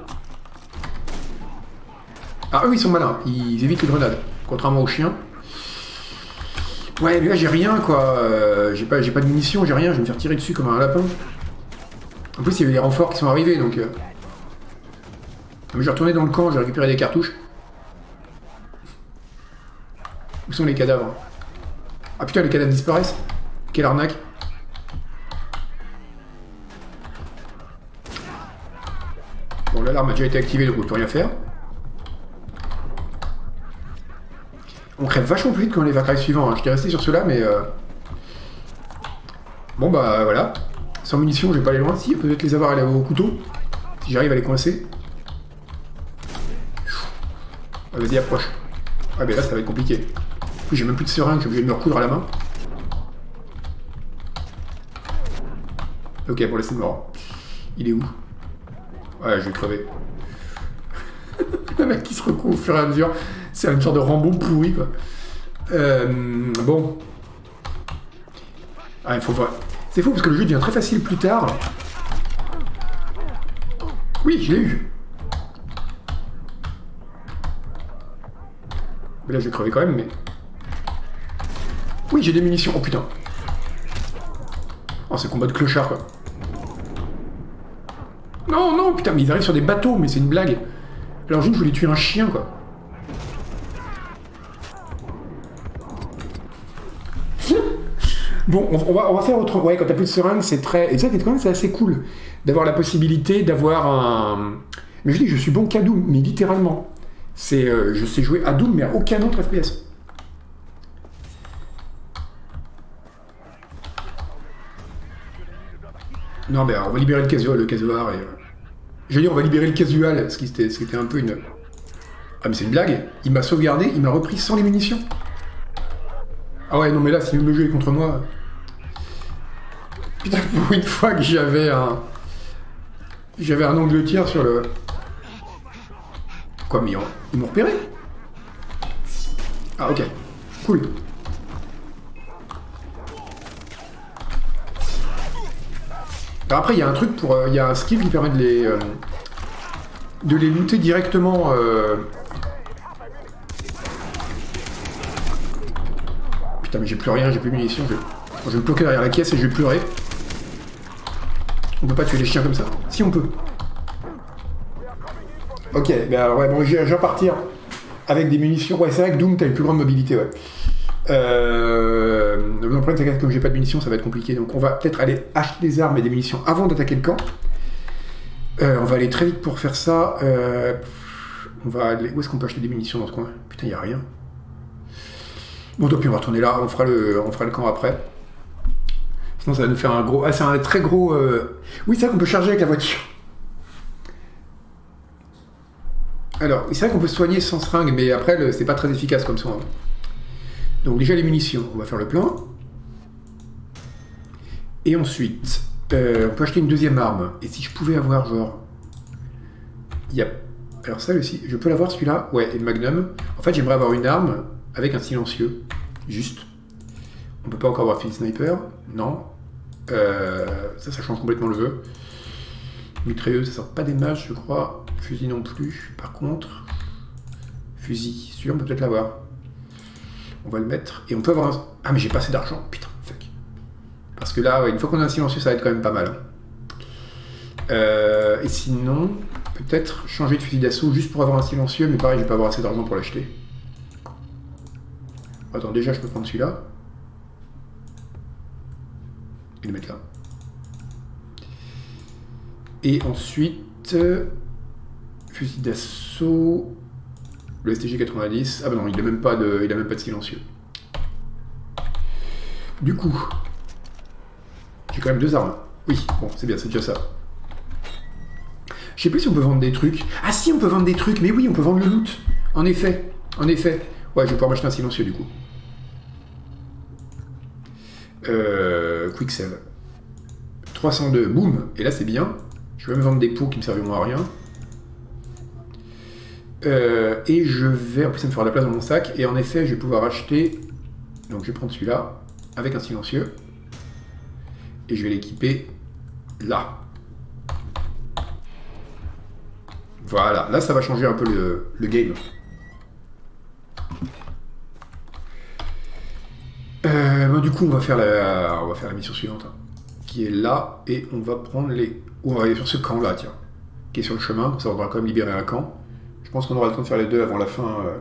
Ah, eux, ils sont malins. Ils évitent les grenades. Contrairement aux chiens. Ouais, mais là, j'ai rien, quoi. Euh, j'ai pas, j'ai pas de munitions, j'ai rien. Je vais me faire tirer dessus comme un lapin. En plus, il y avait des renforts qui sont arrivés, donc... euh. Mais je vais retourner dans le camp, je vais récupérer des cartouches. Où sont les cadavres Ah putain, les cadavres disparaissent Quelle arnaque Bon, l'alarme a déjà été activée, donc on peut rien faire. On crève vachement plus vite quand les vacailles suivants. Hein. J'étais resté sur ceux-là, mais... euh, Bon, bah voilà. Sans munitions, je vais pas aller loin. Si, peut-être les avoir à au couteau. Si j'arrive à les coincer. Ah, Vas-y, approche. Ah, mais là, ça va être compliqué. J'ai même plus de seringue, je de me recoudre à la main. Ok, bon, là, c'est mort. Il est où? Ouais, je vais crever. Le mec qui se recouvre au fur et à mesure. C'est une sorte de Rambo pourri, quoi. Euh, bon. Ah, il faut voir. C'est fou parce que le jeu devient très facile plus tard. Oui, je l'ai eu. Mais là, je vais crever quand même, mais... Oui, j'ai des munitions. Oh putain. Oh, c'est combat de clochard, quoi. Non, non, putain, mais ils arrivent sur des bateaux, mais c'est une blague. Alors, je voulais tuer un chien, quoi. Bon, on, on va, on va faire autre. Ouais, quand t'as plus de seringue, c'est très. Et ça, quand même, c'est assez cool d'avoir la possibilité d'avoir un. Mais je dis, je suis bon qu'à Doom, mais littéralement. C'est, euh, je sais jouer à Doom, mais à aucun autre FPS. Non, mais on va libérer le casual, le casuar et. euh, Je veux dire, on va libérer le casual, ce qui était, un peu une. Ah, mais c'est une blague. Il m'a sauvegardé, il m'a repris sans les munitions. Ah ouais, non, mais là, si le jeu est contre moi. Putain, pour une fois que j'avais un. J'avais un angle de tir sur le. Quoi, mais ils m'ont repéré Ah, ok. Cool. Après, il y a un truc pour. euh, Il y a un skill qui permet de les. euh, de les looter directement. euh. Putain, mais j'ai plus rien, j'ai plus de munitions. Je... vais me bloquer derrière la caisse et je vais pleurer. On peut pas tuer les chiens comme ça Si, on peut. Ok, ben alors, ouais, bon, je vais repartir avec des munitions. Ouais, c'est vrai que Doom, t'as une plus grande mobilité, ouais. Euh... Le problème, c'est que comme j'ai pas de munitions, ça va être compliqué. Donc, on va peut-être aller acheter des armes et des munitions avant d'attaquer le camp. Euh, on va aller très vite pour faire ça. Euh, On va aller... Où est-ce qu'on peut acheter des munitions dans ce coin? Putain, y a rien. Bon, tant pis, on va retourner là. On fera le, on fera le camp après. Sinon, ça va nous faire un gros. Ah, c'est un très gros. euh, Oui, c'est vrai qu'on peut charger avec la voiture. Alors, c'est vrai qu'on peut soigner sans seringue, mais après, c'est pas très efficace comme soin. Donc, déjà, les munitions. On va faire le plein. Et ensuite, euh, on peut acheter une deuxième arme. Et si je pouvais avoir, genre. Il y a. Alors, ça aussi, je peux l'avoir celui-là? Ouais, et Magnum. En fait, j'aimerais avoir une arme avec un silencieux. Juste. On peut pas encore avoir fusil sniper. Non. Euh, ça, ça change complètement le jeu. Mitrailleuse, ça sort pas des mages, je crois. Fusil non plus. Par contre, fusil, celui-là, on peut peut-être l'avoir. On va le mettre. Et on peut avoir un... Ah, mais j'ai pas assez d'argent. Putain, fuck. Parce que là, une fois qu'on a un silencieux, ça va être quand même pas mal. hein. Euh, et sinon, peut-être changer de fusil d'assaut juste pour avoir un silencieux, mais pareil, je vais pas avoir assez d'argent pour l'acheter. Attends, déjà, je peux prendre celui-là. Et le mettre là. Et ensuite, euh, fusil d'assaut, le STG 90. Ah bah non, il a même pas de, même pas de silencieux. Du coup, j'ai quand même deux armes. Oui, bon, c'est bien, c'est déjà ça. Je sais plus si on peut vendre des trucs. Ah si, on peut vendre des trucs, mais oui, on peut vendre le loot. En effet, en effet. Ouais, je vais pouvoir m'acheter un silencieux du coup. Euh, quick sell. 302, boum, et là c'est bien. Je vais même vendre des pots qui me serviront à rien. Euh, et je vais, en plus ça me fera de la place dans mon sac, et en effet je vais pouvoir acheter, donc je vais prendre celui-là, avec un silencieux, et je vais l'équiper là. Voilà, là ça va changer un peu le, le game. Euh, bah, du coup, on va faire la, on va faire la mission suivante, hein, qui est là, et on va prendre les. On va aller sur ce camp-là, tiens, qui est sur le chemin, ça on devra quand même libérer un camp. Pense qu'on aura le temps de faire les deux avant la fin. euh.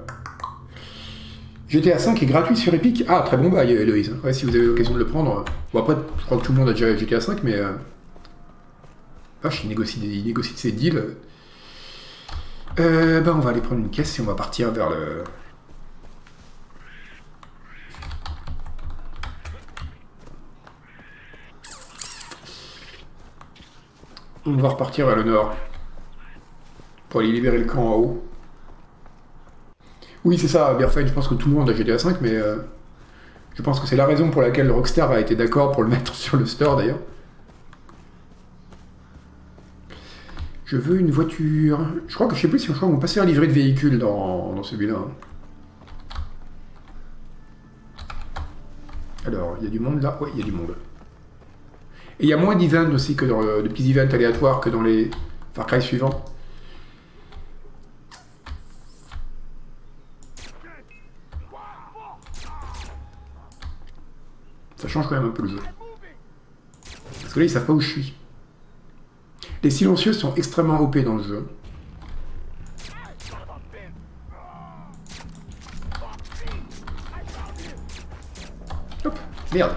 GTA 5 est gratuit sur Epic. Ah, très bon bail, Héloïse. Ouais, si vous avez l'occasion de le prendre. Bon, après, je crois que tout le monde a déjà GTA 5, mais. Euh... Vache, il négocie, il négocie de ses deals. Euh, bah, on va aller prendre une caisse et on va partir vers le. On va repartir vers le nord. Pour aller libérer le camp en haut. Oui, c'est ça, Bearfight, je pense que tout le monde a GTA 5, mais euh, je pense que c'est la raison pour laquelle Rockstar a été d'accord pour le mettre sur le store d'ailleurs. Je veux une voiture. Je crois que je sais plus si on, je crois qu'on peut pas se faire livrer de véhicules dans, dans celui-là. hein. Alors, il y a du monde là Oui, il y a du monde. Et il y a moins d'events aussi que dans de petits events aléatoires que dans les Far Cry suivants. Ça change quand même un peu le jeu. Parce que là, ils savent pas où je suis. Les silencieux sont extrêmement OP dans le jeu. Hop, merde.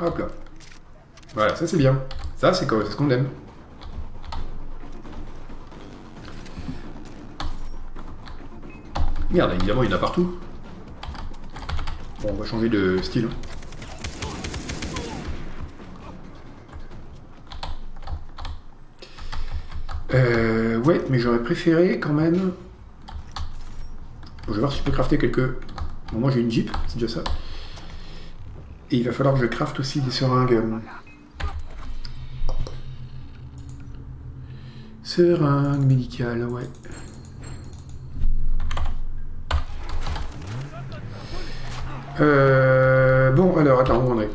Hop là. Voilà, ça c'est bien. Ça c'est ce qu'on aime. Merde, évidemment il y en a partout. Bon, on va changer de style. Euh, ouais, mais j'aurais préféré quand même. Bon, je vais voir si je peux crafter quelques. Bon, moi j'ai une Jeep, c'est déjà ça. Et il va falloir que je crafte aussi des seringues. Seringues médicales, ouais. Euh... Bon, alors, attends, où on est?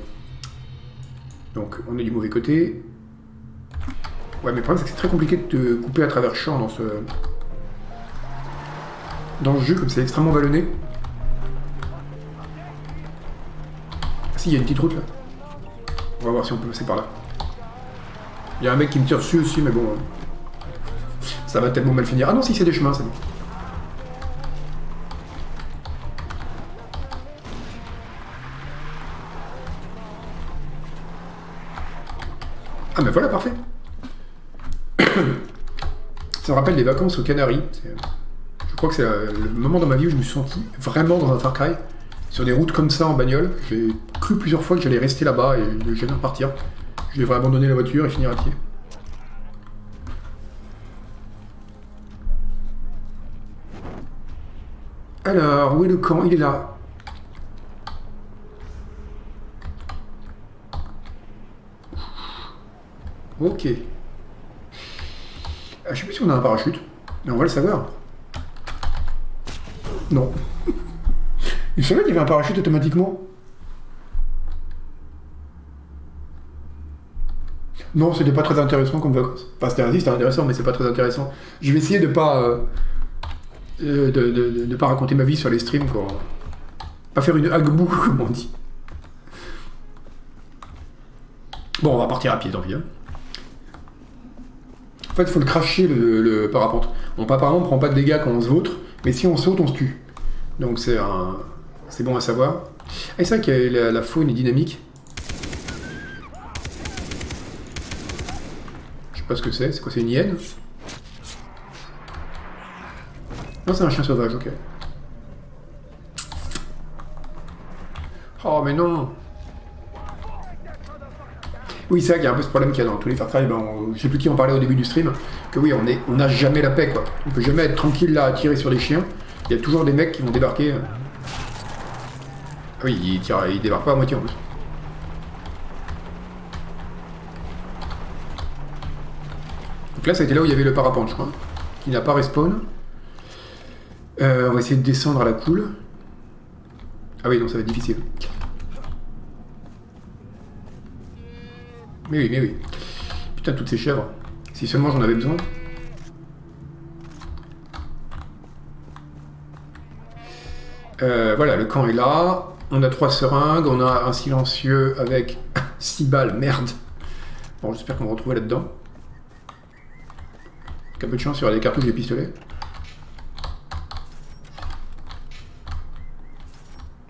Donc, on est du mauvais côté. Ouais, mais le problème, c'est que c'est très compliqué de te couper à travers champ dans ce... Dans le jeu, comme c'est extrêmement vallonné. Ah, si, il y a une petite route, là. On va voir si on peut passer par là. Il y a un mec qui me tire dessus aussi, mais bon... euh, Ça va tellement mal finir. Ah non, si, c'est des chemins, c'est bon. Me rappelle des vacances aux Canaries. Je crois que c'est euh, le moment dans ma vie où je me suis senti vraiment dans un Far Cry. Sur des routes comme ça en bagnole. J'ai cru plusieurs fois que j'allais rester là-bas et jamais repartir. Je devrais abandonner la voiture et finir à pied. Alors, où est le camp? Il est là. Ok. Ah, je sais plus si on a un parachute, mais on va le savoir. Non. Il savait qu'il y avait un parachute automatiquement Non, c'était pas très intéressant comme vacances. Enfin, c'était c'était intéressant, mais c'est pas très intéressant. Je vais essayer de pas. euh, euh, de, de- pas raconter ma vie sur les streams, quoi. Pas faire une hagbou, comme on dit. Bon, on va partir à pied, tant pis. hein. En fait, il faut le cracher, le, le parapente. Bon, apparemment, on prend pas de dégâts quand on se vautre, mais si on saute, on se tue. Donc c'est un... c'est bon à savoir. Et c'est vrai que la, la faune est dynamique. Je sais pas ce que c'est. C'est quoi C'est une hyène? Non, c'est un chien sauvage, ok. Oh, mais non Oui, c'est vrai qu'il y a un peu ce problème qu'il y a dans tous les Far Cry. Ben, je sais plus qui en parlait au début du stream. Que oui, on est, on n'a jamais la paix, quoi. On peut jamais être tranquille là à tirer sur les chiens. Il y a toujours des mecs qui vont débarquer. Ah oui, ils, tirent, ils débarquent pas à moitié en plus. Donc là, ça a été là où il y avait le parapente, je crois. Qui n'a pas respawn. Euh, on va essayer de descendre à la cool. Ah oui, non, ça va être difficile. Mais oui, mais oui. Putain, toutes ces chèvres. Si seulement j'en avais besoin. Euh, voilà, le camp est là. On a trois seringues, on a un silencieux avec 6 balles, merde. Bon, j'espère qu'on va retrouver là-dedans. Qu'un peu de chance, il y aura des cartouches des pistolets.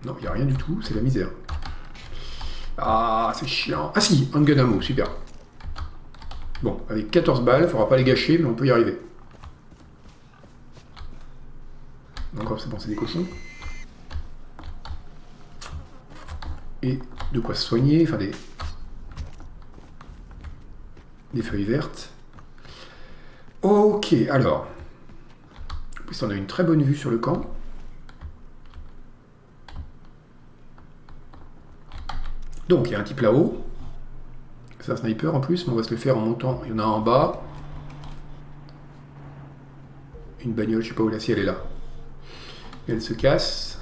Non, il n'y a rien du tout, c'est la misère. Ah, c'est chiant. Ah si, un gun ammo, super. Bon, avec 14 balles, il faudra pas les gâcher, mais on peut y arriver. Encore, c'est bon, c'est des cochons. Et de quoi se soigner, enfin des... Des feuilles vertes. Ok, alors. En plus, on a une très bonne vue sur le camp. Donc, il y a un type là-haut. C'est un sniper en plus, mais on va se le faire en montant. Il y en a un en bas. Une bagnole, je sais pas où la si elle est là. Elle se casse.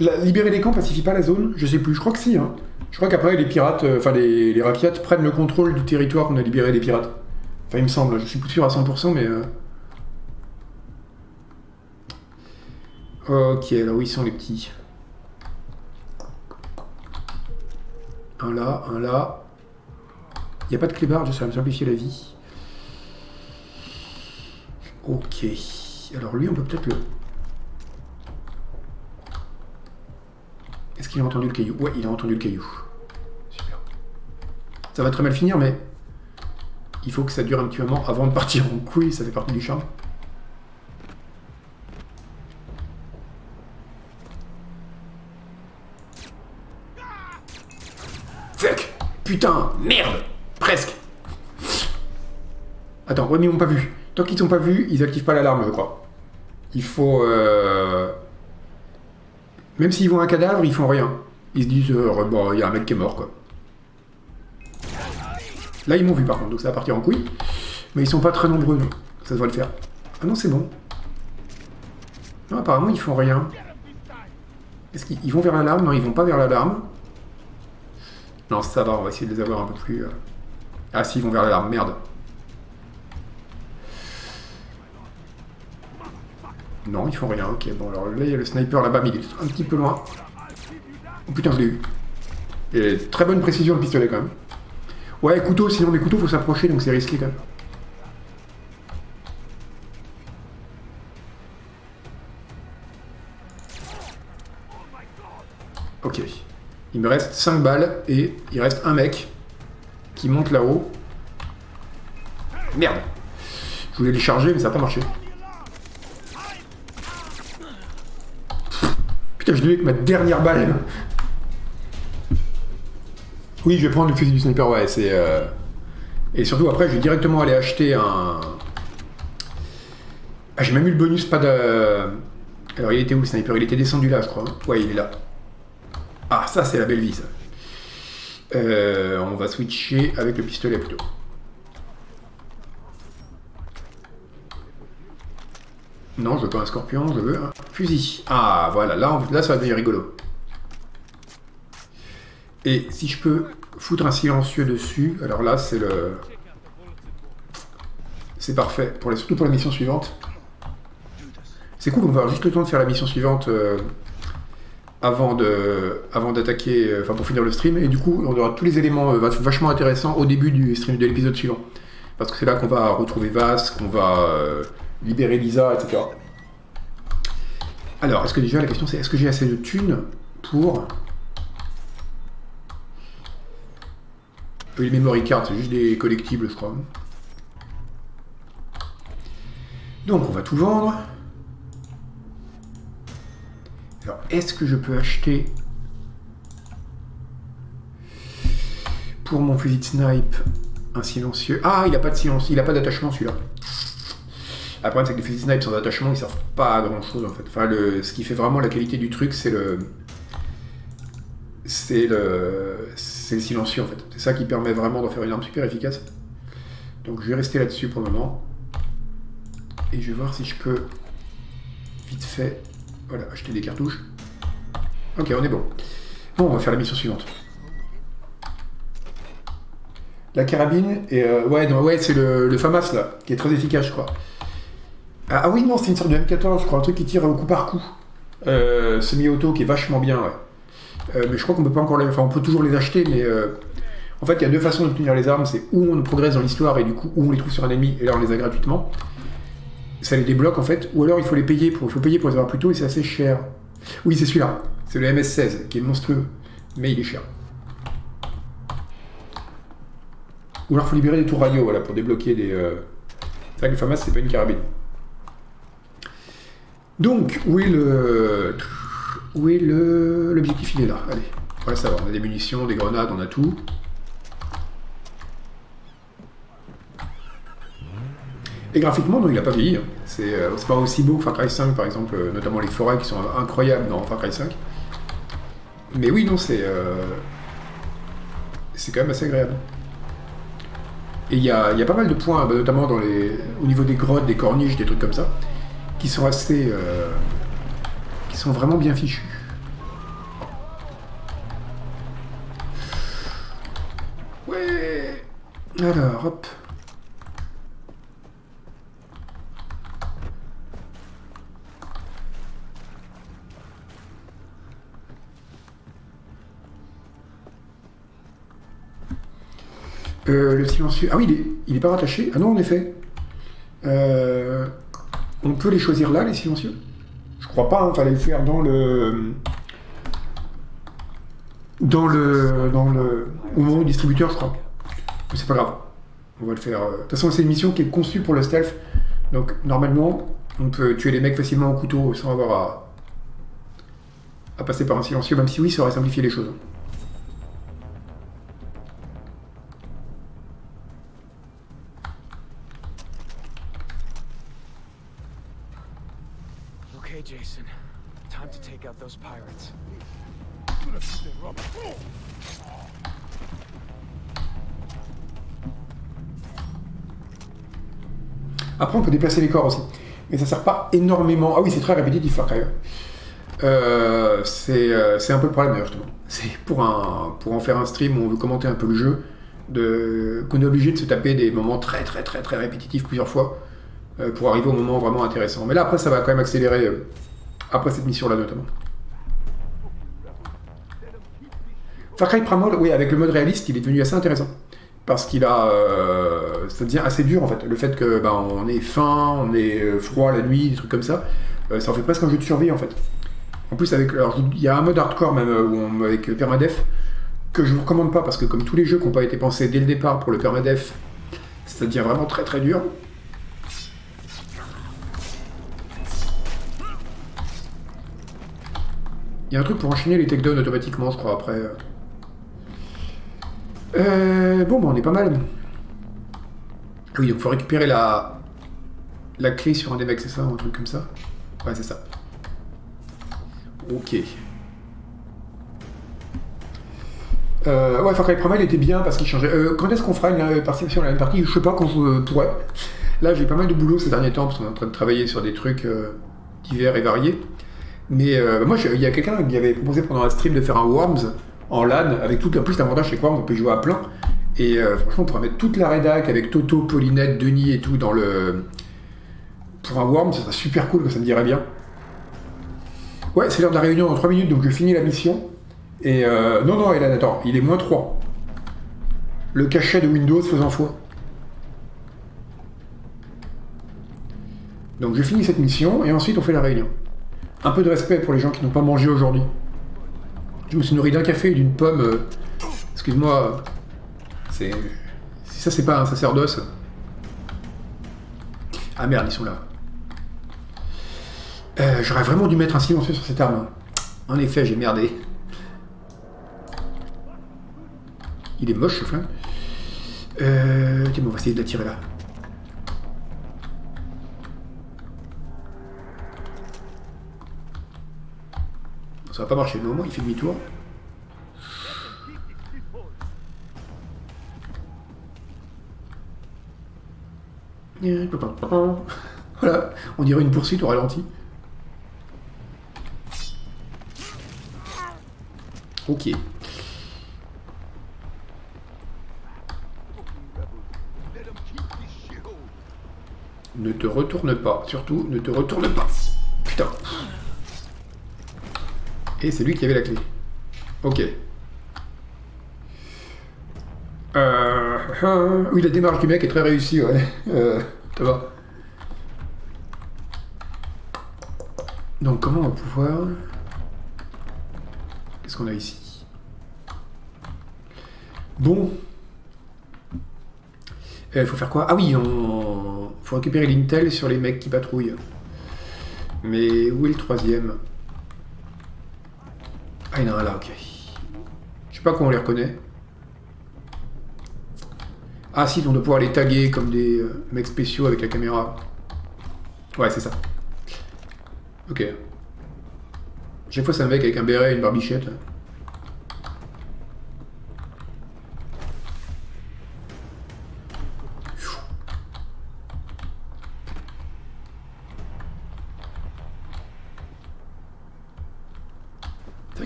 Libérer les camps pacifie pas la zone? Je sais plus, je crois que si. Hein. Je crois qu'après les pirates, euh, enfin les, les prennent le contrôle du territoire qu'on a libéré des pirates. Enfin il me semble, je suis plus sûr à 100% mais... euh, Ok, alors où ils sont les petits? Un là, un là. Il n'y a pas de clébard, ça va me simplifier la vie. Ok. Alors lui, on peut peut-être le... Est-ce qu'il a entendu le caillou? Ouais, il a entendu le caillou. Super. Ça va très mal finir, mais il faut que ça dure un petit moment avant de partir en couille, ça fait partie du charme. Fuck Putain Merde Presque Attends, ouais, mais ils m'ont pas vu. Tant qu'ils t'ont pas vu, ils activent pas l'alarme, je crois. Il faut... euh, Même s'ils voient un cadavre, ils font rien. Ils se disent, euh, bon, il y a un mec qui est mort, quoi. Là, ils m'ont vu, par contre, donc ça va partir en couille. Mais ils sont pas très nombreux, donc ça devrait le faire. Ah non, c'est bon. Non, apparemment, ils font rien. Est-ce qu'ils ils vont vers l'alarme? Non, ils vont pas vers l'alarme. Non, ça va, on va essayer de les avoir un peu plus... euh. Ah si, ils vont vers l'alarme, merde. Non, ils font rien, ok. Bon, alors là, il y a le sniper là-bas, mais il est un petit peu loin. Oh putain, je l'ai eu. Et très bonne précision le pistolet quand même. Ouais, couteau, sinon les couteaux, faut s'approcher, donc c'est risqué quand même. Ok. Il me reste 5 balles et il reste un mec qui monte là-haut. Merde. Je voulais les charger, mais ça n'a pas marché. Putain, je l'ai eu avec ma dernière balle. Oui, je vais prendre le fusil du sniper, ouais, c'est... euh, Et surtout, après, je vais directement aller acheter un... Ah, j'ai même eu le bonus, pas de... Alors, il était où le sniper? Il était descendu là, je crois. hein. Ouais, il est là. Ah, ça, c'est la belle vie. Euh, on va switcher avec le pistolet plutôt. Non, je veux pas un scorpion, je veux un fusil. Ah, voilà, là ça va devenir rigolo. Et si je peux foutre un silencieux dessus, alors là, c'est le... C'est parfait, pour les, surtout pour la mission suivante. C'est cool, on va avoir juste le temps de faire la mission suivante euh, avant de, avant d'attaquer, euh, enfin pour finir le stream, et du coup, on aura tous les éléments euh, vach- vachement intéressants au début du stream de l'épisode suivant. Parce que c'est là qu'on va retrouver Vas, qu'on va euh, libérer Lisa, etc. Alors, est-ce que déjà la question c'est est-ce que j'ai assez de thunes pour. Les memory cards, c'est juste des collectibles, je crois. Donc, on va tout vendre. Est-ce que je peux acheter pour mon fusil de snipe un silencieux? Ah, il n'a pas de silence, il n'a pas d'attachement celui-là. Le problème, c'est que les fusils snipe sans attachement, ils servent pas à grand chose en fait. Ce qui fait vraiment la qualité du truc, c'est le. C'est le. C'est le silencieux en fait. C'est ça qui permet vraiment d'en faire une arme super efficace. Donc je vais rester là-dessus pour le moment. Et je vais voir si je peux vite fait. Voilà, acheter des cartouches. Ok, on est bon. Bon, on va faire la mission suivante. La carabine, et euh, ouais, c'est le, le FAMAS là, qui est très efficace, je crois. Ah, ah oui, non, c'est une sorte de M14, je crois, un truc qui tire au coup par coup. Euh, Semi-auto qui est vachement bien, ouais. Euh, mais je crois qu'on peut pas encore les. Enfin, on peut toujours les acheter, mais. en fait, il y a deux façons d'obtenir les armes c'est où on progresse dans l'histoire et du coup, où on les trouve sur un ennemi et là on les a gratuitement. Ça les débloque en fait, ou alors il faut les payer pour, il faut payer pour les avoir plus tôt et c'est assez cher. Oui, c'est celui-là. C'est le MS-16 qui est monstrueux, mais il est cher. Ou alors il faut libérer des tours radio voilà, pour débloquer des. euh, C'est le FAMAS c'est pas une carabine. Donc, où est le. Où est le. L'objectif il est là. Allez, voilà, ça va. On a des munitions, des grenades, on a tout. Et graphiquement, non, il a pas vieilli. hein. C'est euh, c'est pas aussi beau que Far Cry 5, par exemple, euh, notamment les forêts qui sont incroyables dans Far Cry 5. Mais oui, non, c'est. euh, C'est quand même assez agréable. Et il y a, y a pas mal de points, bah, notamment dans les, au niveau des grottes, des corniches, des trucs comme ça, qui sont assez. euh, qui sont vraiment bien fichus. Ouais Alors, hop. Euh, le silencieux. Ah oui, il est, il est pas rattaché. Ah non, en effet. Euh, on peut les choisir là, les silencieux? Je crois pas, il fallait le faire dans le. Dans le. Dans le. Au moment du distributeur, je crois. Mais c'est pas grave. On va le faire. euh. De toute façon, c'est une mission qui est conçue pour le stealth. Donc, normalement, on peut tuer les mecs facilement au couteau sans avoir à. à passer par un silencieux, même si oui, ça aurait simplifié les choses. Après, on peut déplacer les corps aussi. mais ça sert pas énormément. Ah oui, c'est très répétitif Far Cry. Euh, c'est euh, c'est un peu le problème d'ailleurs, justement. C'est pour, pour en faire un stream où on veut commenter un peu le jeu, qu'on est obligé de se taper des moments très très très très répétitifs plusieurs fois euh, pour arriver au moment vraiment intéressant. Mais là après ça va quand même accélérer après cette mission là notamment. Far Cry Primal, oui, avec le mode réaliste, il est devenu assez intéressant. Parce qu'il a. euh, ça devient assez dur en fait. Le fait que ben, on est faim, on est euh, froid la nuit, des trucs comme ça, euh, ça en fait presque un jeu de survie en fait. En plus, avec, il y a un mode hardcore même euh, où on- avec euh, permadef que je vous recommande pas parce que comme tous les jeux qui n'ont pas été pensés dès le départ pour le permadef, ça devient vraiment très très dur. Il y a un truc pour enchaîner les takedowns automatiquement, je crois, après. Euh, bon, bah, on est pas mal. Oui, donc faut récupérer la, la clé sur un des mecs, c'est ça, ou un truc comme ça? Ouais, c'est ça. Ok. Euh, ouais, Far Cry Primal était bien parce qu'il changeait. Euh, quand est-ce qu'on fera une euh, participation à la partie? Je sais pas quand je euh, pourrais. Là, j'ai pas mal de boulot ces derniers temps parce qu'on est en train de travailler sur des trucs divers et variés. Mais moi, il y a quelqu'un qui avait proposé pendant un stream de faire un Worms en LAN avec tout. En plus, l'avantage, c'est Worms, on peut jouer à plein. Et euh, franchement, on pourrait mettre toute la rédac avec Toto, Paulinette, Denis et tout dans le. Pour un Worms, ça serait super cool, ça me dirait bien. Ouais, c'est l'heure de la réunion dans 3 minutes, donc je finis la mission. Et euh, non, non, Hélène, attends, il est moins 3. Le cachet de Windows faisant foi. Donc je finis cette mission et ensuite on fait la réunion. Un peu de respect pour les gens qui n'ont pas mangé aujourd'hui. Je me suis nourri d'un café et d'une pomme. euh, Excuse-moi. C'est. Ça c'est pas un sacerdoce. Ah merde, ils sont là. Euh, J'aurais vraiment dû mettre un silencieux sur cette arme. En effet, j'ai merdé. Il est moche ce flingue. Euh, tiens, bon, on va essayer de la tirer là. Ça va pas marcher, mais au moins il fait demi-tour. Voilà, on dirait une poursuite au ralenti. Ok. Ne te retourne pas, surtout ne te retourne pas. Putain. Et c'est lui qui avait la clé. Ok. Euh, euh, oui, la démarche du mec est très réussie, ouais. Euh, ça va. Donc comment on va pouvoir... Qu'est-ce qu'on a ici? Bon. Il faut faire quoi? Ah oui, on faut récupérer l'intel sur les mecs qui patrouillent. Mais où est le troisième? Ah, il y en a un là, ok. Je sais pas comment on les reconnaît. Ah si, on doit pouvoir les taguer comme des euh, mecs spéciaux avec la caméra. Ouais, c'est ça. Ok. Chaque fois, c'est un mec avec un béret et une barbichette.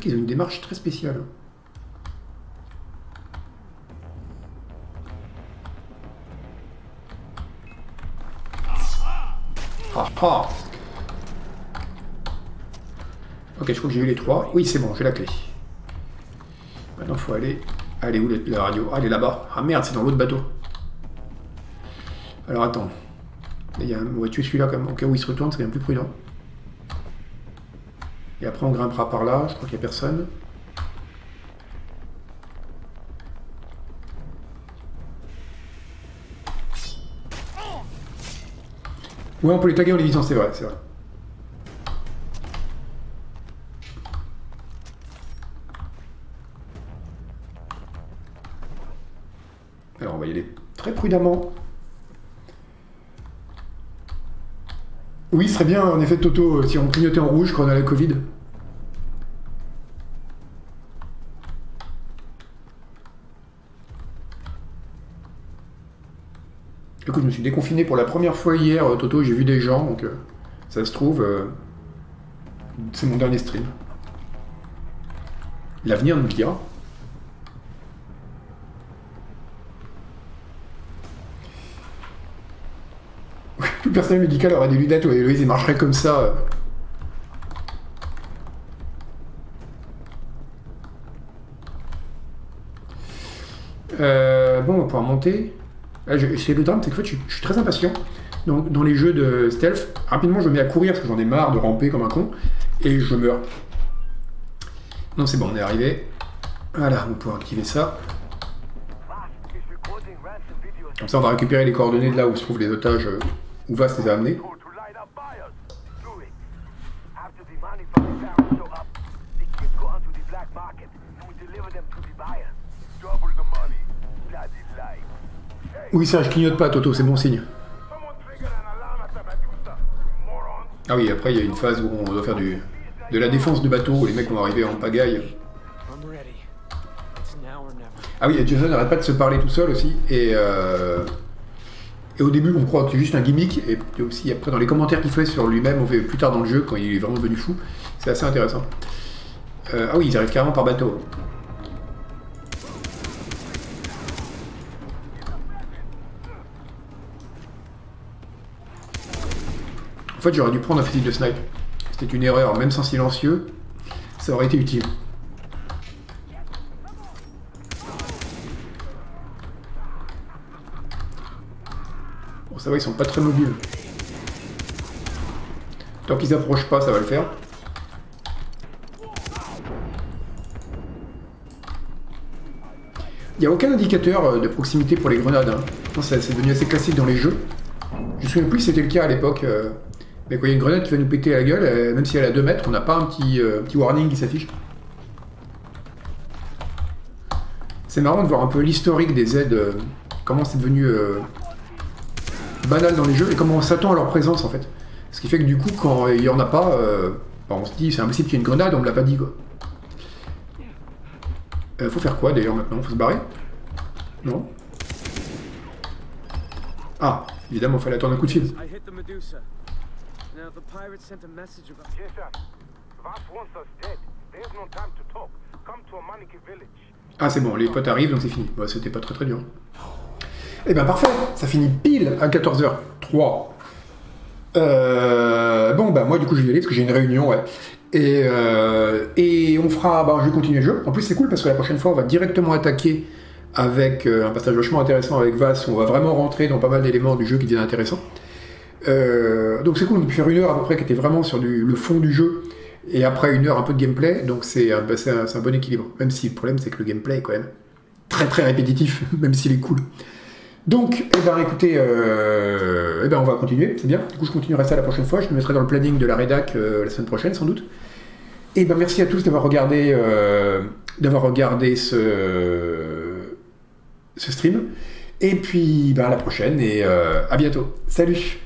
Qu'ils ont une démarche très spéciale. Ah ah Ok, je crois que j'ai eu les trois. Oui, c'est bon, j'ai la clé. Maintenant, faut aller... Allez, où la- radio? Ah, elle est là-bas. Ah merde, c'est dans l'autre bateau. Alors, attends. Il y a un... On va tuer celui-là quand. Au cas où il se retourne, c'est quand même plus prudent. Et après, on grimpera par là. Je crois qu'il n'y a personne. Ouais, on peut les taguer en les visant, c'est vrai, c'est vrai. Alors, on va y aller très prudemment. Oui, ce serait bien, en effet, Toto, euh, si on clignotait en rouge quand on a la Covid. Écoute, je me suis déconfiné pour la première fois hier, euh, Toto, j'ai vu des gens, donc... euh, Ça se trouve, c'est mon dernier stream. L'avenir nous le dira. Tout le personnel médical aurait des lunettes, ouais, Héloïse, il marcherait comme ça. euh. Euh, bon, on va pouvoir monter. Je- c'est le drame, c'est que je, je suis très impatient. Donc, dans les jeux de stealth, rapidement, je me mets à courir parce que j'en ai marre de ramper comme un con. Et je meurs. Non, c'est bon, on est arrivé. Voilà, on va pouvoir activer ça. Comme ça, on va récupérer les coordonnées de là où se trouvent les otages, euh, où Vas les a amenés. To light up buyers. Do it. After the money from the barrel show up, the kids go onto the black market and we deliver them to the buyers. Double the money. Bloody life. Oui, ça, je clignote pas, Toto, c'est bon signe. Ah oui, après, il y a une phase où on doit faire du, de la défense de bateau, où les mecs vont arriver en pagaille. I'm ready. It's now or never. Ah oui, et Jason n'arrête pas de se parler tout seul aussi. Et, euh, et au début, on croit que c'est juste un gimmick. Et aussi, après, dans les commentaires qu'il fait sur lui-même, plus tard dans le jeu, quand il est vraiment devenu fou. C'est assez intéressant. Euh, ah oui, ils arrivent carrément par bateau. En fait, j'aurais dû prendre un fusil de snipe. C'était une erreur, même sans silencieux, ça aurait été utile. Ça va, ils sont pas très mobiles. Tant qu'ils approchent pas, ça va le faire. Il n'y a aucun indicateur euh, de proximité pour les grenades. hein. C'est devenu assez classique dans les jeux. Je me souviens plus si c'était le cas à l'époque. euh, Mais quand il y a une grenade qui va nous péter la gueule, euh, même si elle est à 2 mètres, on n'a pas un petit, warning qui s'affiche. C'est marrant de voir un peu l'historique des aides, comment c'est devenu euh, banal dans les jeux et comment on s'attend à leur présence en fait. Ce qui fait que du coup, quand il y en a pas, euh, bah, on se dit c'est impossible qu'il y ait une grenade, on me l'a pas dit quoi. Euh, faut faire quoi d'ailleurs maintenant? Faut se barrer? Non? Ah, évidemment, il fallait attendre un coup de fil. I hit the Medusa. Now, the pirates sent a message about. Jason, Vass wants us dead. There's no time to talk. Come to Amaniki village. Ah c'est bon, les potes arrivent donc c'est fini. Bah, C'était pas très très dur. Eh ben parfait, ça finit pile à 14h03. Euh, bon bah moi du coup je vais y aller parce que j'ai une réunion ouais. Et, euh, et on fera, bah, je vais continuer le jeu. En plus c'est cool parce que la prochaine fois on va directement attaquer avec euh, un passage vachement intéressant avec Vass. On va vraiment rentrer dans pas mal d'éléments du jeu qui deviennent intéressants. Donc c'est cool, on faire une heure à peu près qui était vraiment sur le fond du jeu et après une heure un peu de gameplay, donc c'est un, un bon équilibre. Même si le problème c'est que le gameplay est quand même très très répétitif, même s'il est cool. Donc, eh ben, écoutez, euh, eh ben, on va continuer, c'est bien. Du coup, je continuerai ça la prochaine fois. Je me mettrai dans le planning de la rédac euh, la semaine prochaine, sans doute. Et ben, merci à tous d'avoir regardé, euh, ce, stream. Et puis, ben, à la prochaine et à bientôt. Salut